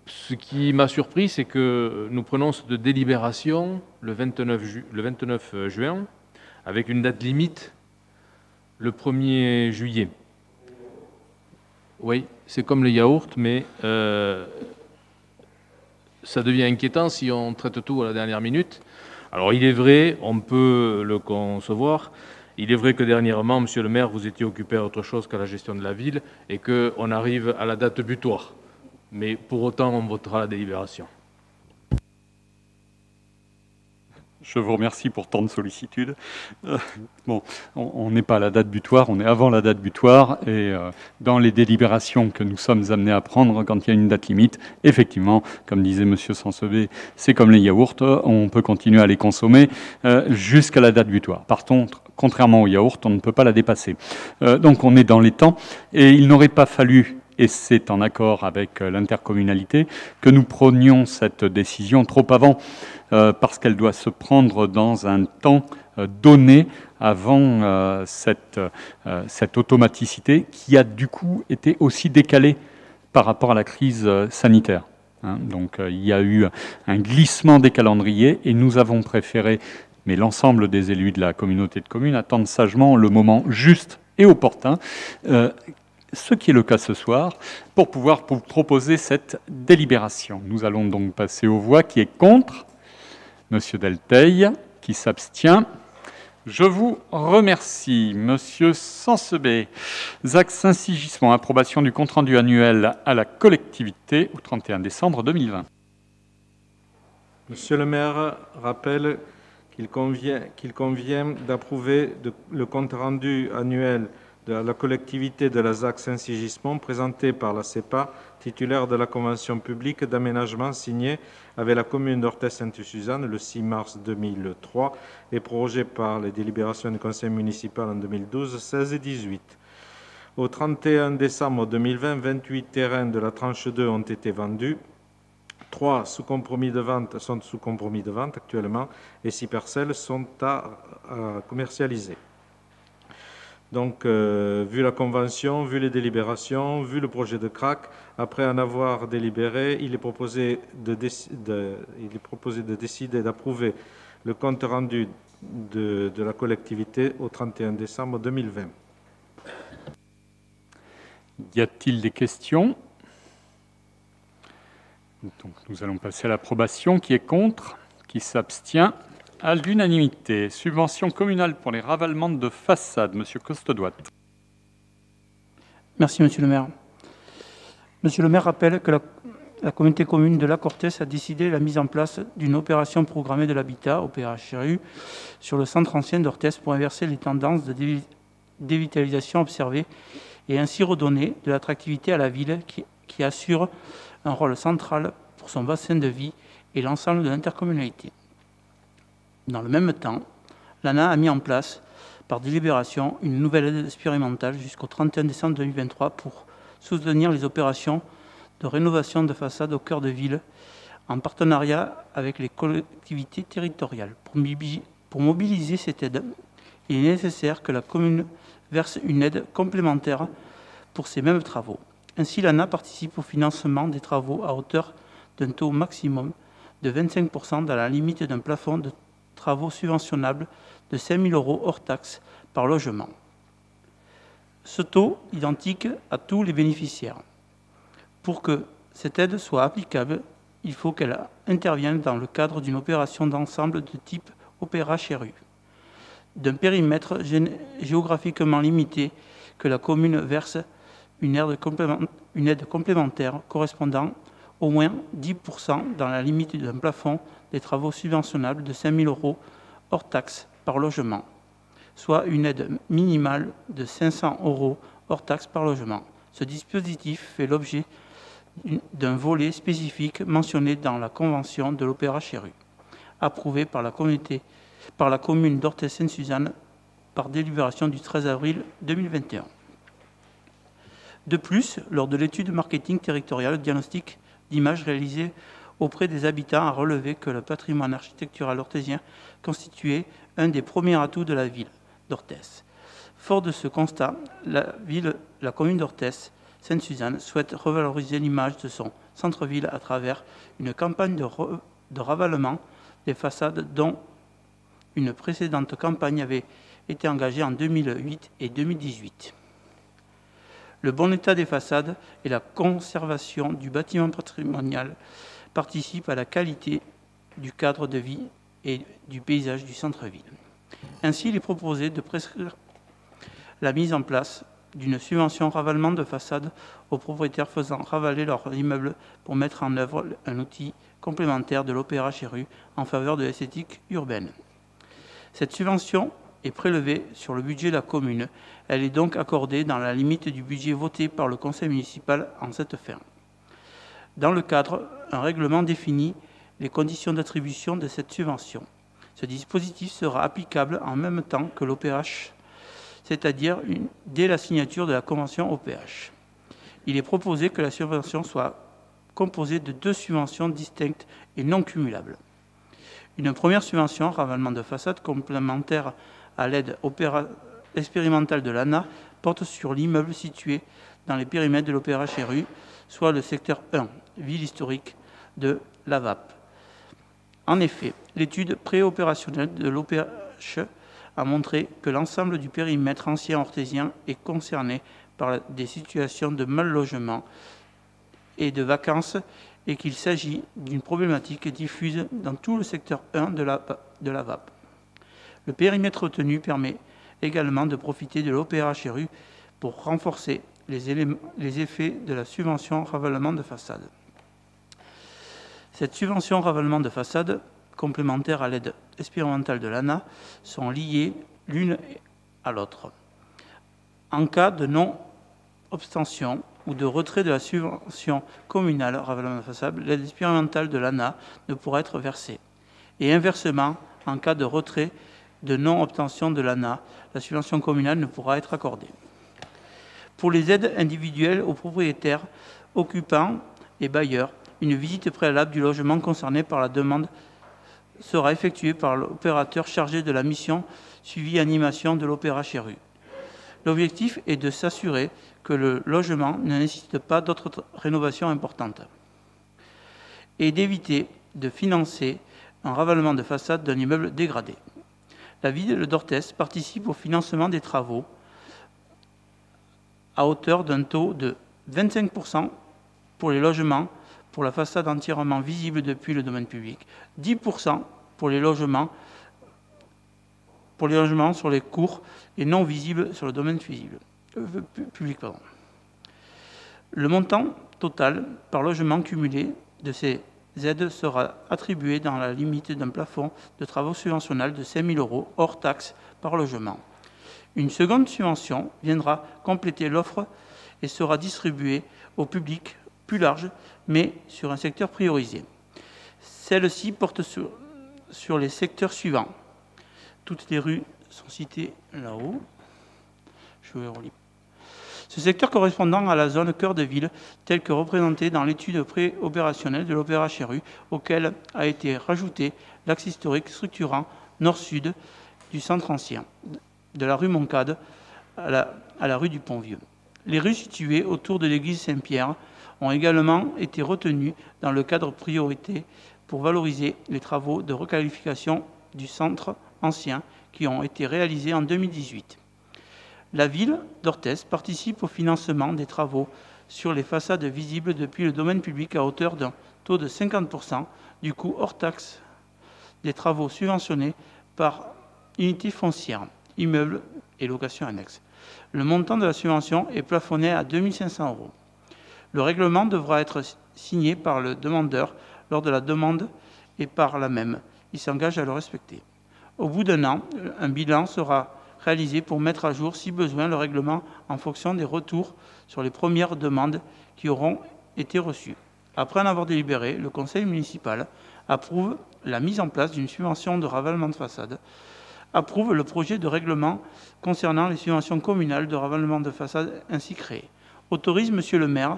ce qui m'a surpris, c'est que nous prenons de délibération le 29, le 29 juin, avec une date limite le 1er juillet. Oui, c'est comme le yaourt, mais euh, ça devient inquiétant si on traite tout à la dernière minute. Alors il est vrai, on peut le concevoir, Il est vrai que dernièrement, monsieur le maire, vous étiez occupé à autre chose qu'à la gestion de la ville et qu'on arrive à la date butoir. Mais pour autant, on votera la délibération. Je vous remercie pour tant de sollicitude. Euh, bon, on n'est pas à la date butoir, on est avant la date butoir. Et euh, dans les délibérations que nous sommes amenés à prendre quand il y a une date limite, effectivement, comme disait M. Sansebé, c'est comme les yaourts, on peut continuer à les consommer euh, jusqu'à la date butoir. Par contre, contrairement aux yaourts, on ne peut pas la dépasser. donc on est dans les temps. Et il n'aurait pas fallu et c'est en accord avec l'intercommunalité, que nous prenions cette décision trop avant. Euh, parce qu'elle doit se prendre dans un temps euh, donné avant euh, cette, cette, automaticité qui a du coup été aussi décalée par rapport à la crise sanitaire. Hein. Donc il y a eu un glissement des calendriers et nous avons préféré, mais l'ensemble des élus de la communauté de communes attendent sagement le moment juste et opportun, ce qui est le cas ce soir, pour pouvoir proposer cette délibération. Nous allons donc passer aux voix qui est contre. Monsieur Delteil, qui s'abstient. Je vous remercie. Monsieur Sansebé, Zach Saint-Sigismond, approbation du compte-rendu annuel à la collectivité au 31 décembre 2020. Monsieur le maire rappelle qu'il convient, convient d'approuver le compte-rendu annuel la collectivité de la ZAC Saint-Sigismond présenté par la CEPA, titulaire de la convention publique d'aménagement signée avec la commune d'Orthez-Sainte-Suzanne le 6 mars 2003 et prorogé par les délibérations du conseil municipal en 2012, 16 et 18. Au 31 décembre 2020, 28 terrains de la tranche 2 ont été vendus. 3 sous compromis de vente sont sous compromis de vente actuellement et 6 parcelles sont à commercialiser. Donc, euh, vu la convention, vu les délibérations, vu le projet de CRAC, après en avoir délibéré, il est proposé de, décider d'approuver le compte rendu de, la collectivité au 31 décembre 2020. Y a-t-il des questions? Nous allons passer à l'approbation. Qui est contre? Qui s'abstient? À l'unanimité. Subvention communale pour les ravalements de façade. Monsieur Costodoit. Merci, monsieur le maire. Monsieur le maire rappelle que la, communauté commune de la Cortès a décidé la mise en place d'une opération programmée de l'habitat, OPHRU, sur le centre ancien d'Orthez pour inverser les tendances de dévitalisation observées et ainsi redonner de l'attractivité à la ville qui assure un rôle central pour son bassin de vie et l'ensemble de l'intercommunalité. Dans le même temps, l'ANA a mis en place, par délibération, une nouvelle aide expérimentale jusqu'au 31 décembre 2023 pour soutenir les opérations de rénovation de façade au cœur de ville en partenariat avec les collectivités territoriales. Pour mobiliser cette aide, il est nécessaire que la commune verse une aide complémentaire pour ces mêmes travaux. Ainsi, l'ANA participe au financement des travaux à hauteur d'un taux maximum de 25% dans la limite d'un plafond de travaux subventionnables de 5 000 euros hors taxes par logement. Ce taux identique à tous les bénéficiaires. Pour que cette aide soit applicable, il faut qu'elle intervienne dans le cadre d'une opération d'ensemble de type opéra chéru, d'un périmètre géographiquement limité que la commune verse une aide complémentaire correspondant au moins 10% dans la limite d'un plafond des travaux subventionnables de 5 000 euros hors taxes par logement, soit une aide minimale de 500 euros hors taxes par logement. Ce dispositif fait l'objet d'un volet spécifique mentionné dans la convention de l'Opéra Chéru, approuvé par la, communauté, par la commune d'Orthez-Sainte-Suzanne par délibération du 13 avril 2021. De plus, lors de l'étude marketing territorial, diagnostic d'image réalisée auprès des habitants a relevé que le patrimoine architectural orthésien constituait un des premiers atouts de la ville d'Orthès. Fort de ce constat, la, ville, la commune d'Orthès, Sainte-Suzanne, souhaite revaloriser l'image de son centre-ville à travers une campagne de, de ravalement des façades dont une précédente campagne avait été engagée en 2008 et 2018. Le bon état des façades et la conservation du bâtiment patrimonial participent à la qualité du cadre de vie et du paysage du centre-ville. Ainsi, il est proposé de prescrire la mise en place d'une subvention ravalement de façade aux propriétaires faisant ravaler leur immeuble pour mettre en œuvre un outil complémentaire de l'OPRHRU en faveur de l'esthétique urbaine. Cette subvention est prélevée sur le budget de la commune. Elle est donc accordée dans la limite du budget voté par le conseil municipal en cette fin. Dans le cadre, un règlement définit les conditions d'attribution de cette subvention. Ce dispositif sera applicable en même temps que l'OPH, c'est-à-dire dès la signature de la convention OPH. Il est proposé que la subvention soit composée de deux subventions distinctes et non cumulables. Une première subvention, ravalement de façade, complémentaire à l'aide expérimentale de l'ANA, porte sur l'immeuble situé dans les périmètres de l'OPRHRU, soit le secteur 1, ville historique de la VAP. En effet, l'étude préopérationnelle de l'OPH a montré que l'ensemble du périmètre ancien orthésien est concerné par des situations de mal logement et de vacances et qu'il s'agit d'une problématique diffuse dans tout le secteur 1 de la, VAP. Le périmètre retenu permet également de profiter de l'OPRHRU pour renforcer les effets de la subvention ravalement de façade. Cette subvention ravalement de façade, complémentaire à l'aide expérimentale de l'ANA, sont liées l'une à l'autre. En cas de non-obstention ou de retrait de la subvention communale ravalement de façade, l'aide expérimentale de l'ANA ne pourra être versée. Et inversement, en cas de retrait de non-obtention de l'ANA, la subvention communale ne pourra être accordée. Pour les aides individuelles aux propriétaires, occupants et bailleurs, une visite préalable du logement concerné par la demande sera effectuée par l'opérateur chargé de la mission suivi animation de l'Opéra Chéru. L'objectif est de s'assurer que le logement ne nécessite pas d'autres rénovations importantes et d'éviter de financer un ravalement de façade d'un immeuble dégradé. La ville d'Orthez participe au financement des travaux à hauteur d'un taux de 25% pour les logements pour la façade entièrement visible depuis le domaine public, 10% pour les logements pour les logements sur les cours et non visibles sur le domaine euh, public. Le montant total par logement cumulé de ces aides sera attribué dans la limite d'un plafond de travaux subventionnels de 5 000 euros hors taxes par logement. Une seconde subvention viendra compléter l'offre et sera distribuée au public plus large, mais sur un secteur priorisé. Celle-ci porte sur, les secteurs suivants toutes les rues sont citées là-haut. Je vais relire. Ce secteur correspondant à la zone cœur de ville, telle que représentée dans l'étude pré-opérationnelle de l'Opéra Chéru, auquel a été rajouté l'axe historique structurant nord-sud du centre ancien, de la rue Moncade à la, à la rue du Pont-Vieux. Les rues situées autour de l'église Saint-Pierre ont également été retenues dans le cadre priorité pour valoriser les travaux de requalification du centre anciens qui ont été réalisés en 2018. La ville d'Orthez participe au financement des travaux sur les façades visibles depuis le domaine public à hauteur d'un taux de 50% du coût hors taxe des travaux subventionnés par unité foncière, immeubles et location annexe. Le montant de la subvention est plafonné à 2500 euros. Le règlement devra être signé par le demandeur lors de la demande et par la même. Il s'engage à le respecter. Au bout d'un an, un bilan sera réalisé pour mettre à jour, si besoin, le règlement en fonction des retours sur les premières demandes qui auront été reçues. Après en avoir délibéré, le conseil municipal approuve la mise en place d'une subvention de ravalement de façade, approuve le projet de règlement concernant les subventions communales de ravalement de façade ainsi créé, autorise Monsieur le maire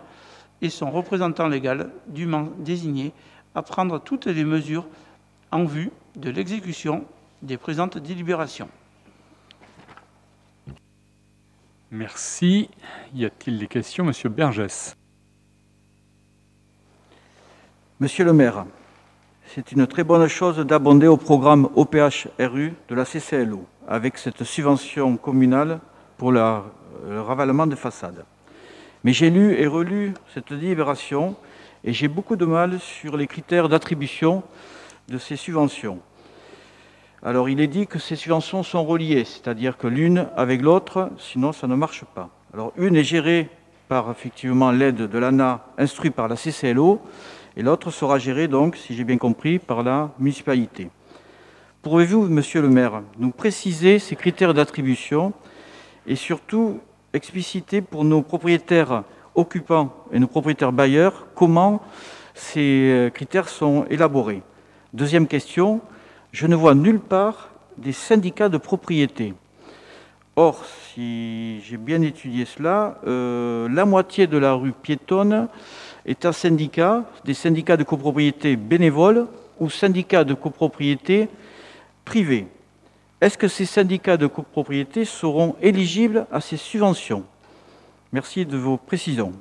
et son représentant légal dûment désigné à prendre toutes les mesures en vue de l'exécution des présentes délibérations. Merci. Y a-t-il des questions Monsieur Bergès? Monsieur le maire, c'est une très bonne chose d'abonder au programme OPH-RU de la CCLO avec cette subvention communale pour le ravalement de façades. Mais j'ai lu et relu cette délibération et j'ai beaucoup de mal sur les critères d'attribution de ces subventions. Alors il est dit que ces subventions sont reliées, c'est-à-dire que l'une avec l'autre, sinon ça ne marche pas. Alors une est gérée par effectivement l'aide de l'ANA instruite par la CCLO, et l'autre sera gérée donc, si j'ai bien compris, par la municipalité. Pouvez-vous, monsieur le maire, nous préciser ces critères d'attribution et surtout expliciter pour nos propriétaires occupants et nos propriétaires bailleurs comment ces critères sont élaborés Deuxième question, je ne vois nulle part des syndicats de propriété. Or, si j'ai bien étudié cela, euh, la moitié de la rue piétonne est un syndicat, des syndicats de copropriété bénévoles ou syndicats de copropriété privés. Est-ce que ces syndicats de copropriété seront éligibles à ces subventions? Merci de vos précisions.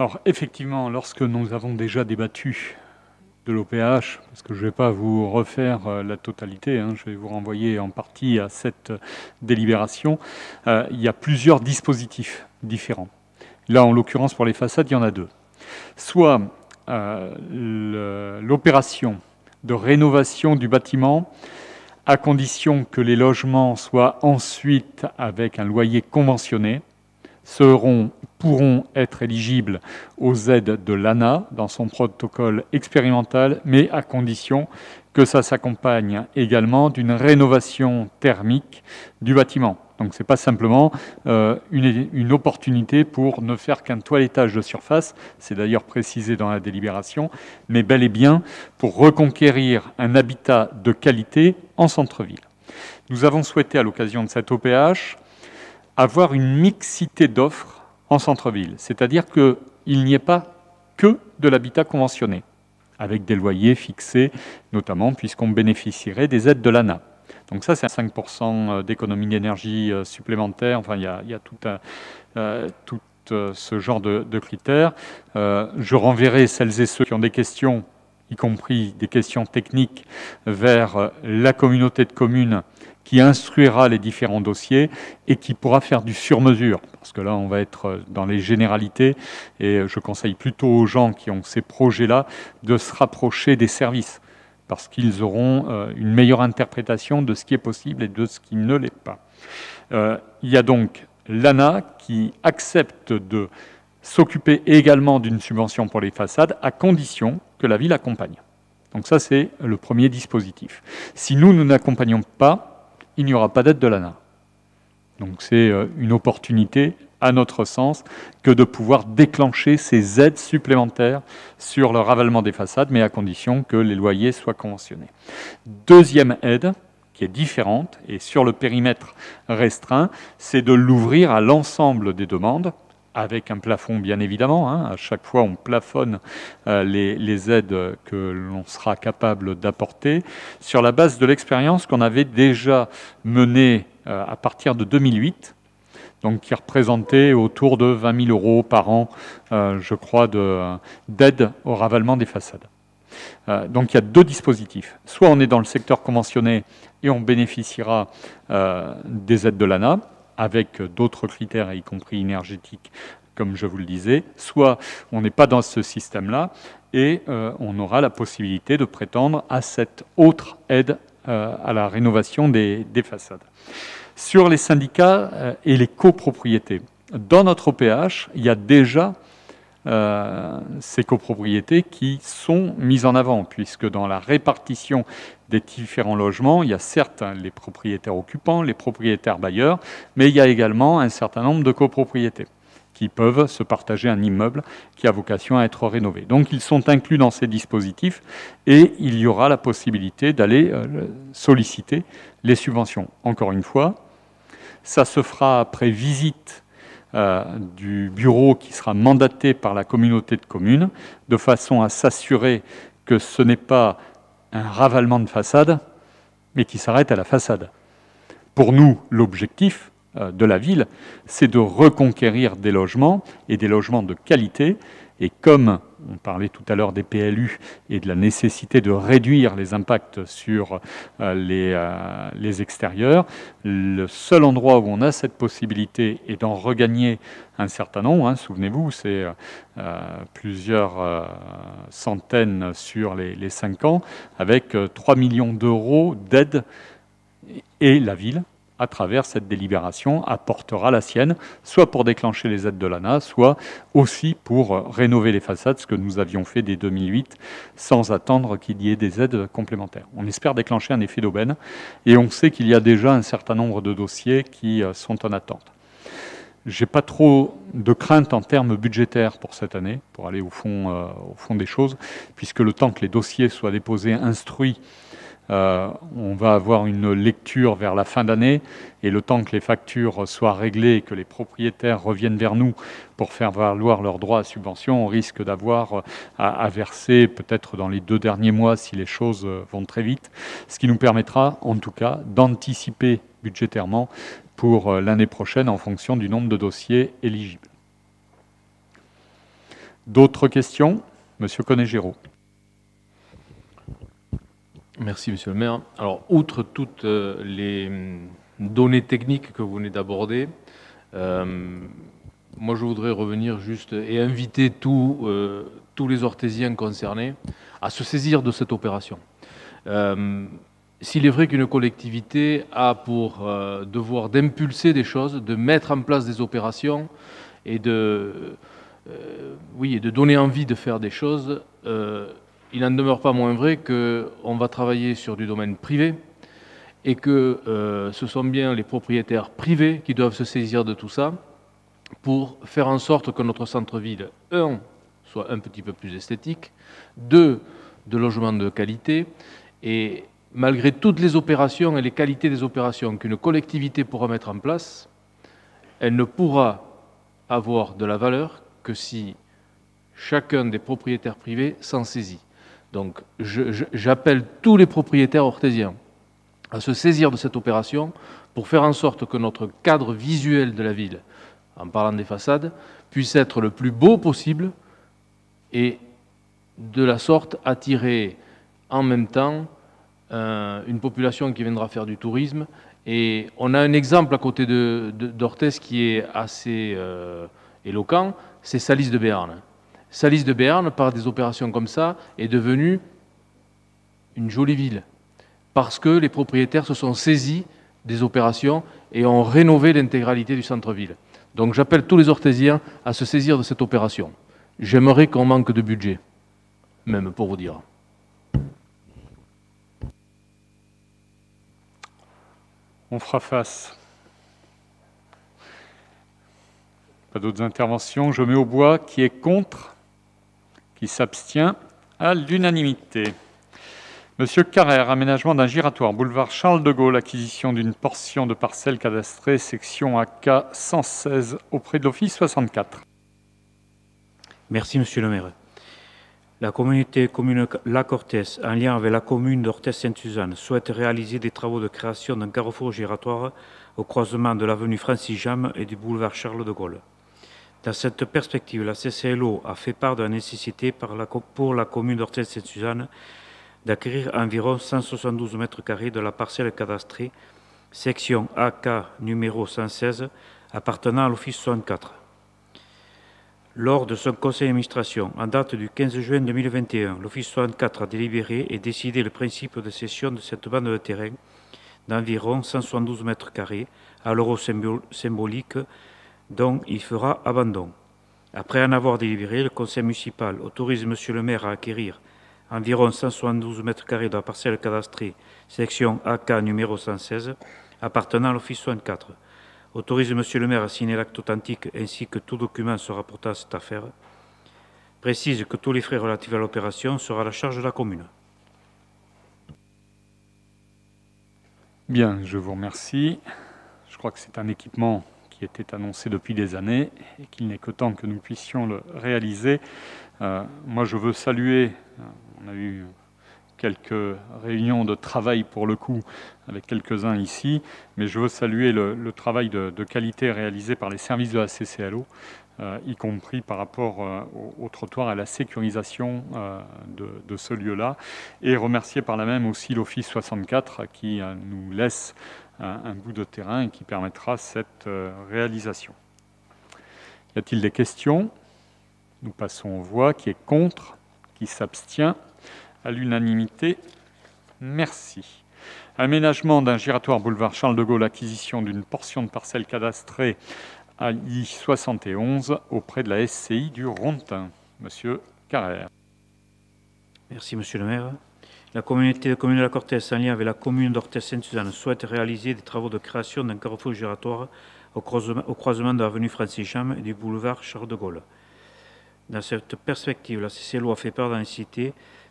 Alors effectivement, lorsque nous avons déjà débattu de l'OPH, parce que je ne vais pas vous refaire euh, la totalité, hein, je vais vous renvoyer en partie à cette délibération, euh, il y a plusieurs dispositifs différents. Là, en l'occurrence, pour les façades, il y en a deux. Soit euh, l'opération de rénovation du bâtiment, à condition que les logements soient ensuite avec un loyer conventionné, seront, pourront être éligibles aux aides de l'ANA dans son protocole expérimental, mais à condition que ça s'accompagne également d'une rénovation thermique du bâtiment. Donc ce n'est pas simplement euh, une, une, opportunité pour ne faire qu'un toilettage de surface, c'est d'ailleurs précisé dans la délibération, mais bel et bien pour reconquérir un habitat de qualité en centre-ville. Nous avons souhaité, à l'occasion de cette OPH, avoir une mixité d'offres en centre-ville, c'est-à-dire qu'il n'y ait pas que de l'habitat conventionné, avec des loyers fixés, notamment puisqu'on bénéficierait des aides de l'ANA. Donc ça, c'est 5% d'économie d'énergie euh, supplémentaire. Enfin, il y a, tout, euh, euh, ce genre de, de critères. je renverrai celles et ceux qui ont des questions, y compris des questions techniques, vers la communauté de communes qui instruira les différents dossiers et qui pourra faire du sur-mesure. Parce que là, on va être dans les généralités et je conseille plutôt aux gens qui ont ces projets-là de se rapprocher des services parce qu'ils auront euh, une meilleure interprétation de ce qui est possible et de ce qui ne l'est pas. Euh, il y a donc l'ANA qui accepte de s'occuper également d'une subvention pour les façades à condition que la ville accompagne. Donc ça, c'est le premier dispositif. Si nous, nous n'accompagnons pas, il n'y aura pas d'aide de l'ANA. Donc c'est euh, une opportunité, à notre sens, que de pouvoir déclencher ces aides supplémentaires sur le ravalement des façades, mais à condition que les loyers soient conventionnés. Deuxième aide, qui est différente et sur le périmètre restreint, c'est de l'ouvrir à l'ensemble des demandes, avec un plafond bien évidemment. Hein. À chaque fois, on plafonne euh, les, aides que l'on sera capable d'apporter sur la base de l'expérience qu'on avait déjà menée euh, à partir de 2008, donc qui représentait autour de 20 000 euros par an, euh, je crois, d'aide au ravalement des façades. donc il y a deux dispositifs. Soit on est dans le secteur conventionné et on bénéficiera des aides de l'ANA, avec d'autres critères, y compris énergétiques, comme je vous le disais, soit on n'est pas dans ce système-là et euh, on aura la possibilité de prétendre à cette autre aide euh, à la rénovation des, façades. Sur les syndicats euh, et les copropriétés, dans notre OPH, il y a déjà ces copropriétés qui sont mises en avant, puisque dans la répartition des différents logements. Il y a certes les propriétaires occupants, les propriétaires bailleurs, mais il y a également un certain nombre de copropriétés qui peuvent se partager un immeuble qui a vocation à être rénové. Donc ils sont inclus dans ces dispositifs et il y aura la possibilité d'aller euh, solliciter les subventions. Encore une fois, ça se fera après visite euh, du bureau qui sera mandaté par la communauté de communes, de façon à s'assurer que ce n'est pas un ravalement de façade, mais qui s'arrête à la façade. Pour nous, l'objectif euh, de la ville, c'est de reconquérir des logements et des logements de qualité. Et comme on parlait tout à l'heure des PLU et de la nécessité de réduire les impacts sur les, les extérieurs. Le seul endroit où on a cette possibilité est d'en regagner un certain nombre. Hein. Souvenez-vous, c'est plusieurs centaines sur les, les, cinq ans, avec 3 millions d'euros d'aide et la ville à travers cette délibération, apportera la sienne, soit pour déclencher les aides de l'ANA, soit aussi pour rénover les façades, ce que nous avions fait dès 2008, sans attendre qu'il y ait des aides complémentaires. On espère déclencher un effet d'aubaine, et on sait qu'il y a déjà un certain nombre de dossiers qui euh, sont en attente. J'ai pas trop de crainte en termes budgétaires pour cette année, pour aller au fond, euh, au fond des choses, puisque le temps que les dossiers soient déposés, instruits, euh, on va avoir une lecture vers la fin d'année et le temps que les factures soient réglées et que les propriétaires reviennent vers nous pour faire valoir leurs droits à subvention, on risque d'avoir à, verser peut-être dans les deux derniers mois si les choses vont très vite, ce qui nous permettra en tout cas d'anticiper budgétairement pour l'année prochaine en fonction du nombre de dossiers éligibles. D'autres questions? Monsieur Conégéraud. Merci, monsieur le maire. Alors, outre toutes euh, les hum, données techniques que vous venez d'aborder, euh, moi, je voudrais revenir juste et inviter euh, tous les orthésiens concernés à se saisir de cette opération. S'il est vrai qu'une collectivité a pour devoir d'impulser des choses, de mettre en place des opérations et de, oui, et de donner envie de faire des choses, il n'en demeure pas moins vrai qu'on va travailler sur du domaine privé et que euh, ce sont bien les propriétaires privés qui doivent se saisir de tout ça pour faire en sorte que notre centre-ville, un, soit un petit peu plus esthétique, deux, de logements de qualité, et malgré toutes les opérations et les qualités des opérations qu'une collectivité pourra mettre en place, elle ne pourra avoir de la valeur que si chacun des propriétaires privés s'en saisit. Donc j'appelle tous les propriétaires orthésiens à se saisir de cette opération pour faire en sorte que notre cadre visuel de la ville, en parlant des façades, puisse être le plus beau possible et de la sorte attirer en même temps euh, une population qui viendra faire du tourisme. Et on a un exemple à côté d'Orthez qui est assez euh, éloquent, c'est Salis de Béarn. Salis de Béarn, par des opérations comme ça, est devenue une jolie ville. Parce que les propriétaires se sont saisis des opérations et ont rénové l'intégralité du centre-ville. Donc j'appelle tous les orthésiens à se saisir de cette opération. J'aimerais qu'on manque de budget, même pour vous dire. On fera face. Pas d'autres interventions. Je mets au bois qui est contre qui s'abstient à l'unanimité. Monsieur Carrère, aménagement d'un giratoire, boulevard Charles de Gaulle, acquisition d'une portion de parcelle cadastrée, section AK 116, auprès de l'Office 64. Merci, monsieur le maire. La communauté commune La Cortès, en lien avec la commune d'Orthez-Sainte-Suzanne, souhaite réaliser des travaux de création d'un carrefour giratoire au croisement de l'avenue Francis Jam et du boulevard Charles de Gaulle. Dans cette perspective, la CCLO a fait part de la nécessité pour la commune d'Orthez-Sainte-Suzanne d'acquérir environ 172 mètres carrés de la parcelle cadastrée, section AK numéro 116, appartenant à l'Office 64. Lors de son conseil d'administration, en date du 15 juin 2021, l'Office 64 a délibéré et décidé le principe de cession de cette bande de terrain d'environ 172 mètres carrés à l'euro symbolique dont il fera abandon. Après en avoir délibéré, le conseil municipal autorise Monsieur le maire à acquérir environ 172 mètres carrés de la parcelle cadastrée, section AK numéro 116, appartenant à l'Office 64. Autorise Monsieur le maire à signer l'acte authentique ainsi que tout document se rapportant à cette affaire. Précise que tous les frais relatifs à l'opération seront à la charge de la commune. Bien, je vous remercie. Je crois que c'est un équipement qui était annoncé depuis des années et qu'il n'est que temps que nous puissions le réaliser. Euh, moi, je veux saluer, euh, on a eu quelques réunions de travail pour le coup avec quelques-uns ici, mais je veux saluer le, travail de, qualité réalisé par les services de la CCLO. euh, y compris par rapport au, trottoir et à la sécurisation euh, de, ce lieu-là. Et remercier par là même aussi l'Office 64 qui nous laisse un, bout de terrain qui permettra cette réalisation. Y a-t-il des questions? Nous passons aux voix. Qui est contre? Qui s'abstient? À l'unanimité. Merci. Aménagement d'un giratoire boulevard Charles de Gaulle, acquisition d'une portion de parcelle cadastrée à I-71 auprès de la SCI du Rontin. Monsieur Carrère. Merci, monsieur le maire. La communauté de communes de la Cortès, en lien avec la commune d'Orthez-Sainte-Suzanne, souhaite réaliser des travaux de création d'un carrefour giratoire au croisement, de l'avenue Francis Cham et du boulevard Charles de Gaulle. Dans cette perspective, la CCLO a fait part de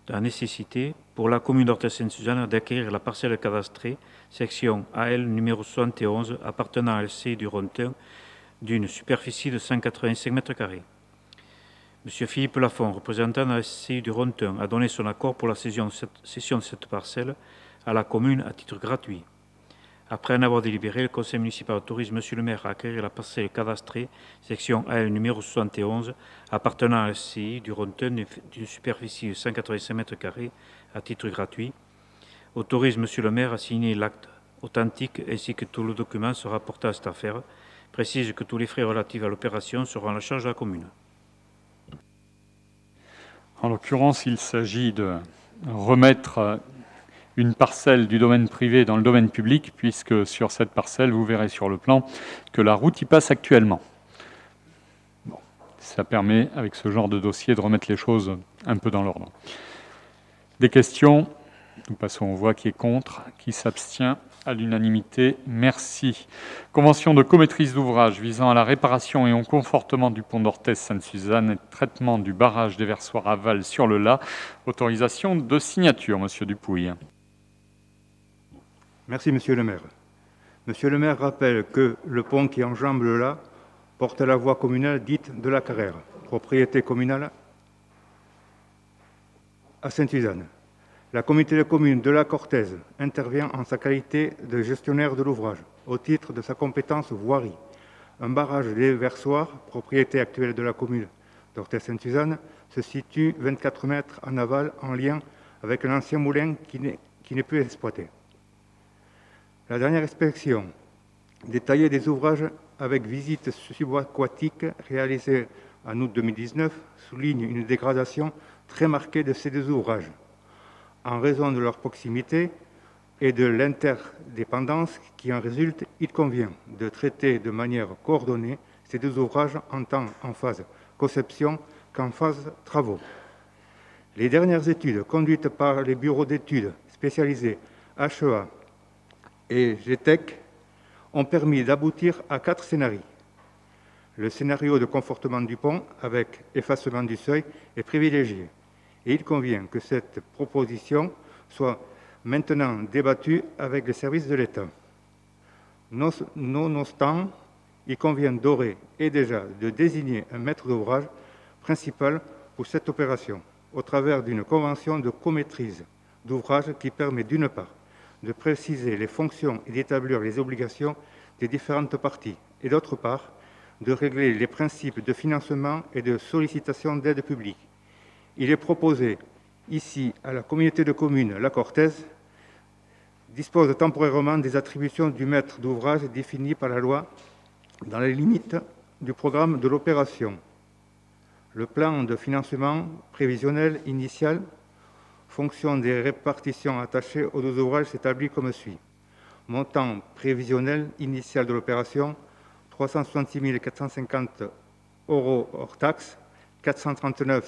la nécessité, pour la commune d'Orthez-Sainte-Suzanne d'acquérir la parcelle cadastrée, section AL numéro 71, appartenant à SCI du Rontin, d'une superficie de 185 mètres carrés. M. Philippe Lafont, représentant de la SCI du Rontin, a donné son accord pour la cession de cette parcelle à la commune à titre gratuit. Après en avoir délibéré, le conseil municipal autorise M. le maire à acquérir la parcelle cadastrée, section A numéro 71, appartenant à la SCI du Rontin d'une superficie de 185 mètres carrés à titre gratuit. Autorise M. le maire à signer l'acte authentique ainsi que tout le document sera porté à cette affaire précise que tous les frais relatifs à l'opération seront à la charge de la commune. En l'occurrence, il s'agit de remettre une parcelle du domaine privé dans le domaine public, puisque sur cette parcelle, vous verrez sur le plan que la route y passe actuellement. ça permet, avec ce genre de dossier, de remettre les choses un peu dans l'ordre. Des questions? Nous passons aux voix qui est contre, qui s'abstient à l'unanimité. Merci. Convention de cométrise d'ouvrage visant à la réparation et au confortement du pont d'Orthez-Sainte-Suzanne et traitement du barrage des versoirs aval sur le La. Autorisation de signature, Monsieur Dupouille. Merci, Monsieur le maire. Monsieur le maire rappelle que le pont qui enjambe le La porte la voie communale dite de la Carrère, propriété communale à Sainte-Suzanne. La communauté de communes de la Cortèze intervient en sa qualité de gestionnaire de l'ouvrage au titre de sa compétence voirie. Un barrage des versoirs, propriété actuelle de la commune d'Orthez-Sainte-Suzanne, se situe 24 mètres en aval en lien avec un ancien moulin qui n'est plus exploité. La dernière inspection détaillée des ouvrages avec visite subaquatique réalisée en août 2019 souligne une dégradation très marquée de ces deux ouvrages en raison de leur proximité et de l'interdépendance qui en résulte, il convient de traiter de manière coordonnée ces deux ouvrages en tant en phase conception qu'en phase travaux. Les dernières études conduites par les bureaux d'études spécialisés HEA et GTEC ont permis d'aboutir à quatre scénarios. Le scénario de confortement du pont avec effacement du seuil est privilégié il convient que cette proposition soit maintenant débattue avec les services de l'État. Nonobstant, il convient d'ores et déjà de désigner un maître d'ouvrage principal pour cette opération, au travers d'une convention de comaîtrise d'ouvrage qui permet d'une part de préciser les fonctions et d'établir les obligations des différentes parties, et d'autre part de régler les principes de financement et de sollicitation d'aide publique il est proposé ici à la communauté de communes La Cortèze dispose temporairement des attributions du maître d'ouvrage définies par la loi dans les limites du programme de l'opération. Le plan de financement prévisionnel initial, fonction des répartitions attachées aux deux ouvrages, s'établit comme suit. Montant prévisionnel initial de l'opération, 366 450 euros hors taxes, 439,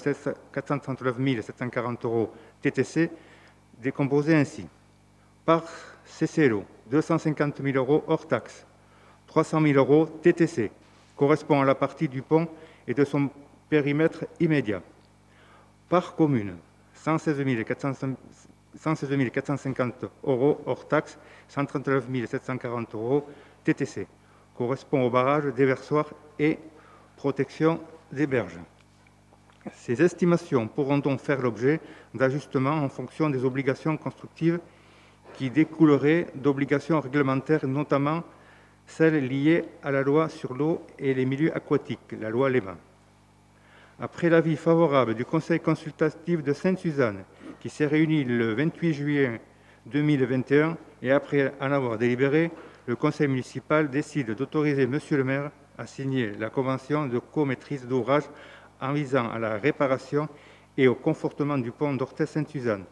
740 euros TTC, décomposés ainsi. Par CCLO, 250 000 euros hors taxe, 300 000 euros TTC, correspond à la partie du pont et de son périmètre immédiat. Par commune, 116 450 euros hors taxe, 139 740 euros TTC, correspond au barrage, déversoir et protection des berges. Ces estimations pourront donc faire l'objet d'ajustements en fonction des obligations constructives qui découleraient d'obligations réglementaires, notamment celle liée à la loi sur l'eau et les milieux aquatiques, la loi Léman. Après l'avis favorable du Conseil consultatif de Sainte-Suzanne, qui s'est réuni le 28 juillet 2021, et après en avoir délibéré, le Conseil municipal décide d'autoriser Monsieur le maire à signer la convention de co-maîtrise d'ouvrage en visant à la réparation et au confortement du pont d'Orthez-Sainte-Suzanne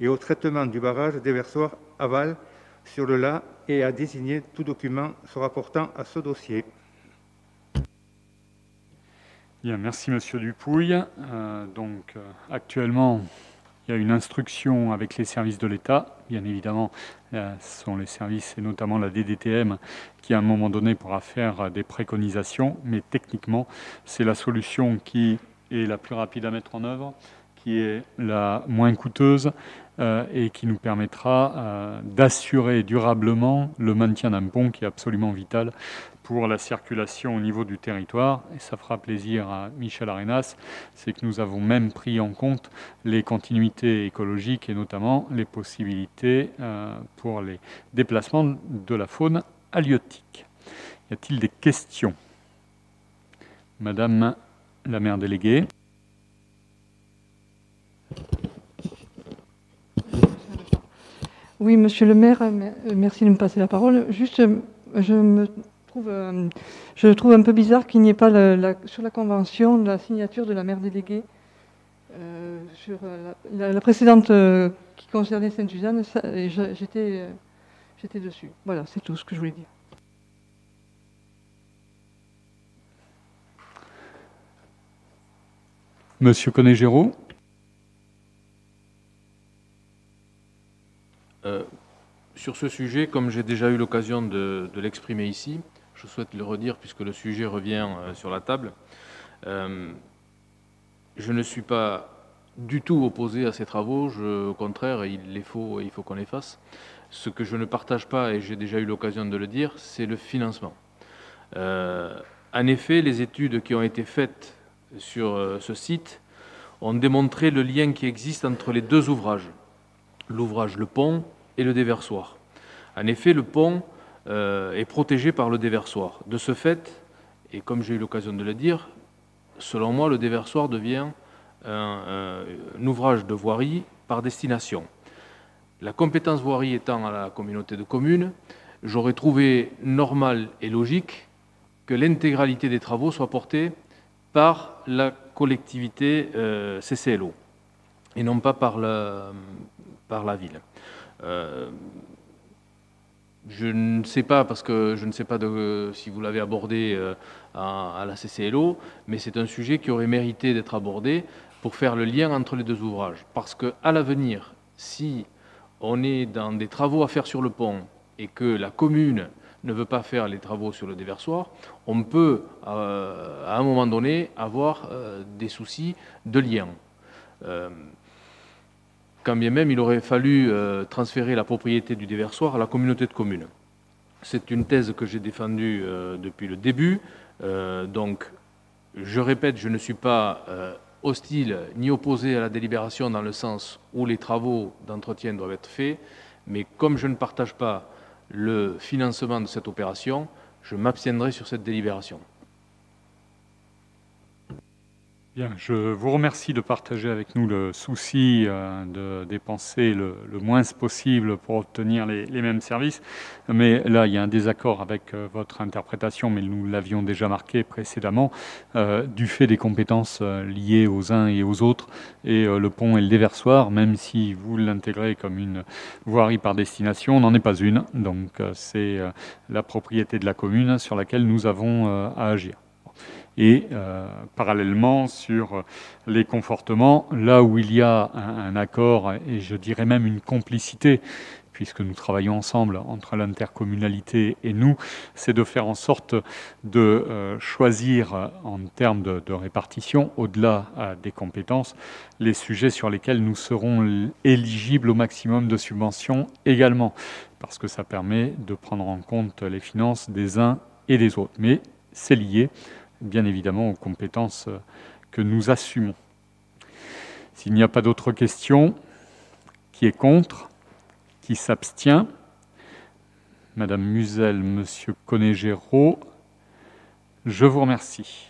et au traitement du barrage déversoir aval sur le La et à désigner tout document se rapportant à ce dossier. Bien, merci Monsieur Dupouille. Euh, donc, euh, actuellement, il y a une instruction avec les services de l'État. Bien évidemment, euh, ce sont les services et notamment la DDTM qui, à un moment donné, pourra faire des préconisations. Mais techniquement, c'est la solution qui est la plus rapide à mettre en œuvre, qui est la moins coûteuse euh, et qui nous permettra euh, d'assurer durablement le maintien d'un pont qui est absolument vital pour la circulation au niveau du territoire. Et ça fera plaisir à Michel Arenas, c'est que nous avons même pris en compte les continuités écologiques et notamment les possibilités euh, pour les déplacements de la faune halieutique. Y a-t-il des questions? Madame la maire déléguée. Oui, monsieur le maire, euh, merci de me passer la parole. Juste, euh, je me trouve, euh, je trouve un peu bizarre qu'il n'y ait pas sur la convention la signature de la maire déléguée. sur la, précédente qui concernait Sainte-Suzanne, j'étais, j'étais dessus. Voilà, c'est tout ce que je voulais dire. Monsieur Conégéraud Euh, sur ce sujet, comme j'ai déjà eu l'occasion de, l'exprimer ici, je souhaite le redire puisque le sujet revient euh, sur la table. Euh, je ne suis pas du tout opposé à ces travaux, au contraire, il les faut, il faut qu'on les fasse. Ce que je ne partage pas, et j'ai déjà eu l'occasion de le dire, c'est le financement. en effet, les études qui ont été faites sur ce site ont démontré le lien qui existe entre les deux ouvrages. L'ouvrage Le Pont et le déversoir. En effet, le pont euh, est protégé par le déversoir. De ce fait, et comme j'ai eu l'occasion de le dire, selon moi, le déversoir devient un, ouvrage de voirie par destination. La compétence voirie étant à la communauté de communes, j'aurais trouvé normal et logique que l'intégralité des travaux soit portée par la collectivité euh, CCLO et non pas par la, ville. Euh, je ne sais pas, parce que je ne sais pas si vous l'avez abordé euh, à, la CCLO, mais c'est un sujet qui aurait mérité d'être abordé pour faire le lien entre les deux ouvrages. Parce qu'à l'avenir, si on est dans des travaux à faire sur le pont et que la commune ne veut pas faire les travaux sur le déversoir, on peut, euh, à un moment donné, avoir des soucis de lien quand bien même il aurait fallu euh, transférer la propriété du déversoir à la communauté de communes. C'est une thèse que j'ai défendue euh, depuis le début. Euh, donc, je répète, je ne suis pas hostile ni opposé à la délibération dans le sens où les travaux d'entretien doivent être faits, mais comme je ne partage pas le financement de cette opération, je m'abstiendrai sur cette délibération. Je vous remercie de partager avec nous le souci euh, de dépenser le, moins possible pour obtenir les, mêmes services. Mais là, il y a un désaccord avec euh, votre interprétation, mais nous l'avions déjà marqué précédemment, euh, du fait des compétences liées aux uns et aux autres. Et le pont et le déversoir, même si vous l'intégrez comme une voirie par destination, n'en est pas une. Donc c'est la propriété de la commune sur laquelle nous avons à agir et euh, parallèlement sur les confortements, là où il y a un, accord et je dirais même une complicité, puisque nous travaillons ensemble entre l'intercommunalité et nous, c'est de faire en sorte de euh, choisir en termes de, de répartition, au-delà euh, des compétences, les sujets sur lesquels nous serons éligibles au maximum de subventions également, parce que ça permet de prendre en compte les finances des uns et des autres. Mais c'est lié bien évidemment aux compétences euh, que nous assumons. S'il n'y a pas d'autres questions, qui est contre Qui s'abstient Madame Musel, Monsieur Conégéro. Je vous remercie.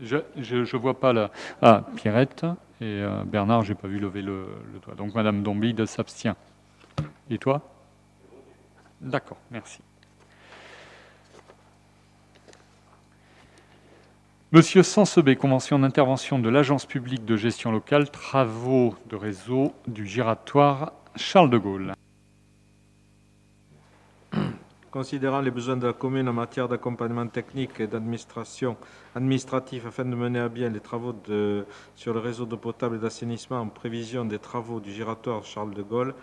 Je ne vois pas la... Ah, Pierrette et euh, Bernard, je n'ai pas vu lever le, doigt. Donc Madame Domblide s'abstient. Et toi? D'accord, merci. Monsieur Sansebé, convention d'intervention de l'Agence publique de gestion locale, travaux de réseau du giratoire Charles de Gaulle. Considérant les besoins de la commune en matière d'accompagnement technique et d'administration administratif afin de mener à bien les travaux sur le réseau d'eau potable et d'assainissement en prévision des travaux du giratoire Charles de Gaulle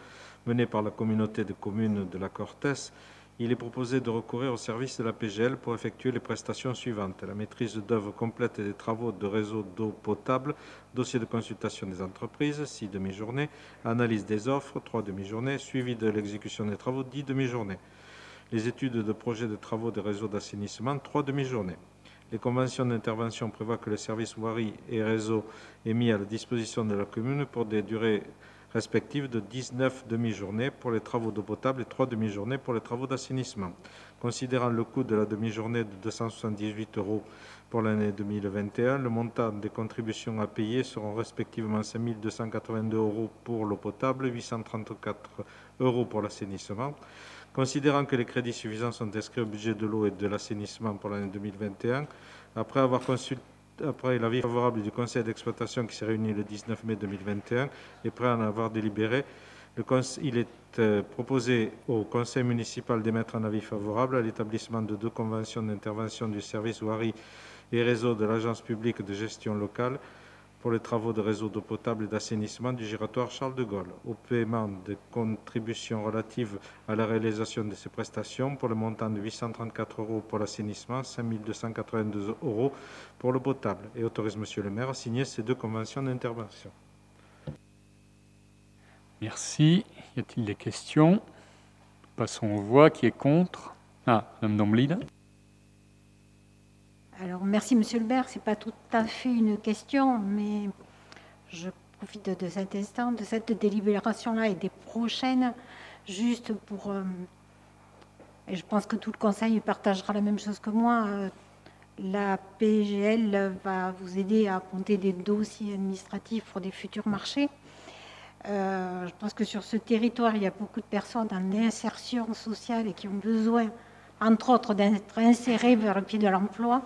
menés par la communauté de communes de la Cortès, il est proposé de recourir au service de la PGL pour effectuer les prestations suivantes. La maîtrise d'œuvre complète des travaux de réseau d'eau potable, dossier de consultation des entreprises, 6 demi-journées, analyse des offres, 3 demi-journées, suivi de l'exécution des travaux, 10 demi-journées les études de projets de travaux de réseaux d'assainissement, trois demi-journées. Les conventions d'intervention prévoient que le service voirie et réseau est mis à la disposition de la commune pour des durées respectives de 19 demi-journées pour les travaux d'eau potable et 3 demi-journées pour les travaux d'assainissement. Considérant le coût de la demi-journée de 278 euros pour l'année 2021, le montant des contributions à payer seront respectivement 5 282 euros pour l'eau potable, 834 euros pour l'assainissement, Considérant que les crédits suffisants sont inscrits au budget de l'eau et de l'assainissement pour l'année 2021, après avoir consulté après l'avis favorable du conseil d'exploitation qui s'est réuni le 19 mai 2021 et prêt à en avoir délibéré, il est euh, proposé au conseil municipal d'émettre un avis favorable à l'établissement de deux conventions d'intervention du service voirie et réseau de l'agence publique de gestion locale pour les travaux de réseau d'eau potable et d'assainissement du giratoire Charles de Gaulle, au paiement des contributions relatives à la réalisation de ces prestations pour le montant de 834 euros pour l'assainissement, 5 282 euros pour le potable, et autorise Monsieur le maire à signer ces deux conventions d'intervention. Merci. Y a-t-il des questions? Passons aux voix. Qui est contre? Ah, Mme Domblide. Alors, merci, Monsieur le maire. Ce n'est pas tout à fait une question, mais je profite de cet instant, de cette délibération-là et des prochaines, juste pour. Euh, et je pense que tout le conseil partagera la même chose que moi. Euh, la PGL va vous aider à compter des dossiers administratifs pour des futurs marchés. Euh, je pense que sur ce territoire, il y a beaucoup de personnes en insertion sociale et qui ont besoin, entre autres, d'être insérées vers le pied de l'emploi.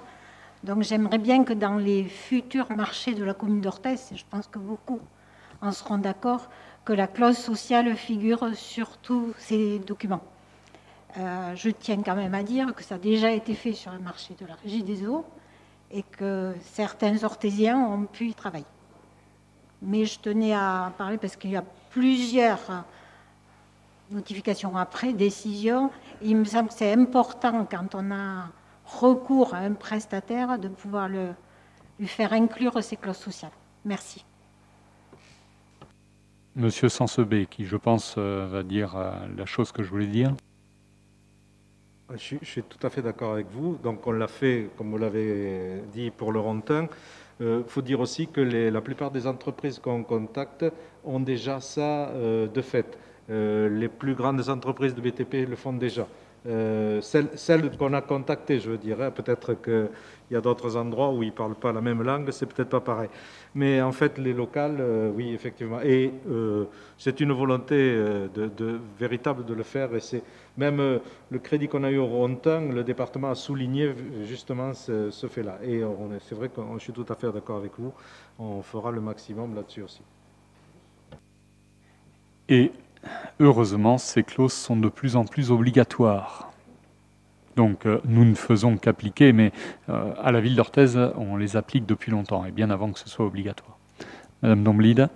Donc j'aimerais bien que dans les futurs marchés de la commune d'Orthez, et je pense que beaucoup en seront d'accord, que la clause sociale figure sur tous ces documents. Euh, je tiens quand même à dire que ça a déjà été fait sur le marché de la régie des eaux et que certains orthésiens ont pu y travailler. Mais je tenais à parler parce qu'il y a plusieurs notifications après, décisions. Il me semble que c'est important quand on a recours à un prestataire de pouvoir le, lui faire inclure ces clauses sociales. Merci. Monsieur Sansebé, qui je pense euh, va dire euh, la chose que je voulais dire. Je, suis tout à fait d'accord avec vous. Donc on l'a fait, comme vous l'avez dit, pour le Rontin. Il euh, faut dire aussi que la plupart des entreprises qu'on contacte ont déjà ça de fait. les plus grandes entreprises de BTP le font déjà. Euh, celle, qu'on a contactée, je veux dire. Peut-être qu'il y a d'autres endroits où ils ne parlent pas la même langue, c'est peut-être pas pareil. Mais en fait, les locales, euh, oui, effectivement. Et euh, c'est une volonté véritable de le faire. Et c'est même le crédit qu'on a eu au Rontin, le département a souligné justement ce, ce fait-là. Et c'est vrai que je suis tout à fait d'accord avec vous. On fera le maximum là-dessus aussi. Et heureusement, ces clauses sont de plus en plus obligatoires. Donc euh, nous ne faisons qu'appliquer, mais euh, à la ville d'Orthez, on les applique depuis longtemps, et bien avant que ce soit obligatoire. Madame Domblide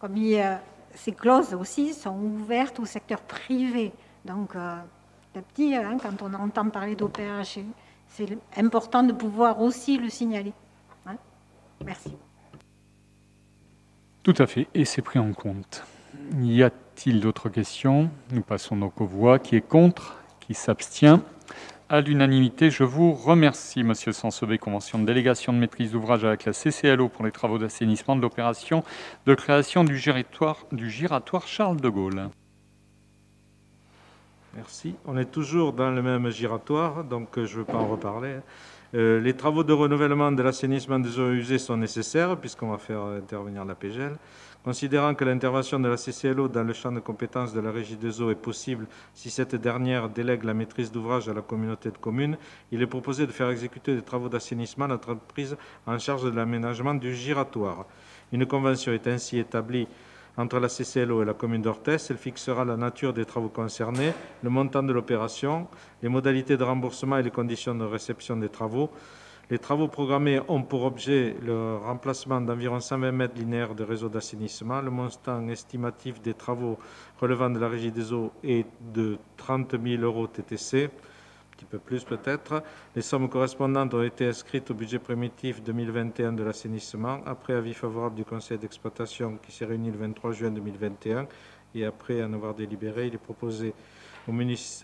Comme ces clauses aussi sont ouvertes au secteur privé. Donc, euh, petit, hein, quand on entend parler d'OPH, c'est important de pouvoir aussi le signaler. Hein? Merci. Tout à fait, et c'est pris en compte. Y a-t-il d'autres questions? Nous passons donc aux voix. Qui est contre? Qui s'abstient? À l'unanimité. Je vous remercie, Monsieur Sansebé. Convention de délégation de maîtrise d'ouvrage avec la CCLO pour les travaux d'assainissement de l'opération de création du giratoire, du giratoire Charles de Gaulle. Merci. On est toujours dans le même giratoire, donc euh, je ne veux pas en reparler. Euh, les travaux de renouvellement de l'assainissement des eaux usées sont nécessaires puisqu'on va faire intervenir la PGL. Considérant que l'intervention de la CCLO dans le champ de compétences de la Régie des eaux est possible si cette dernière délègue la maîtrise d'ouvrage à la communauté de communes, il est proposé de faire exécuter des travaux d'assainissement à l'entreprise en charge de l'aménagement du giratoire. Une convention est ainsi établie entre la CCLO et la commune d'Orthès. Elle fixera la nature des travaux concernés, le montant de l'opération, les modalités de remboursement et les conditions de réception des travaux. Les travaux programmés ont pour objet le remplacement d'environ 120 mètres linéaires de réseau d'assainissement. Le montant estimatif des travaux relevant de la régie des eaux est de 30 000 euros TTC petit peu plus peut-être. Les sommes correspondantes ont été inscrites au budget primitif 2021 de l'assainissement, après avis favorable du conseil d'exploitation qui s'est réuni le 23 juin 2021, et après en avoir délibéré, il est proposé au,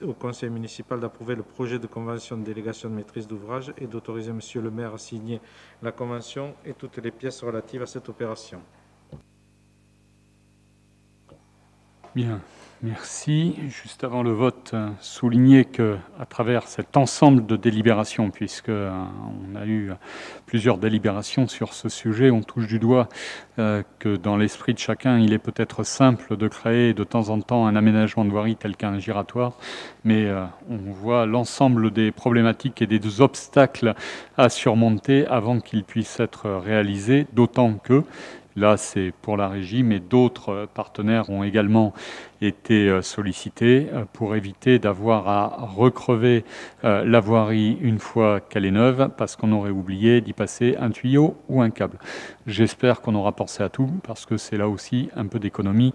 au conseil municipal d'approuver le projet de convention de délégation de maîtrise d'ouvrage et d'autoriser monsieur le maire à signer la convention et toutes les pièces relatives à cette opération. Bien. Merci. Juste avant le vote, euh, souligner que à travers cet ensemble de délibérations, puisque euh, on a eu plusieurs délibérations sur ce sujet, on touche du doigt euh, que dans l'esprit de chacun, il est peut-être simple de créer de temps en temps un aménagement de voirie tel qu'un giratoire, mais on voit l'ensemble des problématiques et des obstacles à surmonter avant qu'ils puissent être réalisés, d'autant que Là, c'est pour la régie, mais d'autres partenaires ont également été euh, sollicités euh, pour éviter d'avoir à recrever euh, la voirie une fois qu'elle est neuve, parce qu'on aurait oublié d'y passer un tuyau ou un câble. J'espère qu'on aura pensé à tout, parce que c'est là aussi un peu d'économie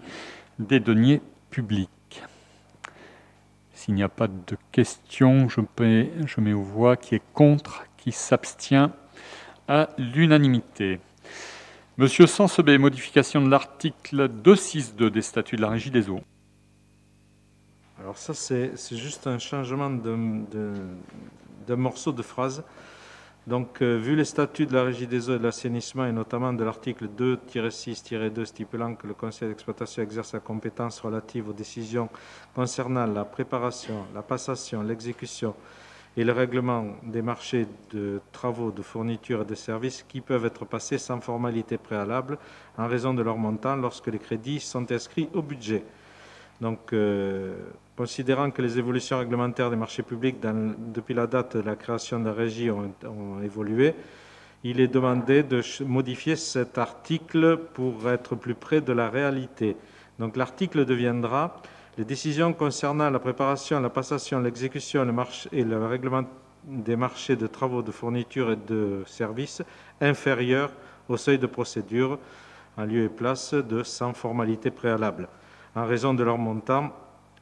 des deniers publics. S'il n'y a pas de questions, je, je mets aux voix qui est contre, qui s'abstient à l'unanimité. Monsieur Sansebé, modification de l'article 262 des statuts de la Régie des eaux. Alors ça, c'est juste un changement de, morceau de phrase. Donc, euh, vu les statuts de la Régie des eaux et de l'assainissement, et notamment de l'article 2-6-2 stipulant que le conseil d'exploitation exerce la compétence relative aux décisions concernant la préparation, la passation, l'exécution et le règlement des marchés de travaux, de fournitures et de services qui peuvent être passés sans formalité préalable en raison de leur montant lorsque les crédits sont inscrits au budget. Donc, euh, considérant que les évolutions réglementaires des marchés publics depuis la date de la création de la régie ont, ont évolué, il est demandé de modifier cet article pour être plus près de la réalité. Donc l'article deviendra les décisions concernant la préparation, la passation, l'exécution et le règlement des marchés de travaux, de fournitures et de services inférieurs au seuil de procédure en lieu et place de sans formalité préalable, en raison de leur montant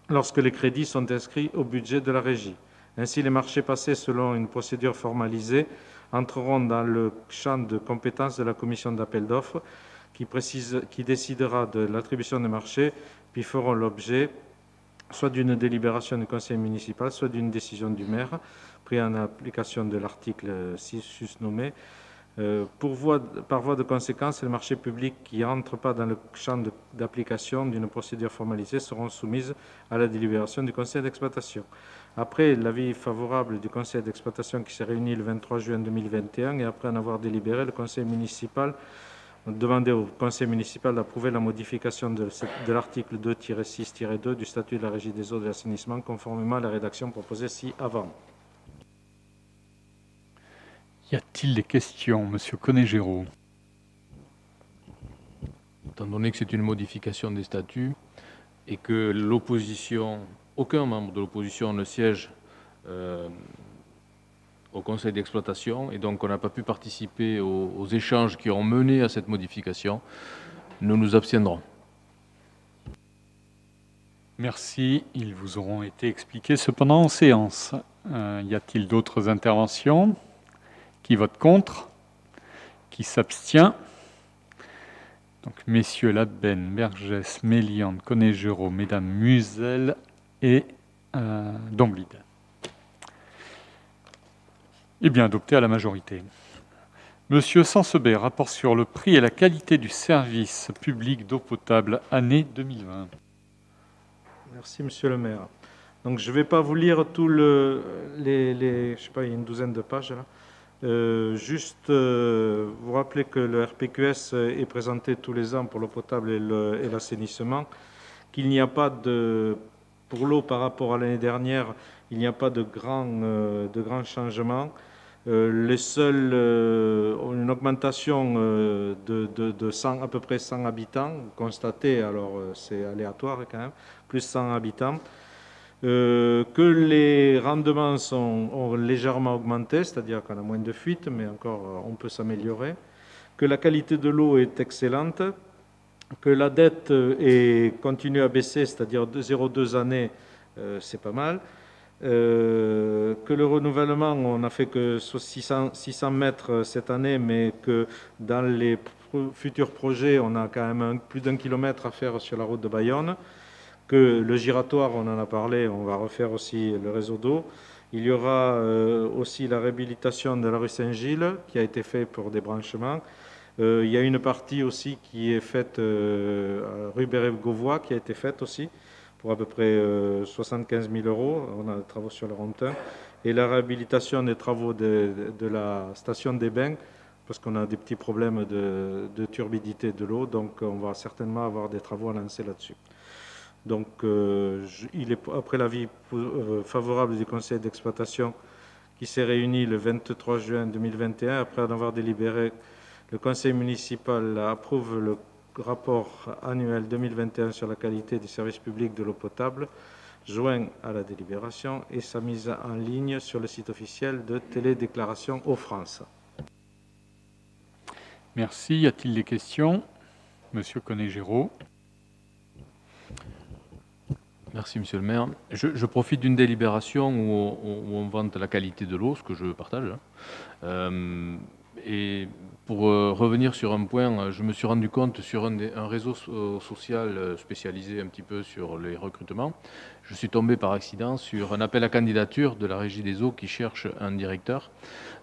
lorsque les crédits sont inscrits au budget de la régie. Ainsi, les marchés passés selon une procédure formalisée entreront dans le champ de compétences de la commission d'appel d'offres qui, qui décidera de l'attribution des marchés, puis feront l'objet soit d'une délibération du conseil municipal, soit d'une décision du maire, prise en application de l'article 6 susnommé. Euh, par voie de conséquence, les marchés publics qui n'entrent pas dans le champ d'application d'une procédure formalisée seront soumises à la délibération du conseil d'exploitation. Après l'avis favorable du conseil d'exploitation qui s'est réuni le 23 juin 2021 et après en avoir délibéré, le conseil municipal demander au conseil municipal d'approuver la modification de, l'article 2-6-2 du statut de la régie des eaux de l'assainissement conformément à la rédaction proposée ci-avant. Y a-t-il des questions, Monsieur Conégéro Étant donné que c'est une modification des statuts et que l'opposition, aucun membre de l'opposition ne siège euh, au conseil d'exploitation et donc on n'a pas pu participer aux, échanges qui ont mené à cette modification. Nous nous abstiendrons. Merci. Ils vous auront été expliqués cependant en séance. Euh, y a-t-il d'autres interventions? Qui vote contre? Qui s'abstient? Donc, messieurs Labenne, Bergès, Méliande, Conégero, mesdames Musel et euh, Eh bien, adopté à la majorité. Monsieur Sansebet, rapport sur le prix et la qualité du service public d'eau potable année 2020. Merci, monsieur le maire. Donc, je ne vais pas vous lire tout le, les, les, je sais pas, il y a une douzaine de pages là. Euh, juste euh, vous rappeler que le RPQS est présenté tous les ans pour l'eau potable et l'assainissement, qu'il n'y a pas de, pour l'eau par rapport à l'année dernière, il n'y a pas de grands euh, de grands changements. Les seuls, une augmentation de, de, de 100, à peu près 100 habitants constatée, alors c'est aléatoire quand même, plus 100 habitants. Euh, que les rendements sont, ont légèrement augmenté, c'est-à-dire qu'on a moins de fuites, mais encore euh, on peut s'améliorer, que la qualité de l'eau est excellente, que la dette euh, est, continue à baisser, c'est-à-dire 0,2 années, c'est pas mal, que le renouvellement, on n'a fait que 600, 600 mètres cette année, mais que dans les futurs projets, on a quand même plus d'un kilomètre à faire sur la route de Bayonne que le giratoire, on en a parlé, on va refaire aussi le réseau d'eau. Il y aura euh, aussi la réhabilitation de la rue Saint-Gilles qui a été faite pour des branchements. Euh, il y a une partie aussi qui est faite euh, rue Béret-Gauvois qui a été faite aussi pour à peu près 75 000 euros. On a des travaux sur le Rontin. Et la réhabilitation des travaux de, la station des bains parce qu'on a des petits problèmes de, turbidité de l'eau. Donc on va certainement avoir des travaux à lancer là-dessus. Donc, euh, après l'avis euh, favorable du conseil d'exploitation qui s'est réuni le 23 juin 2021, après en avoir délibéré, le conseil municipal approuve le rapport annuel 2021 sur la qualité des services publics de l'eau potable, joint à la délibération et sa mise en ligne sur le site officiel de Télédéclaration aux France. Merci. Y a-t-il des questions? Monsieur Conné-Géraud. Merci, monsieur le maire. Je, profite d'une délibération où on, vante la qualité de l'eau, ce que je partage. Hein. Euh, et pour euh, revenir sur un point, je me suis rendu compte sur un, réseau social spécialisé un petit peu sur les recrutements, je suis tombé par accident sur un appel à candidature de la Régie des eaux qui cherche un directeur.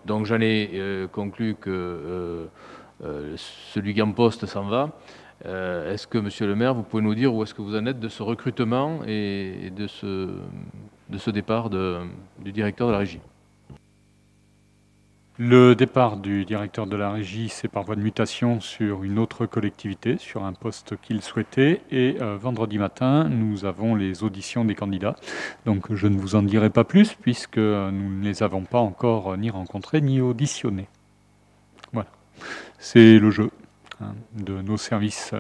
Donc j'en ai euh, conclu que celui qui en poste s'en va. Euh, est-ce que, monsieur le maire, vous pouvez nous dire où est-ce que vous en êtes de ce recrutement et de ce départ du directeur de la régie? Le départ du directeur de la régie, c'est par voie de mutation sur une autre collectivité, sur un poste qu'il souhaitait. Et euh, vendredi matin, nous avons les auditions des candidats. Donc je ne vous en dirai pas plus, puisque nous ne les avons pas encore ni rencontrés ni auditionnés. Voilà, c'est le jeu. Hein, de nos services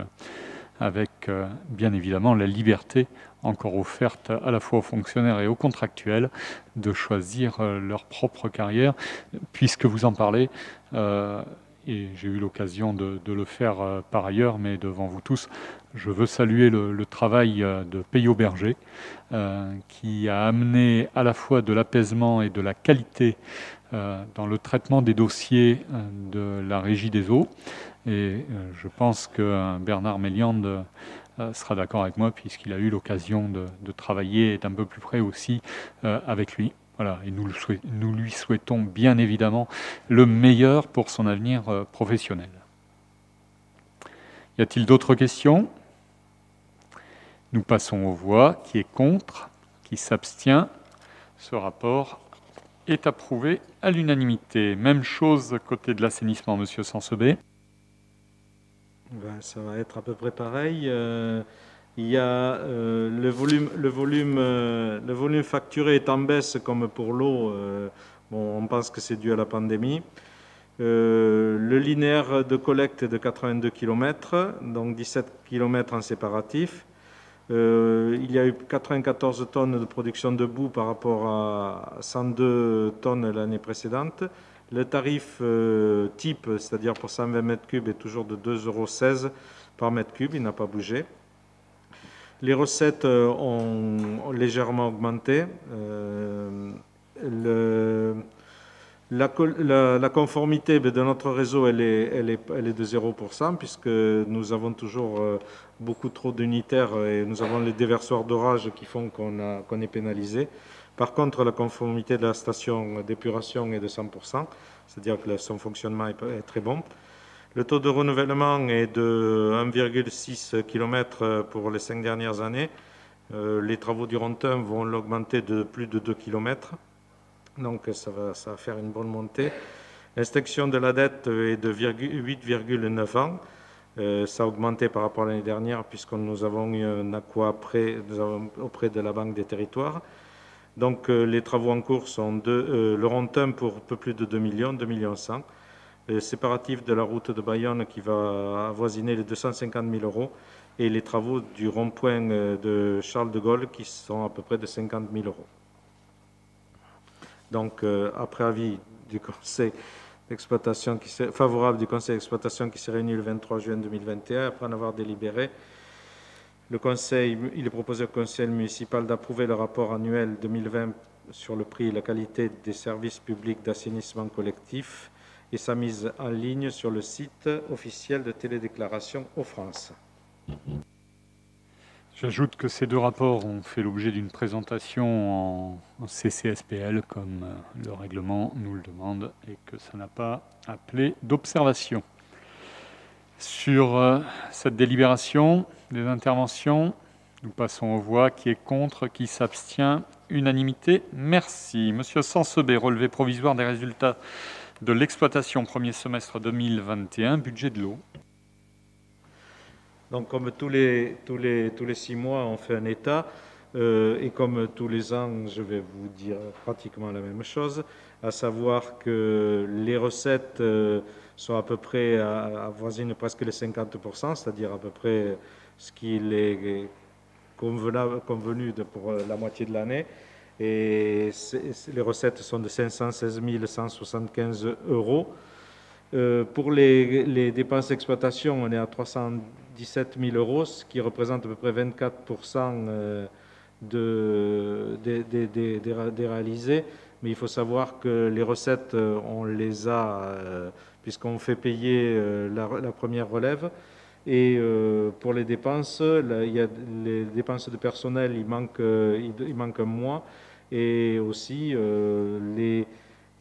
avec euh, bien évidemment la liberté encore offerte à la fois aux fonctionnaires et aux contractuels de choisir euh, leur propre carrière, puisque vous en parlez, euh, et j'ai eu l'occasion de, le faire par ailleurs, mais devant vous tous, je veux saluer le, travail de Payot Berger, qui a amené à la fois de l'apaisement et de la qualité dans le traitement des dossiers de la régie des eaux, et euh, je pense que euh, Bernard Méliande euh, sera d'accord avec moi puisqu'il a eu l'occasion de, travailler d'un peu plus près aussi avec lui. Voilà, et nous, lui souhaitons bien évidemment le meilleur pour son avenir professionnel. Y a-t-il d'autres questions? Nous passons aux voix. Qui est contre? Qui s'abstient? Ce rapport est approuvé à l'unanimité. Même chose côté de l'assainissement, Monsieur Sansebé. Ben, ça va être à peu près pareil. Euh, il y a euh, le, volume, euh, le volume facturé est en baisse comme pour l'eau. on pense que c'est dû à la pandémie. le linéaire de collecte est de 82 km, donc 17 km en séparatif. il y a eu 94 tonnes de production de boue par rapport à 102 tonnes l'année précédente. Le tarif euh, type, c'est-à-dire pour 120 mètres cubes, est toujours de 2,16 euros par mètre cube, il n'a pas bougé. Les recettes euh, ont, légèrement augmenté. Euh, la, conformité de notre réseau, elle est de 0%, puisque nous avons toujours beaucoup trop d'unitaires et nous avons les déversoirs d'orage qui font qu'on est pénalisé. Par contre, la conformité de la station d'épuration est de 100%, c'est-à-dire que son fonctionnement est très bon. Le taux de renouvellement est de 1,6 km pour les cinq dernières années. Euh, les travaux du Rontin vont l'augmenter de plus de 2 km, donc ça va, faire une bonne montée. L'inspection de la dette est de 8,9 ans. Euh, ça a augmenté par rapport à l'année dernière puisque nous avons eu un aqua auprès de la Banque des territoires. Donc euh, les travaux en cours sont de, euh, le Rontin pour un peu plus de 2 millions, 2 millions 100. Le séparatif de la route de Bayonne qui va avoisiner les 250 000 euros et les travaux du rond-point de Charles de Gaulle qui sont à peu près de 50 000 euros. Donc après avis du Conseil d'exploitation favorable du Conseil d'exploitation qui s'est réuni le 23 juin 2021 après en avoir délibéré. Le Conseil, il est proposé au Conseil municipal d'approuver le rapport annuel 2020 sur le prix et la qualité des services publics d'assainissement collectif et sa mise en ligne sur le site officiel de télédéclaration aux France. J'ajoute que ces deux rapports ont fait l'objet d'une présentation en, CCSPL, comme euh, le règlement nous le demande, et que ça n'a pas appelé d'observation. Sur euh, cette délibération des interventions, nous passons aux voix. Qui est contre Qui s'abstient? Unanimité. Merci. Monsieur Sansebé, relevé provisoire des résultats de l'exploitation premier semestre 2021, budget de l'eau. Donc, comme tous les, tous, les, tous les six mois, on fait un état. Euh, et comme tous les ans, je vais vous dire pratiquement la même chose, à savoir que les recettes euh, sont à peu près avoisinent presque les 50%, c'est-à-dire à peu près ce qu'il est convenu pour la moitié de l'année. Et les recettes sont de 516 175 euros. Euh, pour les, dépenses d'exploitation, on est à 300 17 000 euros, ce qui représente à peu près 24 euh, de, des, réalisés. Mais il faut savoir que les recettes, euh, on les a, euh, puisqu'on fait payer la, première relève. Et pour les dépenses, il y a les dépenses de personnel, il manque, un mois. Et aussi, les,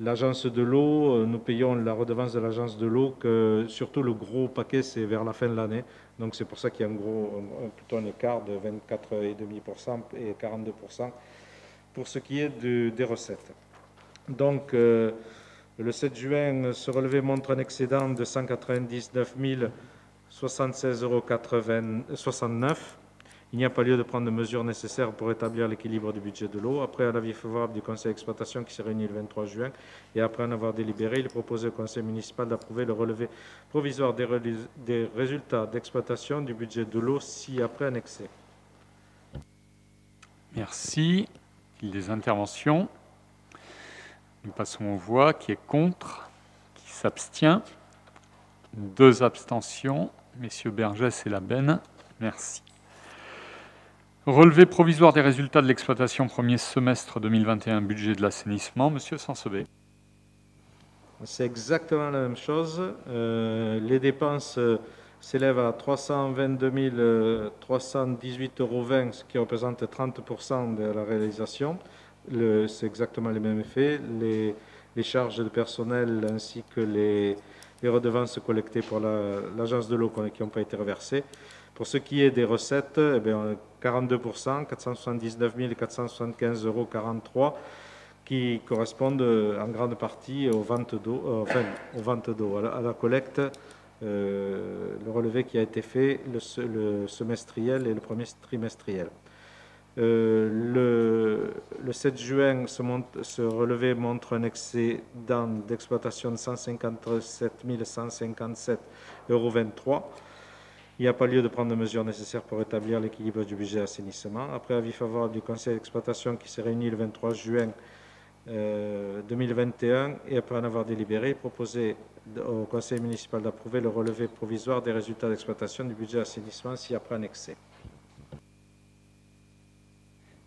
L'agence de l'eau, nous payons la redevance de l'agence de l'eau, que surtout le gros paquet, c'est vers la fin de l'année. Donc c'est pour ça qu'il y a un gros, plutôt un écart de 24,5% et 42% pour ce qui est des recettes. Donc euh, le 7 juin, ce relevé montre un excédent de 199 076,69 euros. Il n'y a pas lieu de prendre les mesures nécessaires pour établir l'équilibre du budget de l'eau. Après l'avis favorable du conseil d'exploitation qui s'est réuni le 23 juin et après en avoir délibéré, il proposé au conseil municipal d'approuver le relevé provisoire des, résultats d'exploitation du budget de l'eau si après annexé. Merci. Des interventions? Nous passons aux voix. Qui est contre? Qui s'abstient? Deux abstentions. Messieurs Bergès et Labenne. Merci. Relevé provisoire des résultats de l'exploitation premier semestre 2021, budget de l'assainissement. Monsieur Sansebé. C'est exactement la même chose. Euh, les dépenses euh, s'élèvent à 322 318,20 euros, ce qui représente 30% de la réalisation. C'est exactement les mêmes effets. Les, charges de personnel ainsi que les, redevances collectées pour l'agence de l'eau qui n'ont pas été reversées. Pour ce qui est des recettes, eh bien, 42%, 479 475,43 euros, qui correspondent euh, en grande partie aux ventes d'eau, euh, enfin, aux ventes d'eau, à, la collecte, euh, le relevé qui a été fait, le, semestriel et le premier trimestriel. Le, 7 juin, ce, relevé montre un excédent d'exploitation de 157 157,23 euros. Il n'y a pas lieu de prendre les mesures nécessaires pour établir l'équilibre du budget assainissement. Après avis favorable du conseil d'exploitation qui s'est réuni le 23 juin 2021 euh, et après en avoir délibéré, proposé au conseil municipal d'approuver le relevé provisoire des résultats d'exploitation du budget assainissement si après annexé.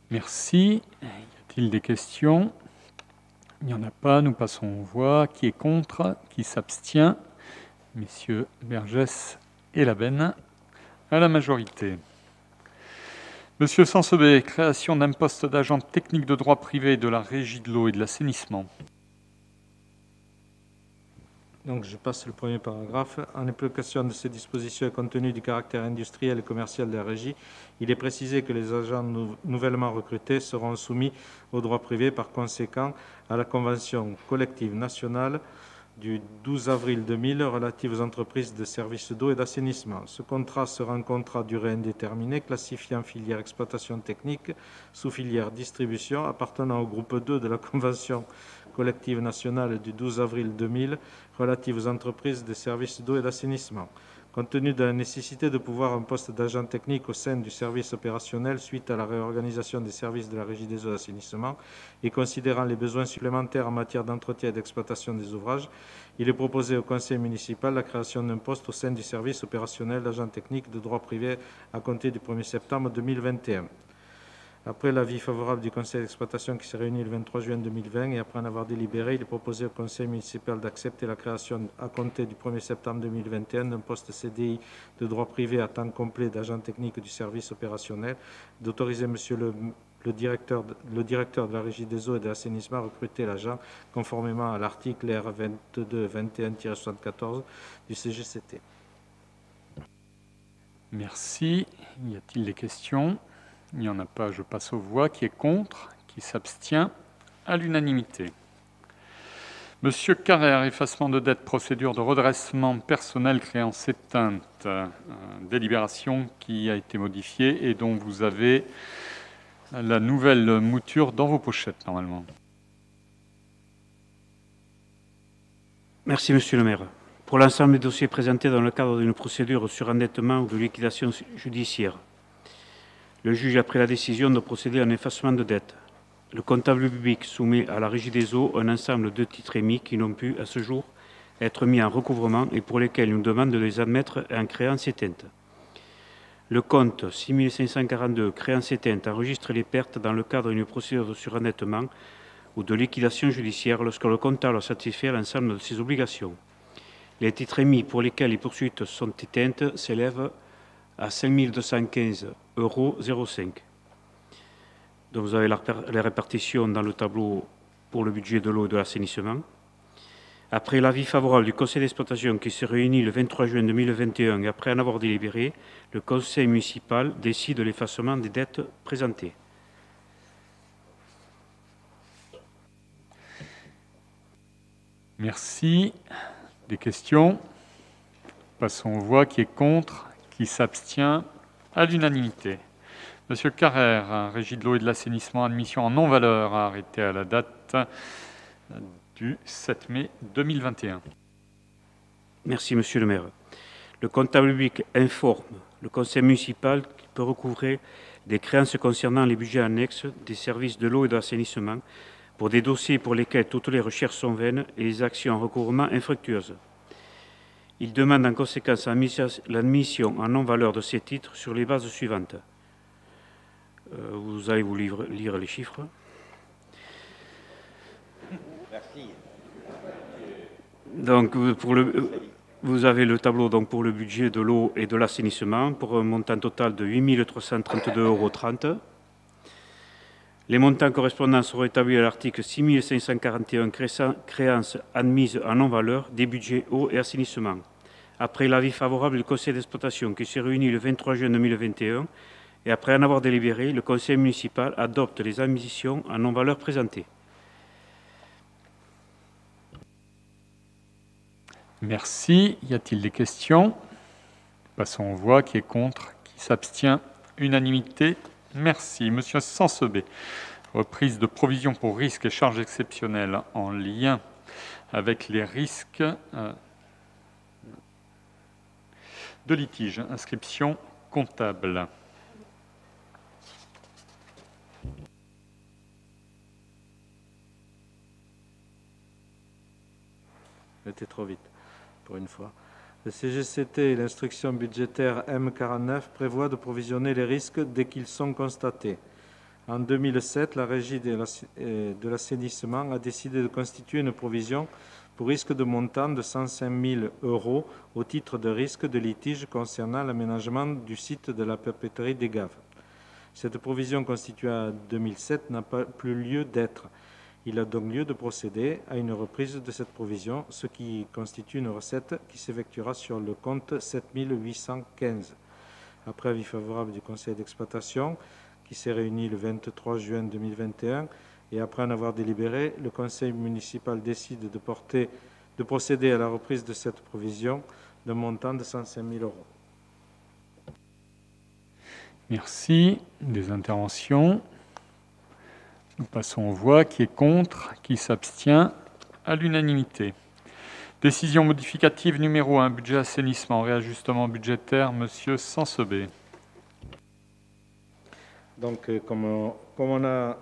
Merci. Y a-t-il des questions? Il n'y en a pas. Nous passons aux voix. Qui est contre? Qui s'abstient? Messieurs Bergès et la benne à la majorité. Monsieur Sansebé, création d'un poste d'agent technique de droit privé de la régie de l'eau et de l'assainissement. Donc, je passe le premier paragraphe. En application de ces dispositions et compte tenu du caractère industriel et commercial de la régie, il est précisé que les agents nouvellement recrutés seront soumis au droit privé, par conséquent, à la convention collective nationale du 12 avril 2000 relative aux entreprises de services d'eau et d'assainissement. Ce contrat sera un contrat durée indéterminée classifié en filière exploitation technique, sous filière distribution, appartenant au groupe 2 de la convention nationale du 12 avril 2000 relative aux entreprises de services d'eau et d'assainissement. Compte tenu de la nécessité de pouvoir un poste d'agent technique au sein du service opérationnel suite à la réorganisation des services de la Régie des eaux d'assainissement et considérant les besoins supplémentaires en matière d'entretien et d'exploitation des ouvrages, il est proposé au conseil municipal la création d'un poste au sein du service opérationnel d'agent technique de droit privé à compter du 1er septembre 2021. Après l'avis favorable du conseil d'exploitation qui s'est réuni le 23 juin 2020 et après en avoir délibéré, il est proposé au conseil municipal d'accepter la création à compter du 1er septembre 2021 d'un poste CDI de droit privé à temps complet d'agent technique du service opérationnel, d'autoriser monsieur le, directeur, le directeur de la régie des eaux et de l'assainissement à recruter l'agent conformément à l'article R 22 21-74 du CGCT. Merci. Y a-t-il des questions? Il n'y en a pas, je passe aux voix. Qui est contre? Qui s'abstient? À l'unanimité. Monsieur Carrère, effacement de dette, procédure de redressement personnel, créance éteinte, euh, délibération qui a été modifiée et dont vous avez la nouvelle mouture dans vos pochettes normalement. Merci Monsieur le maire. Pour l'ensemble des dossiers présentés dans le cadre d'une procédure sur endettement ou de liquidation judiciaire, le juge a pris la décision de procéder à un effacement de dette. Le comptable public soumet à la Régie des eaux un ensemble de titres émis qui n'ont pu, à ce jour, être mis en recouvrement et pour lesquels il nous demande de les admettre en créance éteinte. Le compte 6542 créance éteinte enregistre les pertes dans le cadre d'une procédure de surendettement ou de liquidation judiciaire lorsque le comptable a satisfait l'ensemble de ses obligations. Les titres émis pour lesquels les poursuites sont éteintes s'élèvent à 5 215 euros. Donc vous avez la, répartition dans le tableau pour le budget de l'eau et de l'assainissement. Après l'avis favorable du conseil d'exploitation qui s'est réuni le 23 juin 2021 et après en avoir délibéré, le conseil municipal décide l'effacement des dettes présentées. Merci. Des questions? Passons aux voix. Qui est contre Qui s'abstient à l'unanimité. Monsieur Carrère, Régie de l'eau et de l'assainissement, admission en non-valeur, arrêté à la date du 7 mai 2021. Merci, Monsieur le maire. Le comptable public informe le conseil municipal qu'il peut recouvrer des créances concernant les budgets annexes des services de l'eau et de l'assainissement pour des dossiers pour lesquels toutes les recherches sont vaines et les actions en recouvrement infructueuses. Il demande en conséquence l'admission en non-valeur de ces titres sur les bases suivantes. Euh, vous allez vous lire, les chiffres. Merci. Donc, pour le, vous avez le tableau donc, pour le budget de l'eau et de l'assainissement pour un montant total de 8 332,30 euros. Les montants correspondants seront établis à l'article 6541 créances admises en non-valeur des budgets eau et assainissement. Après l'avis favorable du conseil d'exploitation qui s'est réuni le 23 juin 2021 et après en avoir délibéré, le conseil municipal adopte les admissions en non-valeur présentées. Merci. Y a-t-il des questions? Passons aux voix. Qui est contre Qui s'abstient Unanimité. Merci. Monsieur Sansebé, reprise de provisions pour risques et charges exceptionnelles en lien avec les risques euh, de litige. Inscription comptable. C'était trop vite, pour une fois. Le CGCT et l'instruction budgétaire M49 prévoient de provisionner les risques dès qu'ils sont constatés. En 2007, la Régie de l'assainissement a décidé de constituer une provision pour risque de montant de 105 000 euros au titre de risque de litige concernant l'aménagement du site de la papeterie des Gaves. Cette provision constituée en 2007 n'a plus lieu d'être. Il a donc lieu de procéder à une reprise de cette provision, ce qui constitue une recette qui s'effectuera sur le compte 7815. Après avis favorable du conseil d'exploitation, qui s'est réuni le 23 juin 2021, et après en avoir délibéré, le conseil municipal décide de, de procéder à la reprise de cette provision d'un montant de 105 000 euros. Merci. Des interventions? Nous passons aux voix. Qui est contre Qui s'abstient À l'unanimité. Décision modificative numéro 1, budget assainissement, réajustement budgétaire, Monsieur Sansebé. Donc, euh, comme on, a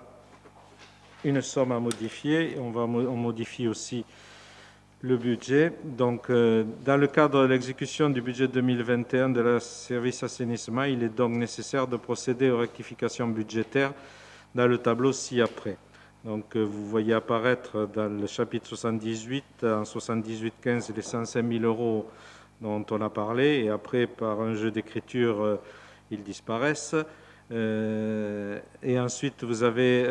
une somme à modifier, on, va, on modifie aussi le budget. Donc, euh, dans le cadre de l'exécution du budget 2021 de la service assainissement, il est donc nécessaire de procéder aux rectifications budgétaires dans le tableau ci-après. Donc, euh, vous voyez apparaître dans le chapitre 78, en 78-15, les 105 000 euros dont on a parlé, et après, par un jeu d'écriture, euh, ils disparaissent. et ensuite, vous avez...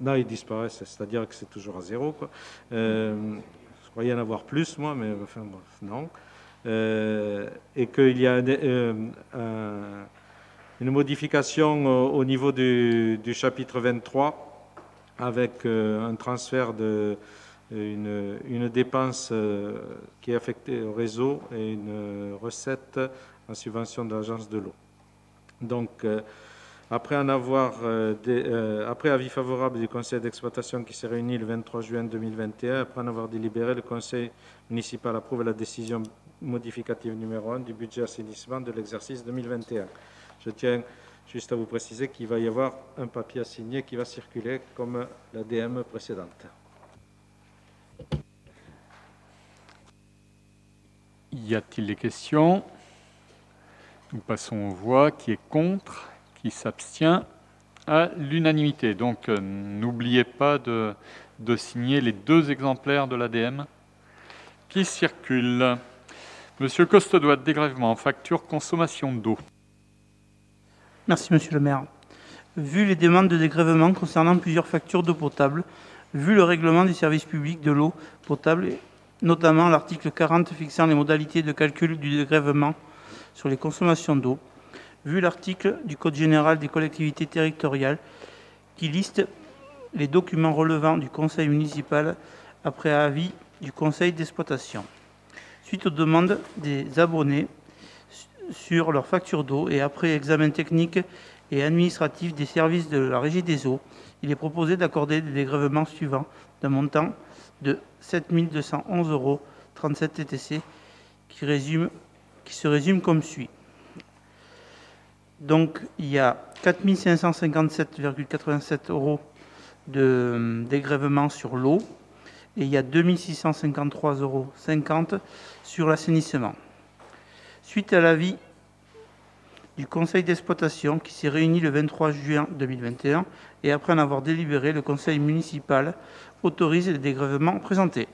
non, ils disparaissent, c'est-à-dire que c'est toujours à zéro. Quoi. Je croyais en avoir plus, moi, mais enfin, non. Euh, et qu'il y a euh, une modification au, niveau du, chapitre 23 avec euh, un transfert de une, dépense qui est affectée au réseau et une recette en subvention de l'agence de l'eau. Donc, après, en avoir, euh, euh, après avis favorable du conseil d'exploitation qui s'est réuni le 23 juin 2021, après en avoir délibéré, le conseil municipal approuve la décision modificative numéro 1 du budget assainissement de l'exercice 2021. Je tiens juste à vous préciser qu'il va y avoir un papier à signer qui va circuler comme l'ADM précédente. Y a-t-il des questions? Nous passons aux voix. Qui est contre? Qui s'abstient? À l'unanimité. Donc euh, n'oubliez pas de, de, signer les deux exemplaires de l'ADM qui circulent. Monsieur Costedoit, dégrèvement, facture consommation d'eau. Merci Monsieur le maire. Vu les demandes de dégrèvement concernant plusieurs factures d'eau potable, vu le règlement du service public de l'eau potable, notamment l'article 40 fixant les modalités de calcul du dégrèvement sur les consommations d'eau, vu l'article du Code général des collectivités territoriales qui liste les documents relevant du conseil municipal après avis du conseil d'exploitation. Suite aux demandes des abonnés sur leur facture d'eau et après examen technique et administratif des services de la Régie des eaux, il est proposé d'accorder des dégrèvements suivants d'un montant de 7 211 euros 37 TTC qui, résume, qui se résume comme suit. Donc, il y a 4 557,87 euros de dégrèvement sur l'eau et il y a 2 653,50 euros sur l'assainissement. Suite à l'avis du conseil d'exploitation qui s'est réuni le 23 juin 2021 et après en avoir délibéré, le conseil municipal autorise les dégrèvements présentés.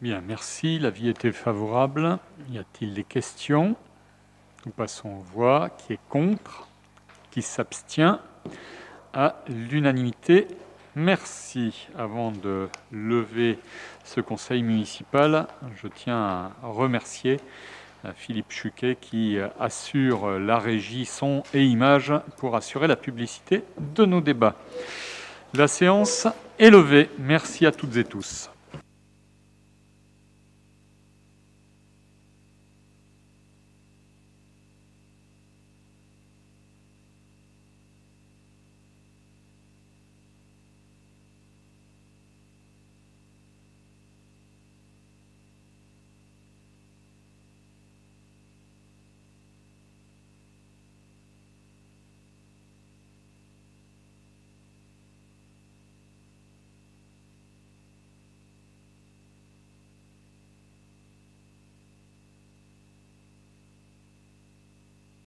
Bien, merci. L'avis était favorable. Y a-t-il des questions? Nous passons aux voix. Qui est contre? Qui s'abstient? À l'unanimité. Merci. Avant de lever ce conseil municipal, je tiens à remercier euh, Philippe Chuquet qui assure la régie son et images pour assurer la publicité de nos débats. La séance est levée. Merci à toutes et tous.